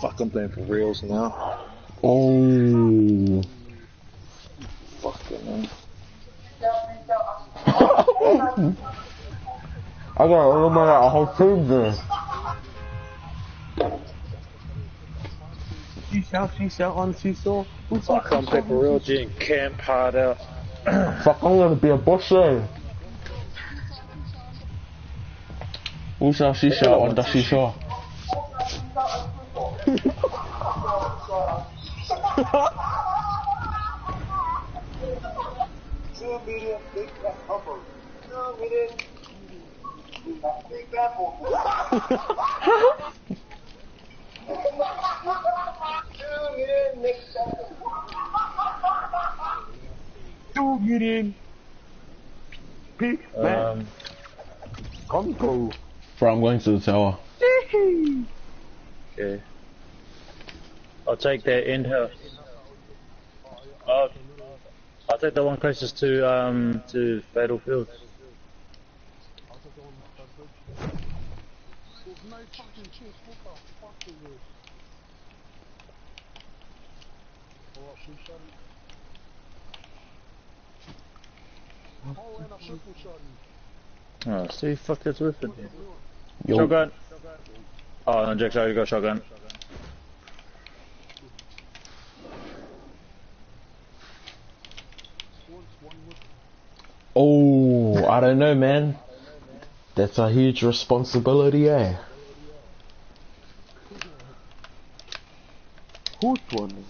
Fuck, I'm playing for reals now. Oh. Fucking man. I got a little bit of a whole team there. She's out, she's out on seesaw. Who's Fuck, I'm playing for real, G, and camp hard out. Fuck, I'm gonna be a boss eh? Usa shisha on the shisha. Two medium big cat humble. Two medium big apple. Two medium mixed apple. Two get in. Big man. Um, Congo. Bro, I'm going to the tower. okay. I'll take that end house. I'll, I'll take the one closest to, um, to Fatal Fields. Oh. Oh, see, fuck, that's worth it. Yo. Shotgun. Oh, no, Jack's already got shotgun. Once, one wood. Oh, I don't know, man. That's a huge responsibility, eh? Who's one?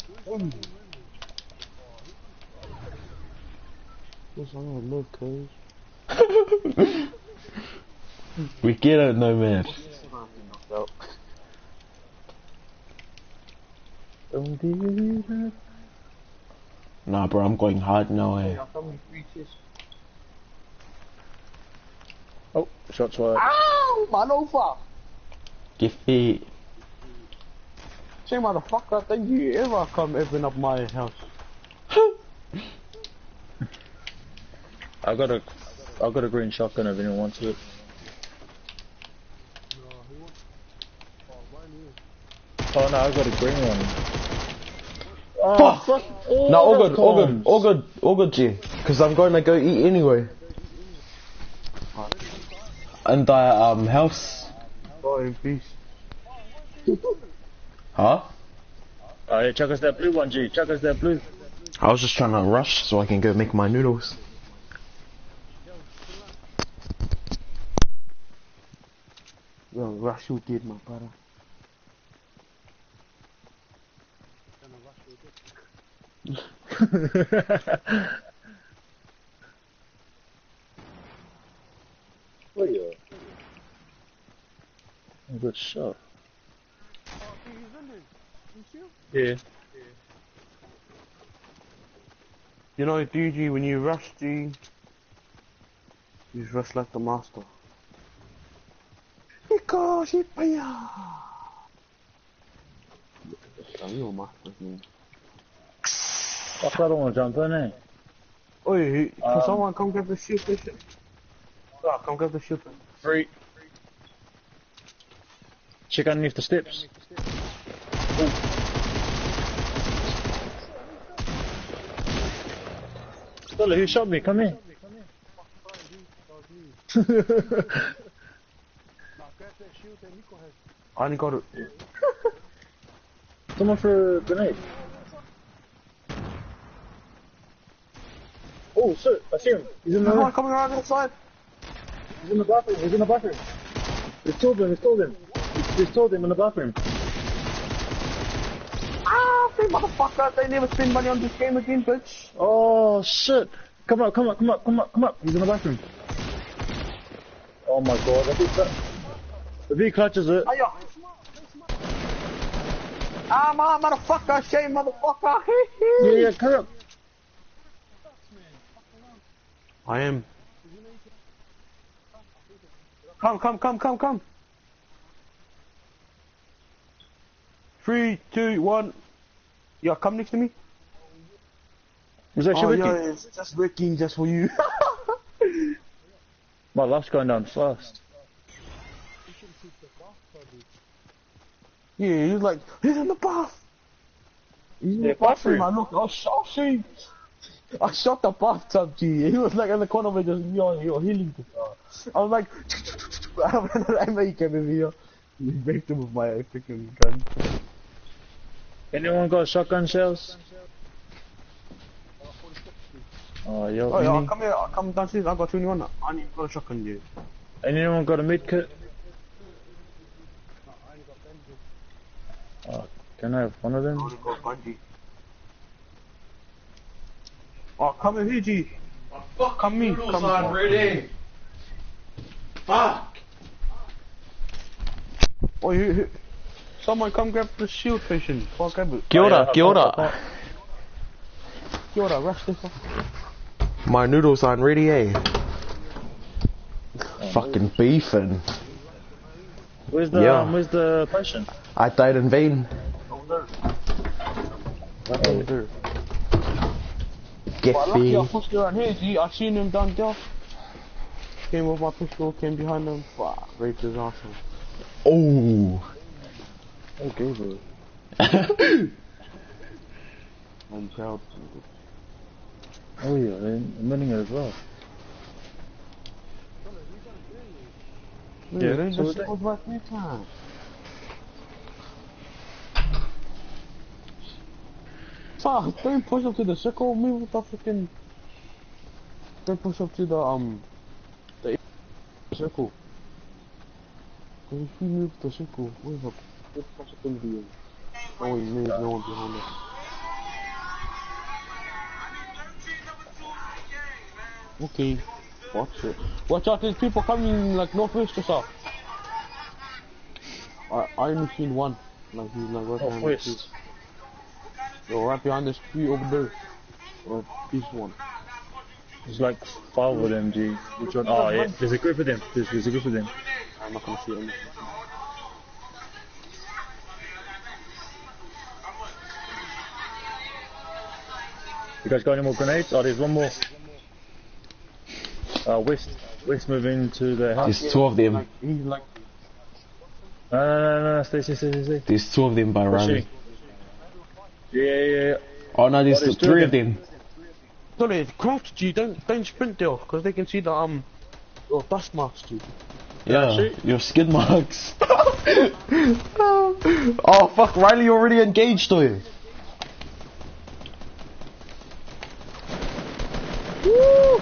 What's wrong with look, cuz? We get it, no man. Nah, bro, I'm going hard now, eh? Oh, shots fired. Ow! Man over! Get fit. Say motherfucker, thank you ever come open up my house. I got a, I got a green shotgun if anyone wants it. Oh no, I got a green one. Oh, Fuck! fuck! No, all good, all good, all good, all good, G. Because I'm going to go eat anyway. And the um house, Go in peace. huh? Alright, chuck us that blue one, G. Chuck us that blue. I was just trying to rush so I can go make my noodles. Well, rush you did, my brother. What are you? A good shot. Yeah. You know, DG, when you rush, G, you just rush like the master. Because he paya. I'm your master's name. Fuck, I don't want to jump in, eh? Oi, can Um, someone come get the ship station? Ah, come get the ship. Free. Check underneath the steps. Stella, who shot me? Come here. I only got it. Someone threw a grenade. Oh shit, I see him. He's in the Come on, coming around the side. he's in the bathroom, he's in the bathroom. He's told him, he's told him. He's, he's told him in the bathroom. Ah, free motherfucker, they never spend money on this game again, bitch. Oh shit! Come up, come up, come up, come up, come up. He's in the bathroom. Oh my god, if he, cl- if he clutches it, Ayo. Ah, my motherfucker, shame motherfucker. yeah, yeah, come up. I am. Come, come, come, come, come. Three, two, one. Yeah, come next to me. Was that Oh, yeah, it's just working just for you. My life's going down fast. yeah, he's like, he's in the bath. He's in Yeah, the bathroom. bathroom. I look, oh, shoot. I shot the bathtub, G. He was like in the corner of it, just, yo, yo, healing. I was like, I make him in here. He baked him with my freaking gun. Anyone got shotgun shells? Oh, yo, Oh, yeah, any- come here, I'll come downstairs. I got 21. I need to go shotgun you. anyone got a med kit? Oh, can I have one of I them? Only got bungee. Oh, come here, G. Fuck, Come me, noodles come aren't on. ready. Fuck. Oh, you, you, someone come grab the shield station. Fuck, grab it. Kia Oh, ora, yeah, kia I ora. Kia ora, rush this one. My noodles aren't ready, eh? Fucking beefing. Where's the Yeah. um, where's the patient? I died in vain. Right over there. Get But lucky I pushed around here, G. I seen him down there. Came with my pistol, came behind him. Fuck, raped his asshole. Oh. Okay, bro. I'm proud. Oh yeah, I'm winning it as well. Yeah, Yeah, just they- goes back three times. Fuck, don't push up to the circle, move with the freaking. Don't push up to the, um. The circle. If he moves the circle, where's the what possibility of no one moves, no one behind us? Okay, watch it. Watch out, there's people coming like northwest or south. I I only seen one. Like he's like right behind the. Northwest. Yo, right behind this tree over there. Or this one. There's like five of them, G. Which one? Oh, yeah. There's a group of them. There's, there's a group of them. I'm not gonna see it. You guys got any more grenades? Oh, there's one more. Uh, West. West moving to the house. There's two of them. Like No, no, no, no, stay, stay, stay, stay, stay. There's two of them by Riley. Yeah, yeah, yeah. Oh no, there's Oh, there's two three of of them. Sorry, crouch G, don't don't sprint there, cause they can see the um your dust marks G. Yeah, shoot. your skid marks. oh fuck, Riley already engaged though. Woo!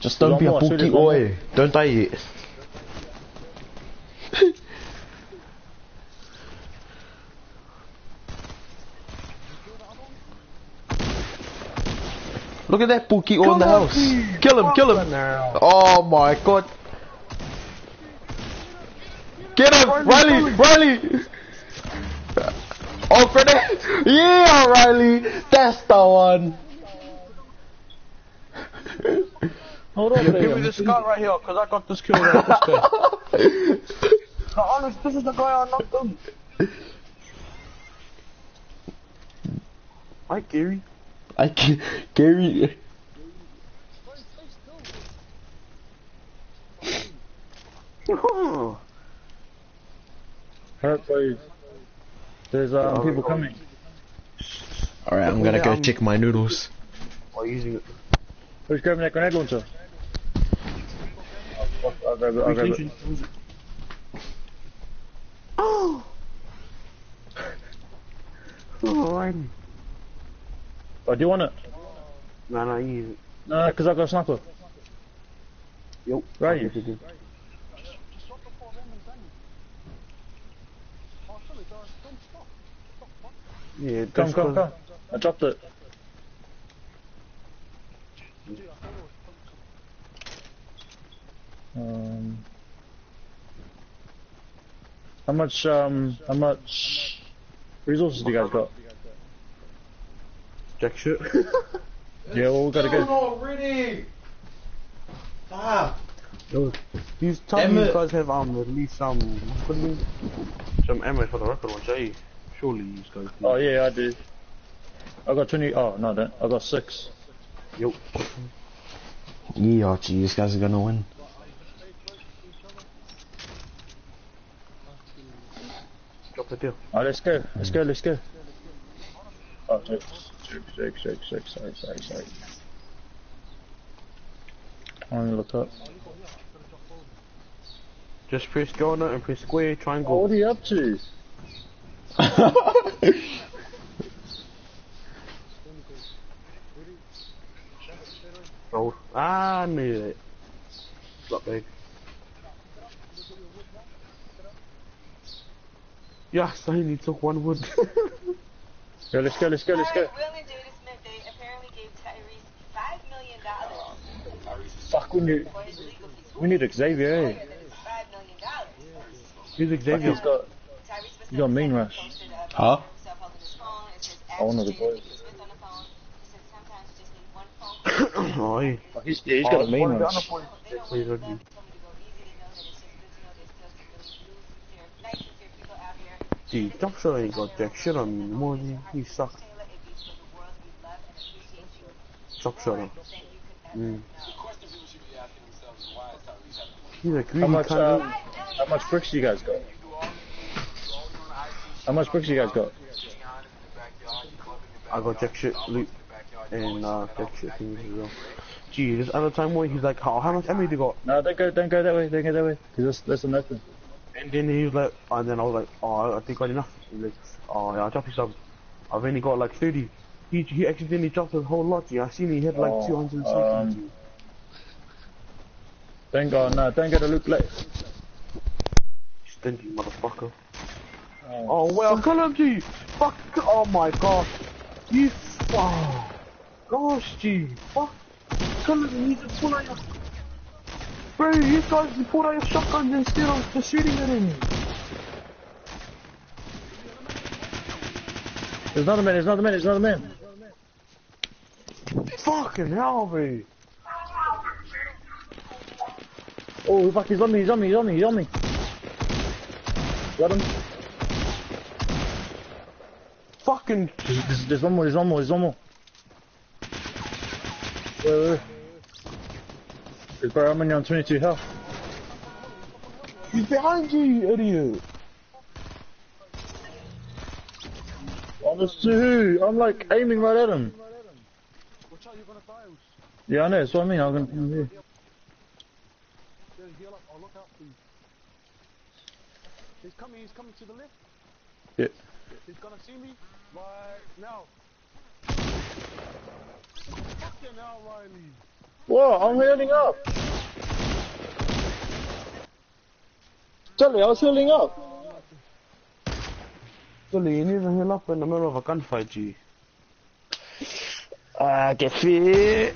Just don't be a more, shoot pookie it, one more. oi. Don't die yet. Look at that pookie on the house. Kill him, kill him. Oh my god. Get him, Riley, Riley. Oh, grenade. Yeah, Riley. That's the one. Hold on, Give me this guy right here, cause I got this kill right this guy. No, honest, this is the guy I knocked him. Hi, Gary. I can Gary. oh, Hurt, please. There's um, people coming. Alright, I'm gonna go I'm- check my noodles. using it. Who's grabbing that grenade launcher? Oh, fuck, I'll grab it, I'll grab it. Oh! Oh, I'm... Oh, do you want it? No, no, you use it. No, because I've got a sniper. Yo. Right. Yes, it is. Just drop the four and then. Sorry, don't, don't stop. Stop. Yeah, Come, come, come. I dropped it. Um, how much, um, how much resources do you guys got? Jack shit. Yeah, well, we gotta go. already. Ah. Yo, these tell me you guys have um at least some what do you mean? some ammo for the rocket launcher. eh? Surely you guys. do. Oh, yeah, I do. I got 20, oh, no, I don't. I got 6. Yo. Yeah, Archie, these guys are gonna win. Drop it there. Alright, let's go. Let's go, let's go. Oh, shake, shake, shake, shake, shake, sorry, sorry, sorry. I'm gonna look up. Just press go it and press square Oh, triangle. what are you up to? Roll. Ah, I knew it. Drop big. Yes, I only took one wood. Go, let's go, let's go, let's go. Will and Jada Smith, they apparently gave Tyrese five million dollars Fuck, we need, for his legal fees. we need Xavier, eh? That is five million dollars. Here's Xavier. he's got, Tyrese was You got mean rush. a Huh? of himself holding his phone. It says, I wanna "Ask the boys. Smith on the phone." He said, "Sometimes you just need one phone call." oh, he's, he's got a mean One of the rush. other boys- They don't Please, want okay. them to tell me to go easy. They know that it's just good to know there's still some really blue, sincere, nice, sincere people here. Gee, ain't got jack shit on me. More than he sucks. Taylor, it the love you Jump Shot. than you could ever Mm. He's a How greedy much, cunt. um, how much bricks you guys got? How much bricks you guys got? I got jack shit loot and uh, jack shit things as well. Gee, this other time when he's like, how, how much ammo do you got? No, don't go, don't go that way, don't go that way. Cause that's, that's an open. And then he was like, and then I was like, oh, I think I got enough. He's like, oh, yeah, I dropped some. I've only got like 30. He, he accidentally dropped a whole lot, yeah. I seen he had like Oh, 200 um, something. Don't go, no, don't go to Loot Lake. Stinky motherfucker. Oh. Oh, well, G. Fuck. Oh my gosh. You. Oh. Gosh, G. Fuck. Call of Duty, you just pull out your. Bro, you guys pulled out your shotguns instead of just shooting at him. There's another man, there's another man, there's another man. Fucking hell, bro. Oh, fuck, he's on me, he's on me, he's on me, he's on me. Got him. Fucking. There's, there's one more, there's one more, there's one more. Wait, wait, wait. Hey, Bro, I'm only on 22 health. He's behind you, you idiot. On the two, I'm like aiming right at him. Watch out, you're gonna die. Us. Yeah, I know, that's what I mean, I'm gonna come here. Yeah, heal. Look out. He's coming. He's coming to the left. Yeah. He's gonna see me right now. Fucking hell, Riley. What? I'm healing up. Charlie, I was healing up. Billy, you need to heal up in the middle of a gunfight, G. Ah, get fit.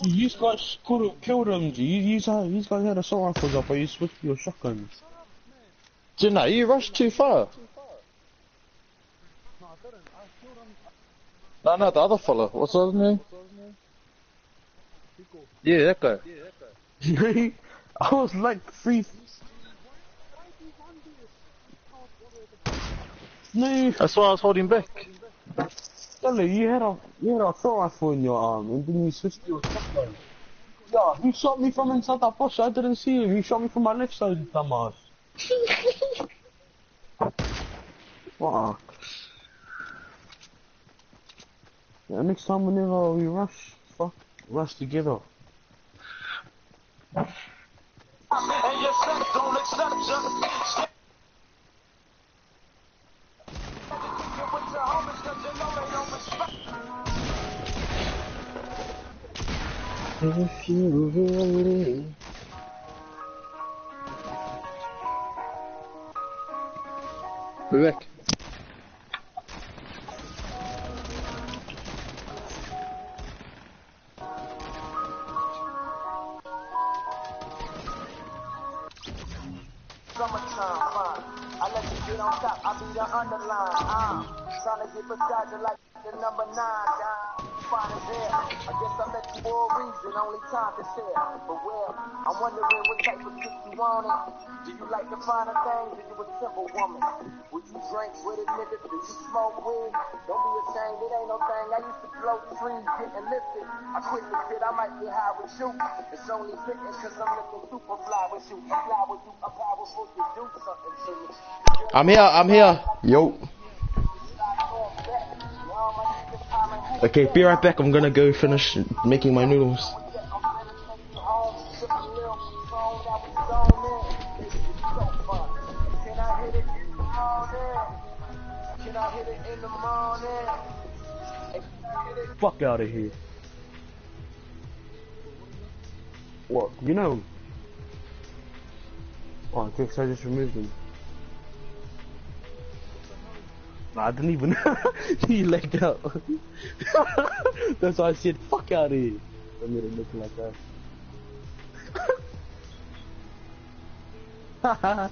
You guys could have killed him, G. You, you, guys- you guys had assault rifles up, but you switched your shotguns. Do you know, you rushed too far. No, I didn't. I killed him. No, no, the other fella. What's his name? Yeah, that guy. Yeah, that guy. I was like three. No, That's why I was holding back. Billy, you had a you had a assault rifle in your arm, and then you switched to your shotgun. Yeah, he shot me from inside that bush. I didn't see him. He shot me from my left side, you dumbass. Fuck. Yeah, next time whenever we rush, fuck, rush together. If you really Vivek. Summertime, top, I be the underline. Uh, trying to get beside you like the number nine. Down, fine as hell. I guess I met you for a reason, only time can tell. But well, I'm wondering what type of chick you want it. Do you like the finer things? Or you a simple woman? Would you drink with a nigga? Do you smoke weed? Don't be ashamed, it ain't no thing. I used to float trees, getting lifted. I quit the shit, I might get high with you. It's only fitting cause I'm looking super fly with you. Fly with you, I'm powerful to do something to me. I'm here, I'm here. Yo. Okay, be right back. I'm gonna go finish making my noodles. fuck out of here. What? You know? Oh, I guess I just removed him. I didn't even. he legged out. That's why I said, fuck out of here. I made it look like that.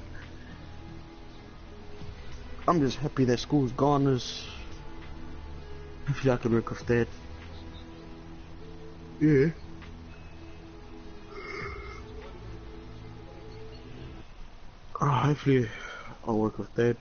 I'm just happy that school's gone. As if I can work with that. Yeah. Oh, hopefully I'll work with that.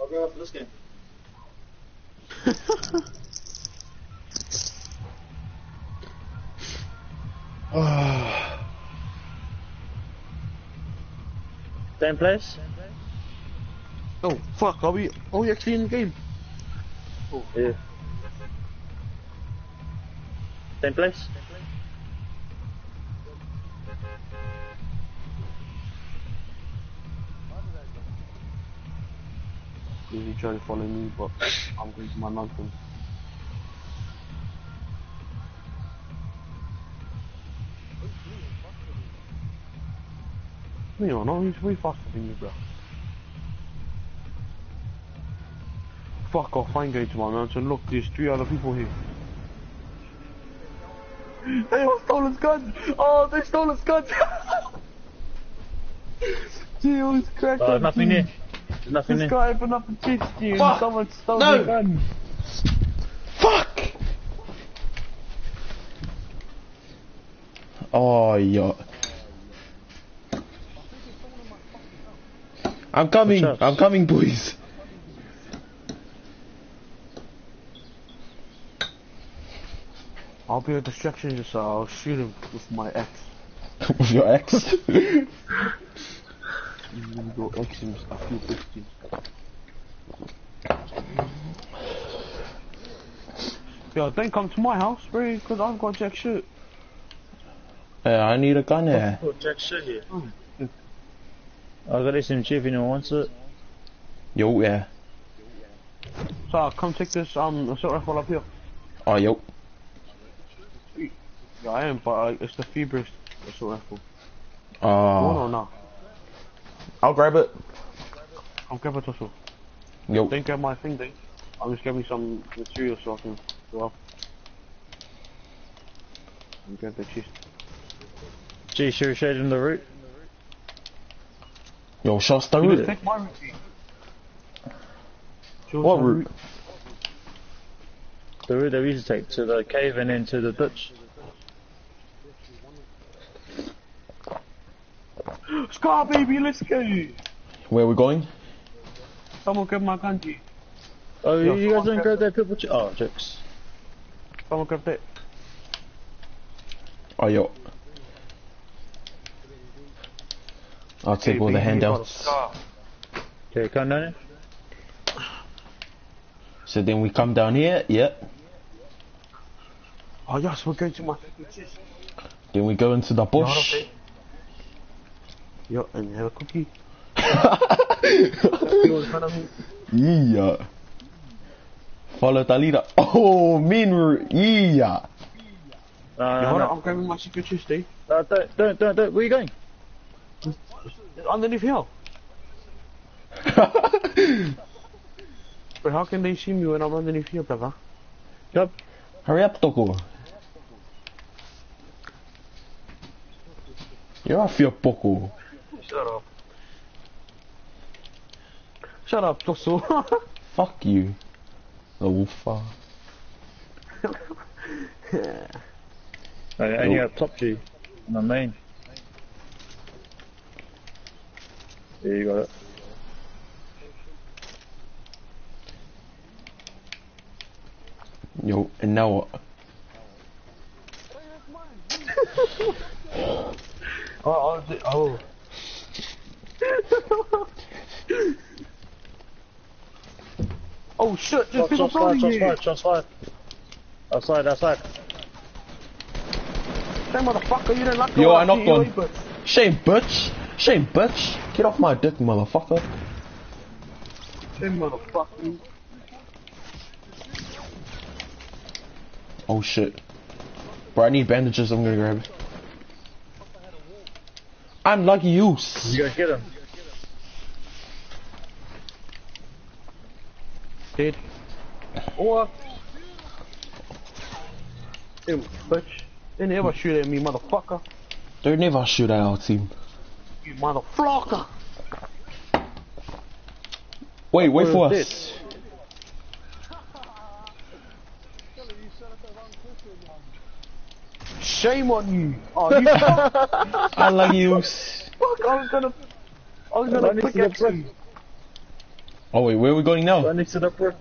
I'll go after this game. Same place? Oh, fuck, are we, are we actually in the game? Oh, Yeah. Same place? Really trying to follow me, but I'm going to my mountain. You know, no, he's way faster than you, bro. Fuck off, I'm going to my mountain. Look, there's three other people here. They all stole his gun! Oh, they stole his gun! Jesus Christ. Uh, nothing here. There's nothing This here. guy opened up and chased you Fuck. and someone stole No. the gun. Fuck! Oh, yeah. I'm coming, I'm coming, boys. I'll be a distraction just so I'll shoot him with my X. With your ex. You go X him a few fifty. Yo, don't come to my house, bro, because I've got jack shit. yeah, I need a gun here. Oh, Jack shit here. Oh. I got SMG if anyone wants it. Yo, yeah. So, come take this um assault rifle up here. Oh, yo. Yeah, I am, but uh, it's the Phoebus assault rifle. You want Oh, or not? I'll grab it. I'll grab it also. Yo. Don't grab my thing, then. I'm just grabbing some material so I can go up. And grab the chest. G, should we shade in the route? Yo, shots the You just route. take my route. What my route? The route that we used to take to the cave and into the ditch. Scar baby, let's go! Where are we going? Someone grab my country. Oh, Yo, you guys someone don't grab that purple ch- Oh, jokes. Someone grab that. Oh, yo. I'll take all the baby, you got a handouts. Okay, come down here. So then we come down here, yeah. Oh yes, we're going to my secret. Then we go into the bush. okay. Yo, and have a cookie. You in front of me? yeah. Follow the leader. Oh, mean route. Yeah. No, Yo, no, hold no. on, I'm grabbing my secret chest, eh? Uh, don't, don't, don't, don't. Where you going? It's underneath here. But how can they see me when I'm underneath here, brother? Yup. Hurry up, Toko. You're off your poco. Shut up. Shut up, Tosso. Fuck you. The wolfer. I, I only got top G. My main. There you got it. Yo, and now what? Uh, oh, oh, the- oh. oh shit, there's Shots, people shots fired, following shots you. fired, shots fired. Outside, outside. That motherfucker, you didn't like Yo, the I knocked you on. ain't, but- Shame, bitch. Shame, bitch. Get off my dick, motherfucker. That motherfucker. Oh shit. Bro, I need bandages. I'm gonna grab it. I'm lucky use. You guys get him. Dead. Or. Damn, bitch. They never shoot at me, motherfucker. They never shoot at our team. You motherfucker. Wait, wait for We're us. Shame on you. Oh, you fuck. I like use. I was gonna. I was gonna next pick to at you. Oh wait, where are we going now? Right next to the brick.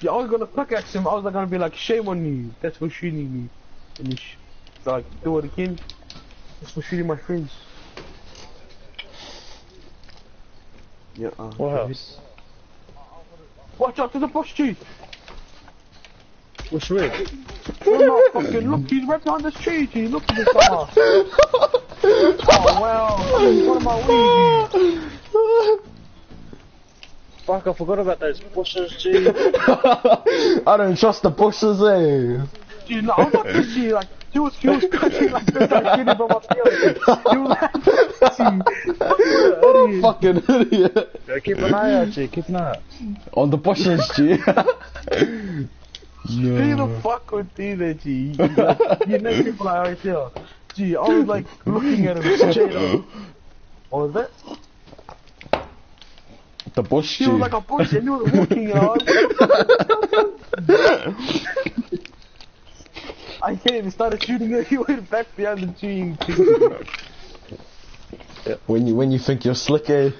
Yeah, I was gonna pickaxe him. I was gonna be like, shame on you. That's for shooting me. And he sh- like, do it again. That's for shooting my friends. Yeah, uh, What house? Watch out to the bush, G! Which way? No, no, fucking look, he's right behind this tree, G. Look at this summer. Oh, well, what am I with, Fuck, I forgot about those bushes, G. I don't trust the bushes, eh? G? No, I'm not this G, like, he was, he was cutting like this, getting from up here. He was like, G. Oh, fucking idiot. Yeah, keep an eye out, G. Keep an eye out. On the bushes, G. Who the fuck would do that, G? Like, you know people right here. Gee, I was like looking at him straight up. What was that? The bush, He G. was like a bush and he was walking I was I hit him, started shooting him, he went back behind the tree. When you when you think you're slick, eh?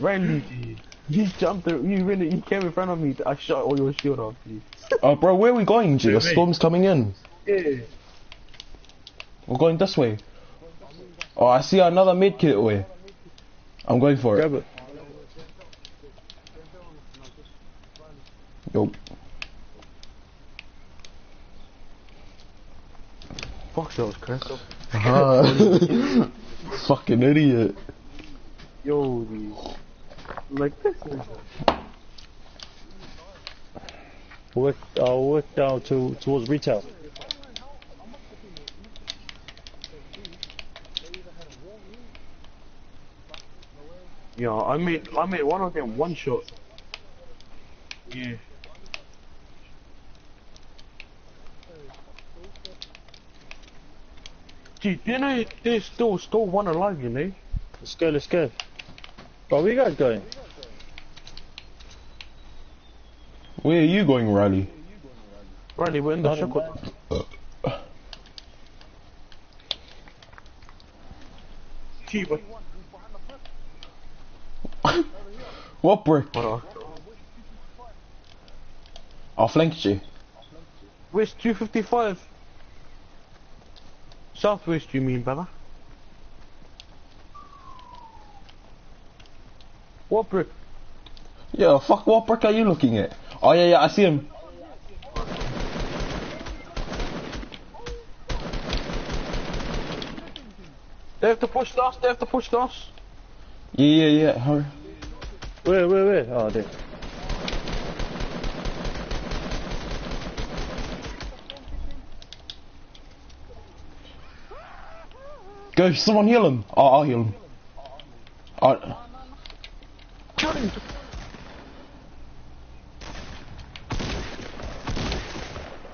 Randy, G. He jumped you really, he came in front of me, I shot all your shield off, G. Oh, bro, where are we going, G? The storm's coming in. Yeah. We're going this way. Oh, I see another med kit way. I'm going for Grab it. it. Fuck those, Chris. Uh-huh. Fucking idiot. Yo, G. Like this is Work, I'll work down to, towards retail. Yeah, I made I made one of them one shot. Yeah. Gee, you know there's still still one alive, you know? Let's go, let's go. Where are you guys going? Where are you going, Riley? Riley, we're in the Not in shop. What brick? Hold on. I'll flank you. Where's 255? Southwest, you mean, brother? What brick? Yeah, fuck, what brick are you looking at? Oh, yeah, yeah, I see him. They have to push us, they have to push us. Yeah, yeah, yeah, hurry. Where, where, where? Oh, there. Go, someone heal him. Oh, I'll heal him. Oh,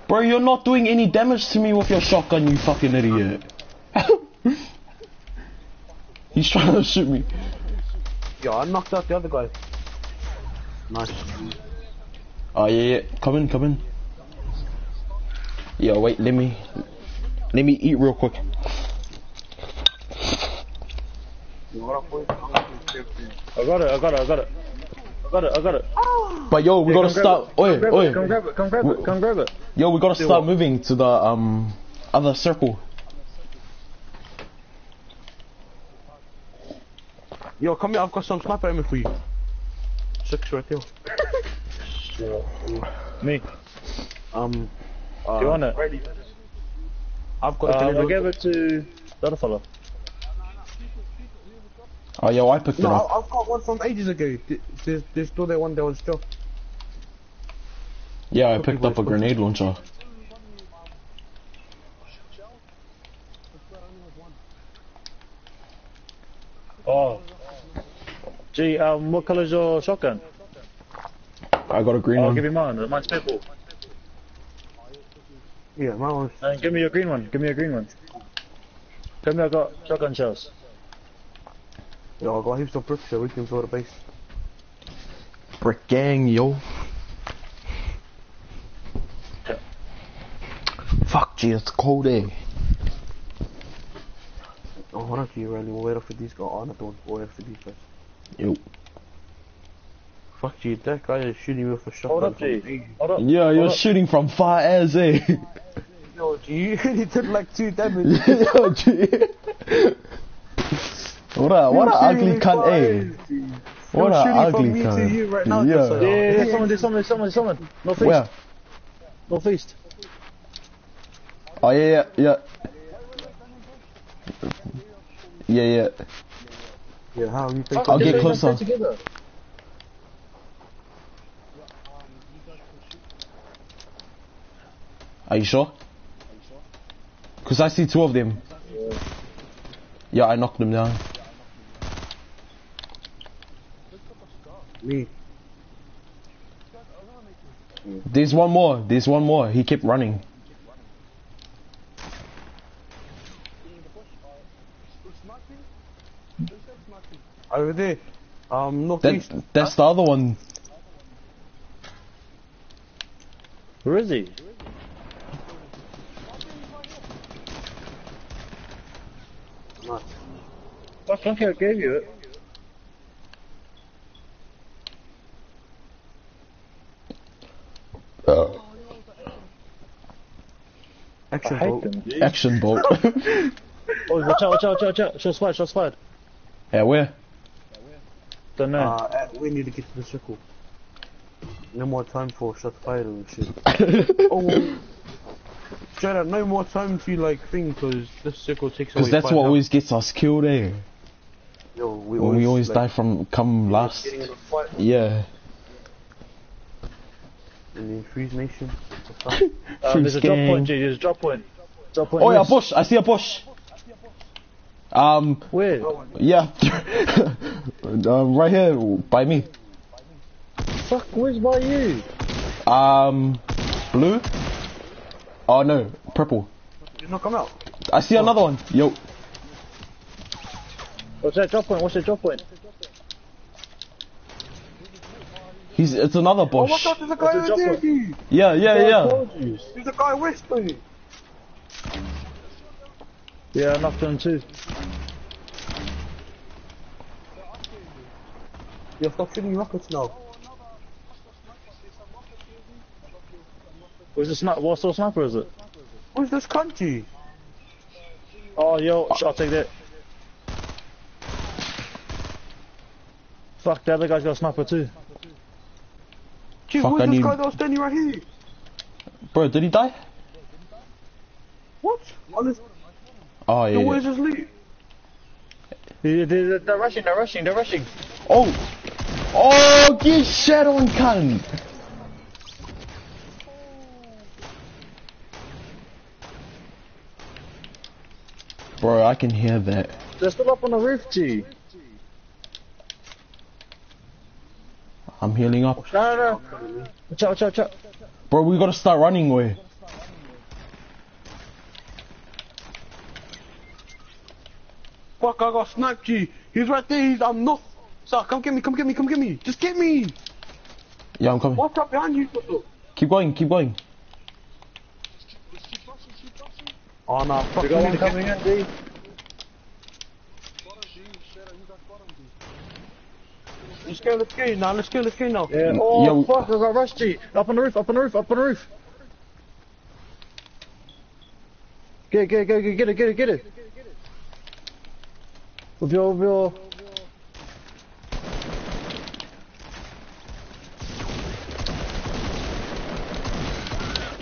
bro, you're not doing any damage to me with your shotgun, you fucking idiot. He's trying to shoot me. Yeah, I knocked out the other guy. Nice. Oh, yeah, yeah. Come in, come in. Yo, wait, let me... Let me eat real quick. I got it, I got it, I got it. I got it, I got it. But yo, we Yeah, gotta come grab start... it. Oi, Come grab oi. it, come grab it, come grab it, come grab it. Yo, we gotta Do start what? moving to the, um... Other circle. Yo, come here, I've got some sniper ammo for you. Six right here. Me. Um, uh, You want it? I've got a Uh, grenade we'll launcher. give it to the other fella. Oh, yo, I picked it up. I- I've got one from ages ago. Th- There's, there's still that one that was still. Yeah, I picked up a grenade launcher. Oh. Gee, um, what colour's your shotgun? I got a green I'll give you mine. Mine's purple. Yeah, my one's. And give me your green one. Give me your green one. Tell me I got shotgun shells. Yeah, I got heaps of bricks so we can build a base. Brick gang, yo. Fuck, gee, it's cold, eh? Oh, hold on to you, Randy. We'll wait up for these guys. Oh, not the one. We'll wait up for these guys. Yo. Fuck you, that guy is shooting me with a shotgun. Hold up, from G. ages. Hold up. Yeah, you're up. shooting from far as, eh? Yo, G, you only did like two damage. yo, gee. What a what a ugly cunt, eh? Feel What a shitty from ugly me to cunt. you right now, Yeah. just, uh, Yeah, yeah, yeah, someone, there's someone, there's someone, there's someone. Northeast. Where? Northeast. Oh yeah, yeah, yeah. Yeah, yeah. Yeah, how are you think? I'll get Just closer. stay Together. Are you sure? Cause I see two of them. Yeah, I knocked them down. Me. There's one more. There's one more. He kept running. Over there. Um, That northeast. that's the other one. Where is he? Nice. Fuck, I gave you it. I Action hate boat. them. Action bolt. Oh, watch out, watch out, watch out, watch out. Shots fired, shots fired. yeah, where? Don't know. Uh, uh, we need to get to the circle. No more time for shot fired and shit. oh, straight up, no more time to like thing because this circle takes away. Because that's what health. always gets us killed, eh? Yo, we When we always like, die from come last. Getting in a fight Yeah. In the Freeze Nation. Um, there's a drop point, G. There's a drop point. Drop point. Oh yeah, west. bush. I see a bush. Um, Where? yeah. um, right here by me. Fuck, where's by you? Um, blue. Oh no, purple. Did not come out. I see another one. Yo, What's that drop point? What's that drop point? He's it's another Oh, bush. watch out! There's a guy What's over the there, dude. Yeah, yeah, I yeah. told you. There's a guy west, dude. Yeah, I knocked him too. Yo, stop shooting rockets now. Where's the sniper? What sort of sniper is it? Who's this country? Oh, yo, I'll take that. Fuck, the other guy's got a sniper too. Dude, Fuck, who's I this need- guy that was standing right here? Bro, did he die? What? On this, Oh yo, yeah. where's yeah. his loot? They- they- They're rushing, they're rushing, they're rushing. Oh, oh, get shit on, cunt. Bro, I can hear that. They're still up on the roof, G. I'm healing up. No, no, no. Watch out, watch out, watch out. Bro, we gotta start running, away. Fuck, I got sniped, G. He's right there. He's um north. Sir, come get me, come get me, come get me. Just get me. Yeah, I'm coming. What's up behind you, Toto? Keep going, keep going. Oh no, fuck We got one coming in, G. Let's go, let's go now, let's go, let's go now. Yeah. Oh, Yo. fuck, I got G. Up on the roof, up on the roof, up on the roof. Get it, get it, get it, get it, get it, get it. With your, with your...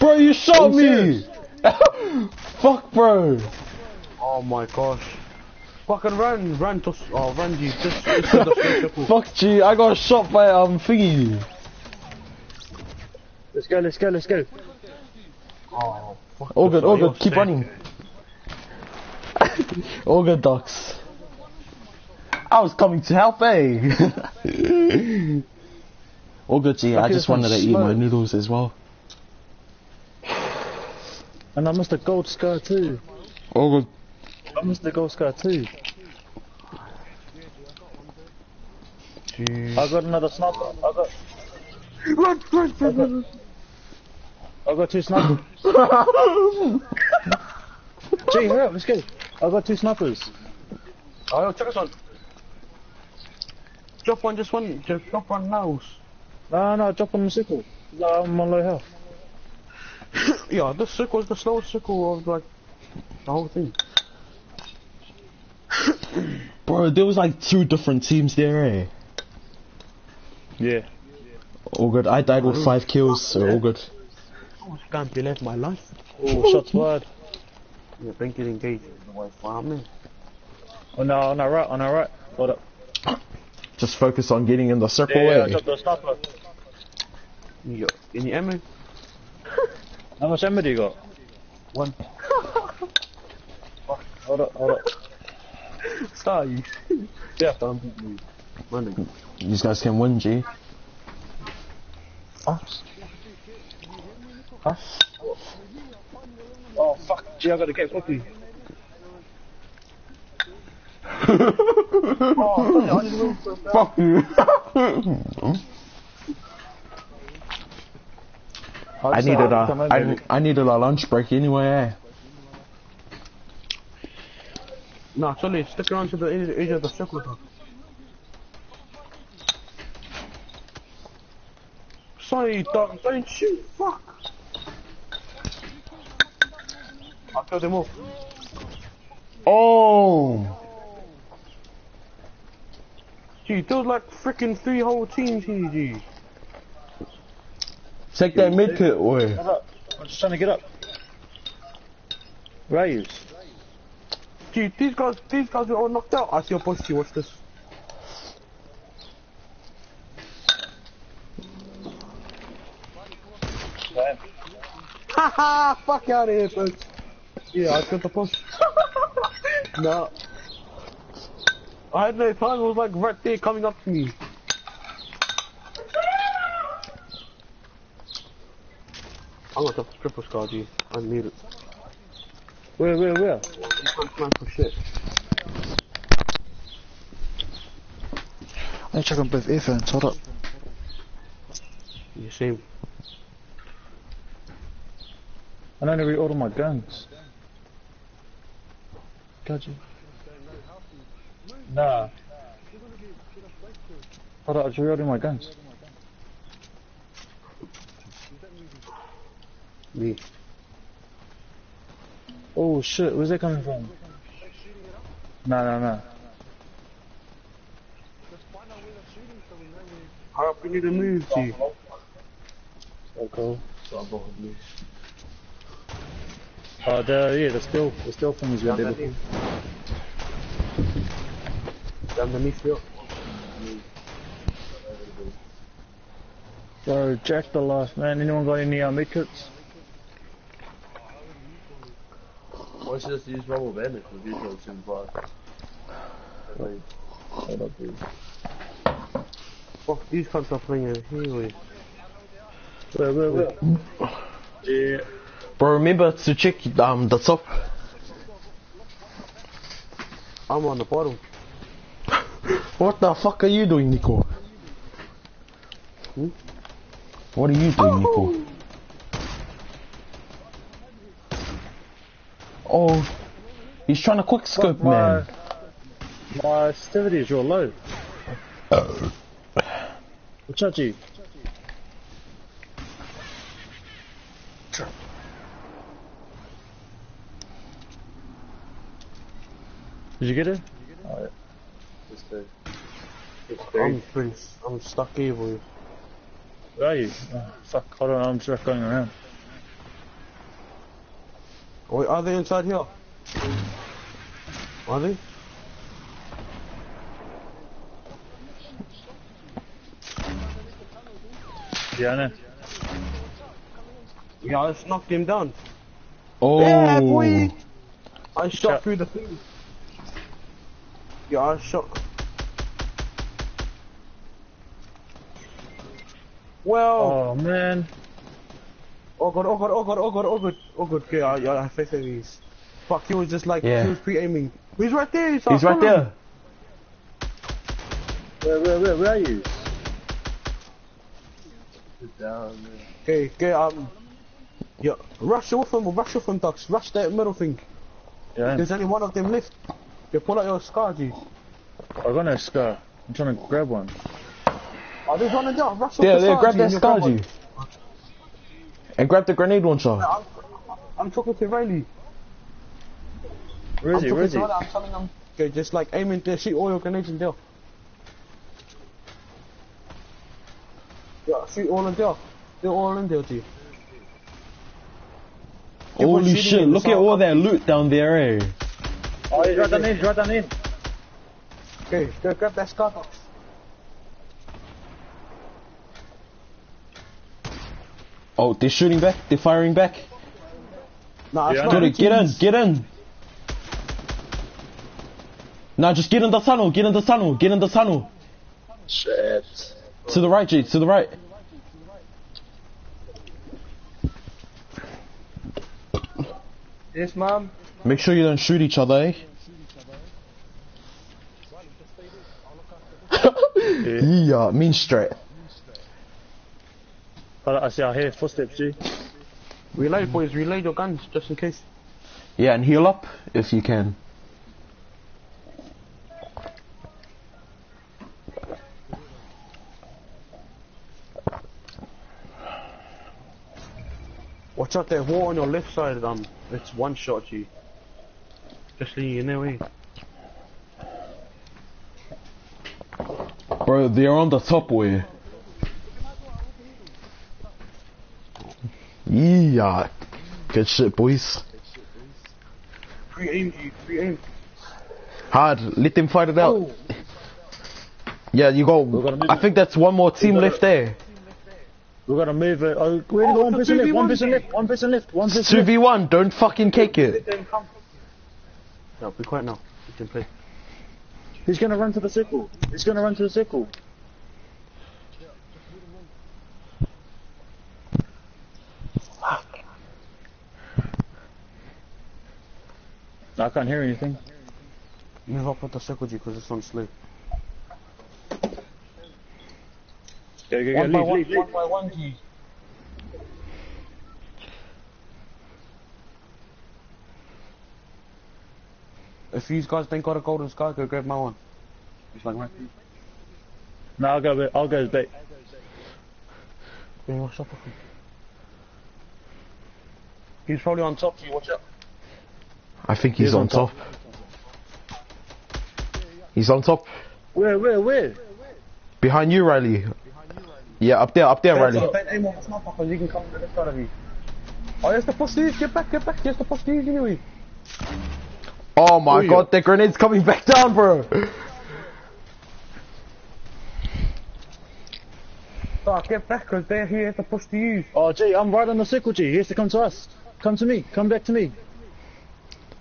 Bro, you shot me! Fuck, bro. Oh my gosh. Fucking run, run, to, oh run, G. Just, just to the straight circle. Fuck, G, I got shot by um thingy. Let's go, let's go, let's go. Oh, fuck. All good, all You're good. Keep sick. running. all good, docs. I was coming to help, eh? all good, G. I Lucky just wanted to eat my noodles as well. And I missed a gold scar too. All good. I missed the gold scar too. Jeez. I got another sniper. I got, Run, run, run, run. I got two snipers. Gee, hurry up, let's go. I got two snipers. Oh, yo, check us on. Drop one, just one, just drop one now. No, no, drop on the circle. No, I'm on low health. Yeah, this circle is the slowest circle of like the whole thing. Bro, there was like two different teams there, eh? Yeah. All good. I died with five kills, so all good. I can't believe my life. Oh, shots fired. Yeah, thank you, engaged. The Wi-Fi. On our, on our right, on our right. Hold up. Just focus on getting in the circle, Yeah, yeah, I eh? dropped the sniper. Yo, any ammo? How much ammo do you got? One. Hold up, hold up. Star, you. Yeah. Me. Man, These guys can win, G. Us. Us. Oh fuck! Gee, I gotta get quickly. Fuck you. I needed a, I, I needed a lunch break anyway, eh? Nah, Charlie, stick around to the edge, edge of the circle. Dog. Sorry, dog, don't shoot, fuck! I killed them all. Oh! Gee, there was like freaking three whole teams here, G. Take that med kit away. I'm just trying to get up. Where you? Gee, these guys, these guys are all knocked out. I see a G, watch this. Haha, fuck out of here, folks. Yeah, I killed the push. no. I had no time, it was like right there coming up to me. I'm gonna take the triple scar, G. I need it. Where, where, where? You can't plan for shit. I need to check on both earphones, hold up. You same. I don't need to reorder my guns. Got you. Nah. Hold up, I just reordered my guns. Me. Oh shit, where's that coming from? No, no, no. Hurry up, we need to move, G. So cool. Oh, the, yeah, the still, the still thing is Down really underneath. Down underneath you. Bro, Jack the life, man. Anyone got any uh, medkits? Why should just use rubber bandage with usual super fast? Like, Hold up, dude. Fuck, these cunts are playing a anyway. Where, where, where? Yeah. Bro, remember to check um the top. I'm on the bottom. What the fuck are you doing, Nico? Hmm? What are you doing, Nico? Oh, he's trying to quick scope, my, man. My sensitivity is real low. What's up, G? Did you get it? it's the, it's I'm pretty, I'm stuck here, boy. Where are you? Oh, fuck, hold on, I'm just going around. Wait, are they inside here? Are they? Yeah, I. Yeah, I just knocked him down. Oh, Yeah, boy. I shot Shot. through the thing. Yeah, I shot. Well, Oh, man. Oh god, oh god, oh god, oh god, oh god, oh god. Okay, I, I, I face these. Fuck, he was just like, Yeah. he was pre-aiming. He's right there. He's, he's right there. Where, where, where, where are you? Sit down, man. Okay, okay, um, yeah, rush with him, rush with him, ducks. Rush that middle thing. Yeah, I. There's only one of them left. You pull out your scar, G. I got no scar. I'm trying to grab one. Oh, there's one in there. Rush with Yeah, the yeah, scar, grab G, that and scar, one. G. And grab the grenade launcher. I'm, I'm talking to Riley. Where is I'm he? Where is talking he? to Riley. I'm telling him, Okay, just like aiming into shoot all your grenades in there. Yeah, shoot all in there. They're all in there, G. Keep on Holy shit, look at all that loot down there, eh? Oh, he's right down in, he's right down in. Okay, go grab that skybox. Oh, they're shooting back, they're firing back. Nah, Yeah, it's Get it, get in, teams. get in. Now just get in the tunnel, get in the tunnel, get in the tunnel. Shit. To the right, G, to the right. Yes, ma'am. Make sure you don't shoot each other, eh? yeah, mean straight. I, I see, I hear footsteps, G. Reload, boys. Reload your guns just in case. Yeah, and heal up if you can. Watch out there, war on your left side, um, it's one shot, G. Just so you know, eh? Bro, they're on the top way. Yeah. Good shit, boys. Free aim, G, free aim. Hard, let them fight it out. Oh. Yeah, you go. I think that's one more team gotta- left there. We're gonna move it. Oh, where Oh, one it's person a left, one 2v1 person game. left, one person left, one person left. 2v1, don't fucking cake it. No, be quiet now. You can play. He's gonna run to the circle. He's gonna run to the circle. I can't hear anything. Move up with the circle, G, because this one's slow. Go, go, go, One by leave, one, leave. one by one, G. If these guys ain't got a golden sky, go grab my one. It's like right. No, I'll go, I'll go back. Bring your shop off him. He's probably on top, G, watch out. I think he's, He's on, on top. He's on top. Where, where, where? Behind you, Riley. Yeah, up there, up there, Don't, Riley. don't aim on the sniper, because you can come to this side of you. Oh, here's the postage, get back, get back, here's the postage anyway. Oh my Oh, yeah. god, the grenade's coming back down, bro. Oh, get back, because they're here to push to you. Oh, gee, I'm right on the circle, G. He has to come to us. Come to me. Come back to me.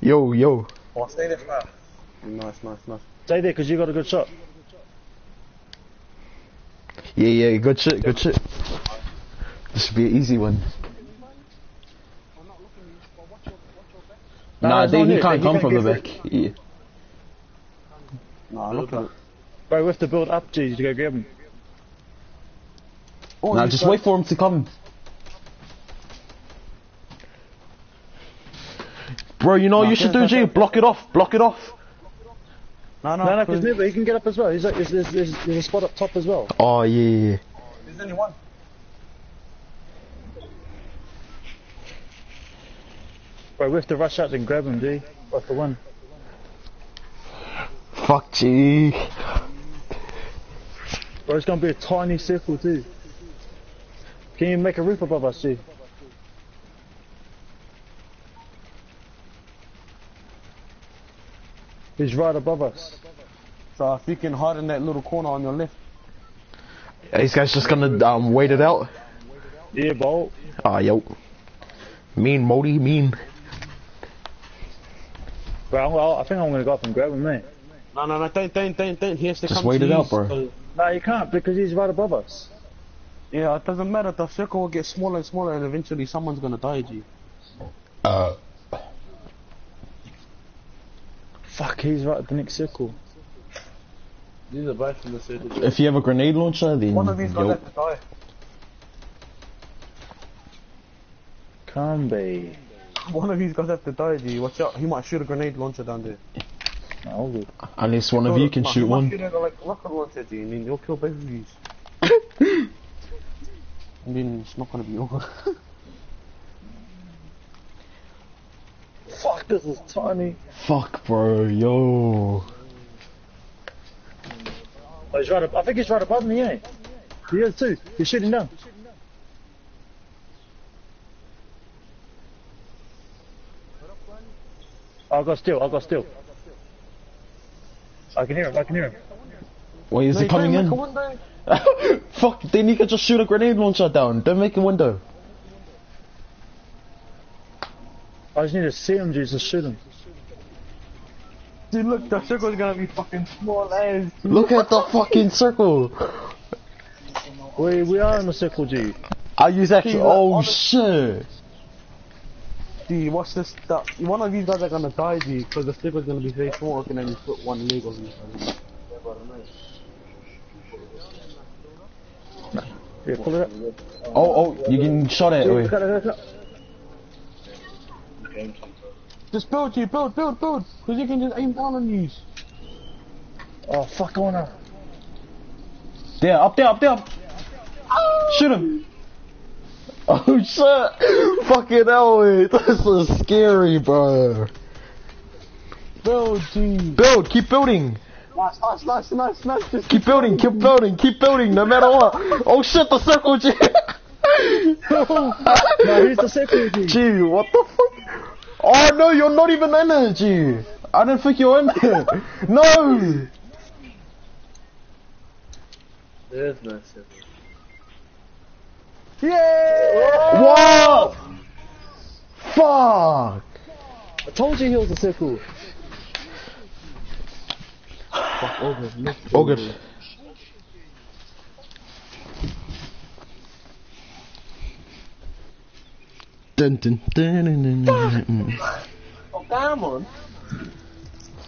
Yo, yo. Oh, stay there, fast. Nice, nice, nice. Stay there, because you got a good shot. Yeah, yeah, good shit, good shit. This should be an easy one. Nah, it's they, he can't come from the back. Yeah. Nah, look at it. Bro, we have to build up, G, to go grab him. Oh, Nah, just wait for him to come. Bro, you know what Nah, you should do, G? Block it off, block it off. No, no, No, no, because because remember, he can get up as well. He's like, there's, there's, there's, there's a spot up top as well. Oh, yeah, yeah, yeah. there's only one. Bro, we have to rush out and grab him, G. Off the one. Fuck, G. Bro, it's gonna be a tiny circle too. Can you make a roof above us, G? He's right above us. So if you can hide in that little corner on your left. These guys just gonna um, wait it out. Yeah, bolt. Ah, yo. Mean, Modi, mean. Bro, I'm, I think I'm gonna go up and grab him, mate. No, no, no, don't, don't, don't, don't. He has to Just come wait to it you, out, bro. No, you can't because he's right above us. Yeah, it doesn't matter. The circle will get smaller and smaller, and eventually someone's gonna die, G. Uh. Fuck, he's right at the next circle. These are both from the circle. If you have a grenade launcher, then One of these guys yo. have to die. Come be. One of these guys have to die, G. Watch out. He might shoot a grenade launcher down there. Good. Unless one of you can shoot one. Shoot a, like rocket launcher, G, and then you'll kill both of you. and then it's not gonna be over. Fuck, this is tiny. Fuck, bro, yo. Oh, he's right up, I think he's right above me, eh? He is too. He's shooting down. I got still, I got still. I can hear him, I can hear him. Wait, is No, he coming in? make a window. Fuck, then you can just shoot a grenade launcher down. Don't make a window. I just need to see him, Jesus, shoot him. Dude, look, the circle's gonna be fucking small as. Look at the fucking circle. We, we are in the circle, G. I use actually. See, Oh shit. Dude, watch this stuff. One of these guys are gonna die, dude, because the circle's gonna be very small, and then you put one leg on each Yeah, pull it up. Oh, oh, you're getting shot at. Wait. Cut it. Just build, you build, build, build, because you can just aim down on these. Oh, fuck on her. There, up there, up there. Shoot him. Oh shit. Fucking hell, wait. This is scary, bro. Build, dude. Build, keep building. Nice, nice, nice, nice, nice. Just Keep building, keep building, keep building, no matter what. Oh shit, the circle, G. No, he's the circle, G. Gee, what the fuck? Oh no, you're not even in it, G. I didn't think you were in there. No. There's no circle. Yeah! What? Fuck. I told you he was the circle. Fuck, all good. Let's Oh good. Dun, dun, dun, dun, dun, dun, dun. Oh, damn on.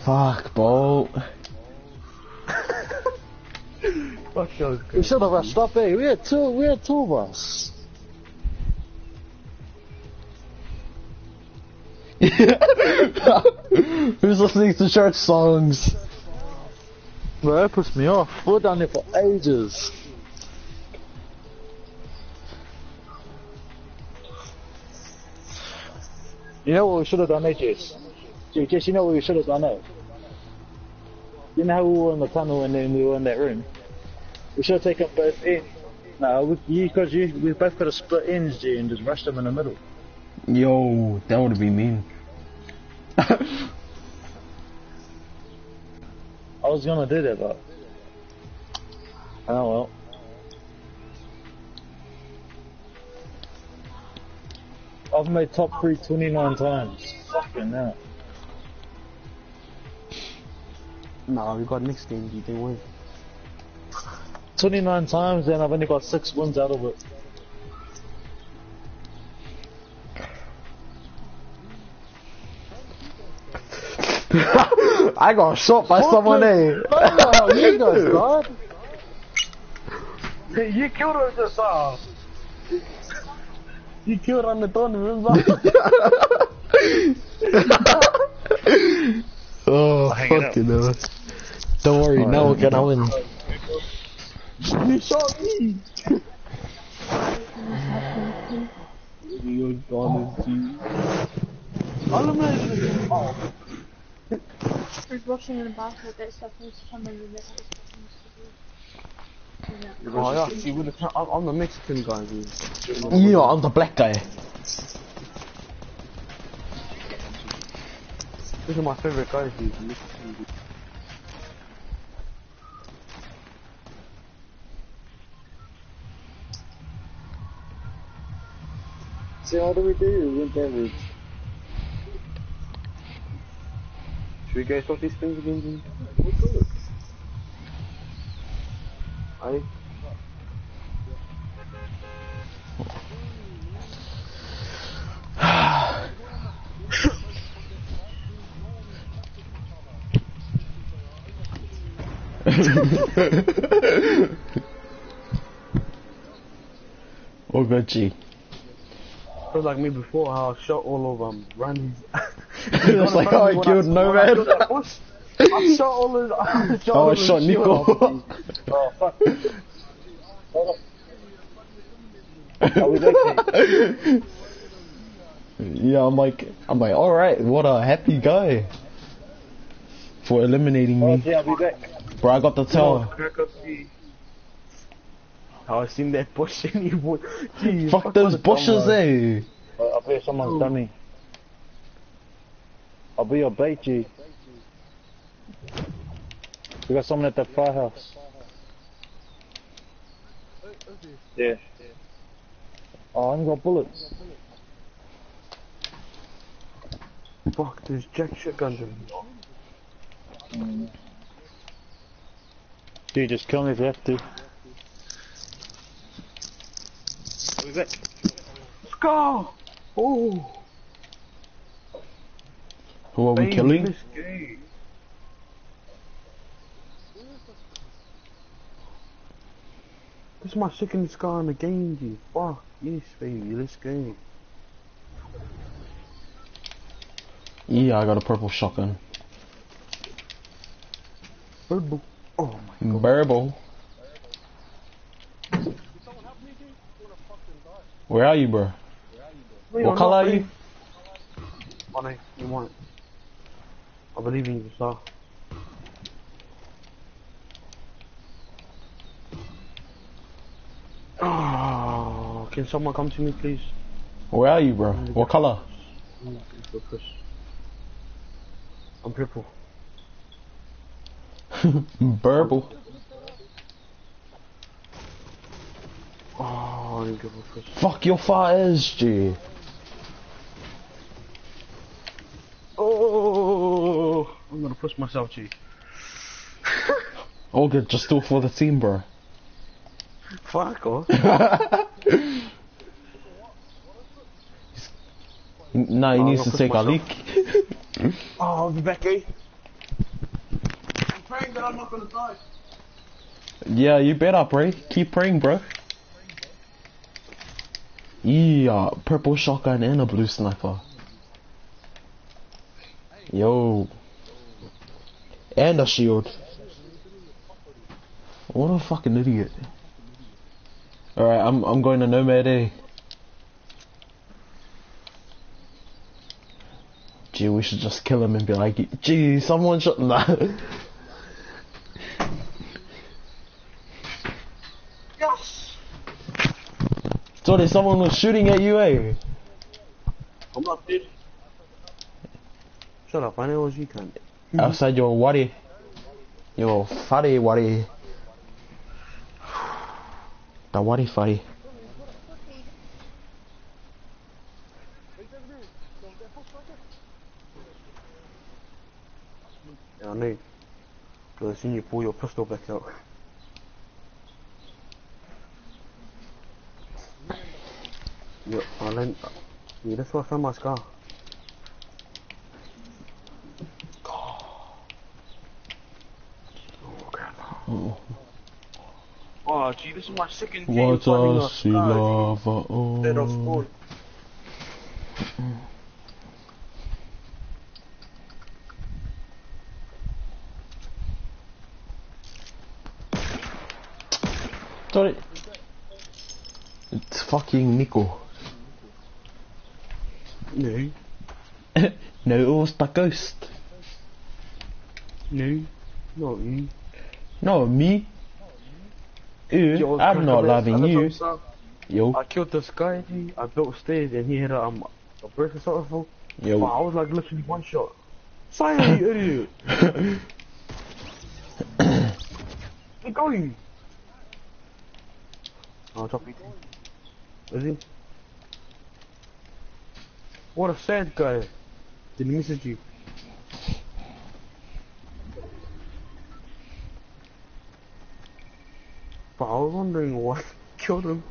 Fuck, bro. Fuck those We should have rushed up, eh? We had two, we had two of us. Who's listening to church songs? Bro, that puts me off. We're down there for ages. You know what we should have done there, Jess? You know what we should have done there? You know how we were in the tunnel and then we were in that room? We should have taken both in. No, you, cause you, we both could have split ends, G, and just rushed them in the middle. Yo, that would have been mean. I was gonna do that, but. Oh well. I've made top three 29 times. Fucking hell. Nah, we got next game, you didn't win. 29 times and I've only got six wins out of it. I got shot by someone, eh? Oh, you guys, God. You killed her just now. You killed on the throne, remember? oh, hang it fucking hell. Don't worry, now we're gonna win. you shot me. You're gonna do. Oh, There's washing in the bathroom, that stuff needs to come in the next oh yeah, see, with the, I'm, I'm the Mexican guy, dude. Yeah, I'm the black guy. These are my favorite guys, dude. the See, how do we do? We went that route. Should we go stop these things again, dude? I. oh, good, G. Feels like me before, how I shot all of them. Randy's. It's like how oh, I killed Nomad. I shot all of. I shot Oh, all I of shot the Nico. shit off. Oh, fuck. Hold on. Are we back? yeah, I'm like, I'm like, alright, what a happy guy. For eliminating Oh, me. yeah, I'll be back. Bro, I got the Oh, tower. crack up the. Oh, I seen that bush anymore. Gee, Fuck those bushes, dumbass. eh? I'll I'll be someone's dummy. I'll be your bait, G. We got someone at that firehouse. Yeah. Oh, I ain't got bullets. Fuck, there's jack shotguns in here. Dude, just kill me if you have to. Scar! Oh! Who are we baby, killing? Let's go. This is my second scar in the game, G. Fuck, yes, baby, let's go. Yeah, I got a purple shotgun. Purple. Oh my god. Burble. Where are you, bro? Wait, What I'm color are you? Money, you want? I believe in you, sir. Oh, can someone come to me, please? Where are you, bro? What color? I'm purple. Burble. Oh, I didn't give a push. Fuck your far is, G. Oh, I'm gonna push myself, G. All good, just do it for the team, bro. Fuck off. no, he Oh, needs to take a leak. oh, I'll be back, eh? I'm praying that I'm not gonna die. yeah, you better pray. Keep praying, bro. Yeah, purple shotgun and a blue sniper. Yo. And a shield. What a fucking idiot. Alright, I'm I'm going to Nomad A. Gee, we should just kill him and be like, gee, someone shot. Nah. Yes! Sorry, someone was shooting at you, eh? I'm not dead. Shut up, I know as you can. Outside your wadi. Your fatty wadi. The wadi fatty. Yeah, I know. Cause I seen you pull your pistol back out. Yeah, I learned. Yeah, that's where I found my scar. Oh. Oh, Oh, gee, this is my second game What finding a a sea scar, lava. gee. Dead off Oh. Sorry. It's fucking Nico. No, no, it was the ghost. no, not you. No, me. You, Yo, I'm not loving you. don't know, sir. Yo, I killed this guy, I built stairs and he had a, um, a burst or something. But yo. I was like literally one shot. Silent, you idiot. Keep going. I'll drop you. Is he? What a sad guy. Did he message you? But I was wondering what killed him.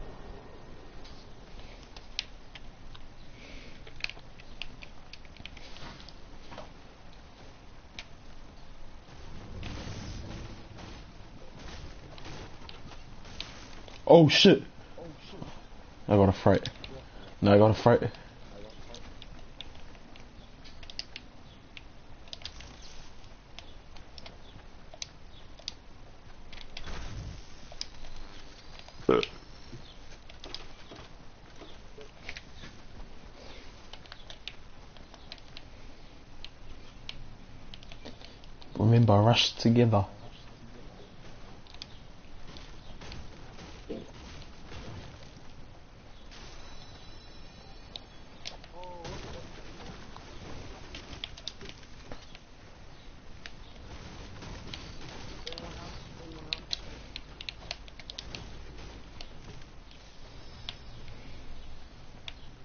Oh shit. I got a fright. No, I got a fright. Remember, rush together.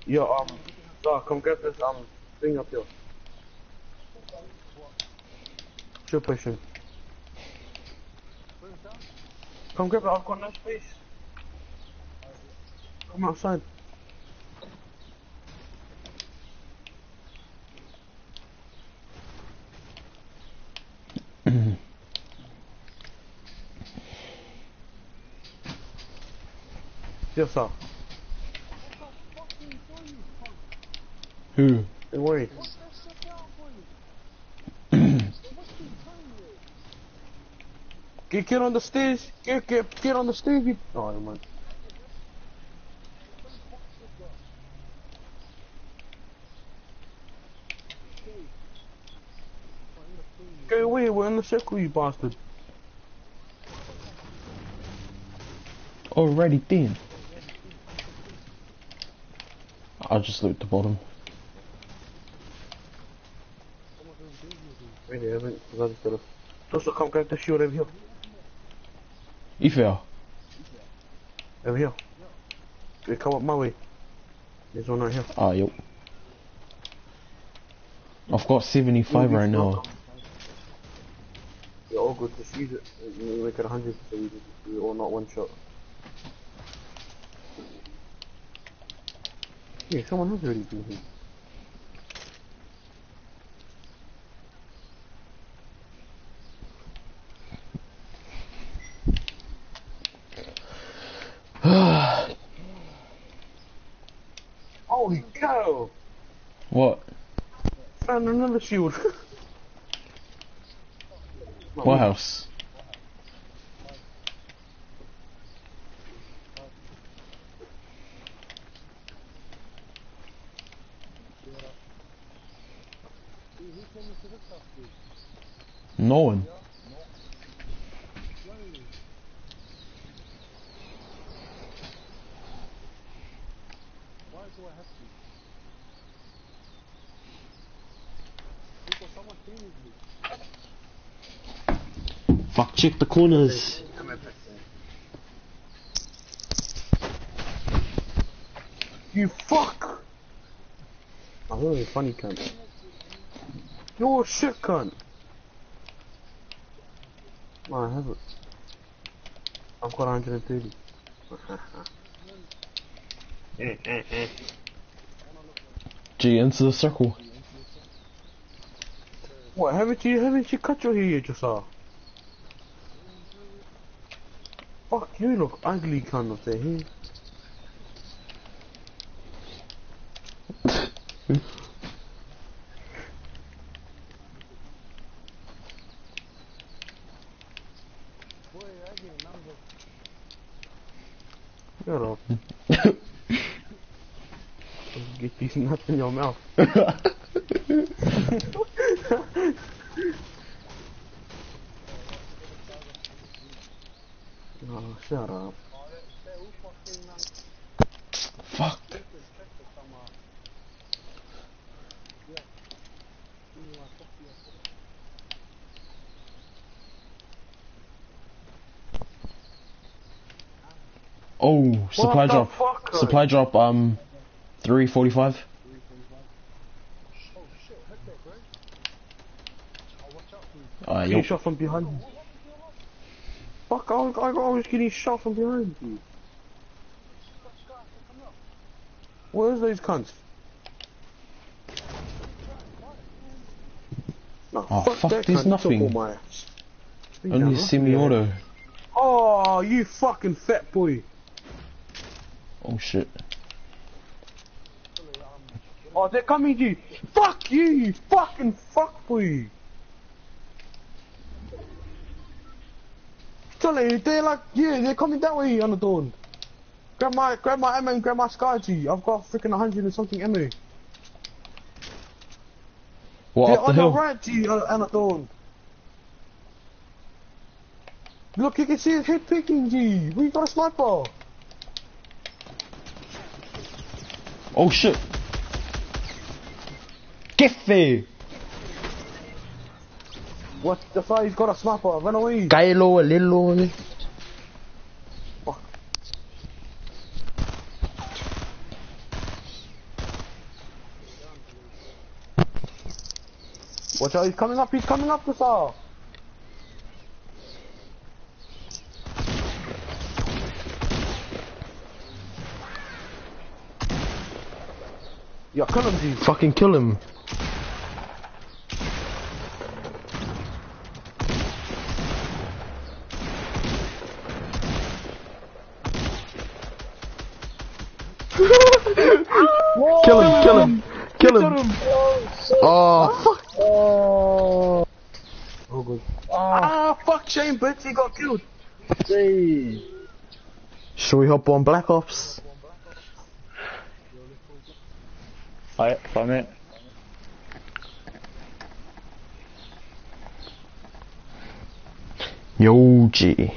Yo, um, Zah, come get this, um, thing up here. Show pushing. Come grab it, I've got no space. Come outside. Yes, sir. Who? Don't worry. Get, get on the stairs. Get, get, get on the stairs. You... Oh, never mind. Go away, we're in the circle, you bastard. Already done. I'll just look at the bottom. Really haven't, because I just gotta... Just come grab the shield over here. You feel? Over here. They come up my way. There's one right here. Ah, yep. I've got 75 right now. You're all good, just use it. You make it 100 so we, we all not one shot. Yeah, someone has already been here. Holy cow! What? Found another shield. What house? No one. Why do I have to? Because someone cleaning me. Fuck, check the corners. You fuck! I heard a funny cunt. You're a shit cunt. No, I haven't. I've got 130. G, into the circle. what, haven't you, haven't you cut your hair yet, Josiah? Fuck, you look ugly kind of there, hey? Boy, I get Shut up. Get these nuts in your mouth. oh, shut up. Fuck. Oh, supply the drop. fuck, uh? Supply drop, um, 345. Oh shit, head that, bro. Oh, shit, headback bro. Oh watch out for me. Uh, Getting shot from behind you. Fuck, I, I, I was getting shot from behind you. Where's those cunts? No, Oh, fuck, fuck, there's cunt, he took nothing. my ass. Only semi-auto. Oh, you fucking fat boy. Oh shit. Oh, they're coming to you. Fuck you, you fucking fuck boy. Charlie, they're like, yeah, they're coming that way on the dawn. Grab my, grab my ammo and grab my sky G. I've got freaking 100 and something ammo. What, they're up the on hill? the right G, on, on the uh, dawn. Look, you can see his head picking, G. We got a sniper. Oh shit. Giffy. What the fuck? He's got a sniper. Run away. Kylo, Lilo. Watch out, he's coming up, he's coming up, Gustav. Yeah, kill him, G. Fucking kill him. Kill him, kill him, kill him. Oh, fuck. Oh. Oh, good. Ah, fuck, Shane Bitch, he got killed. See. Should we hop on Black Ops? Alright, five minutes. Yo, G.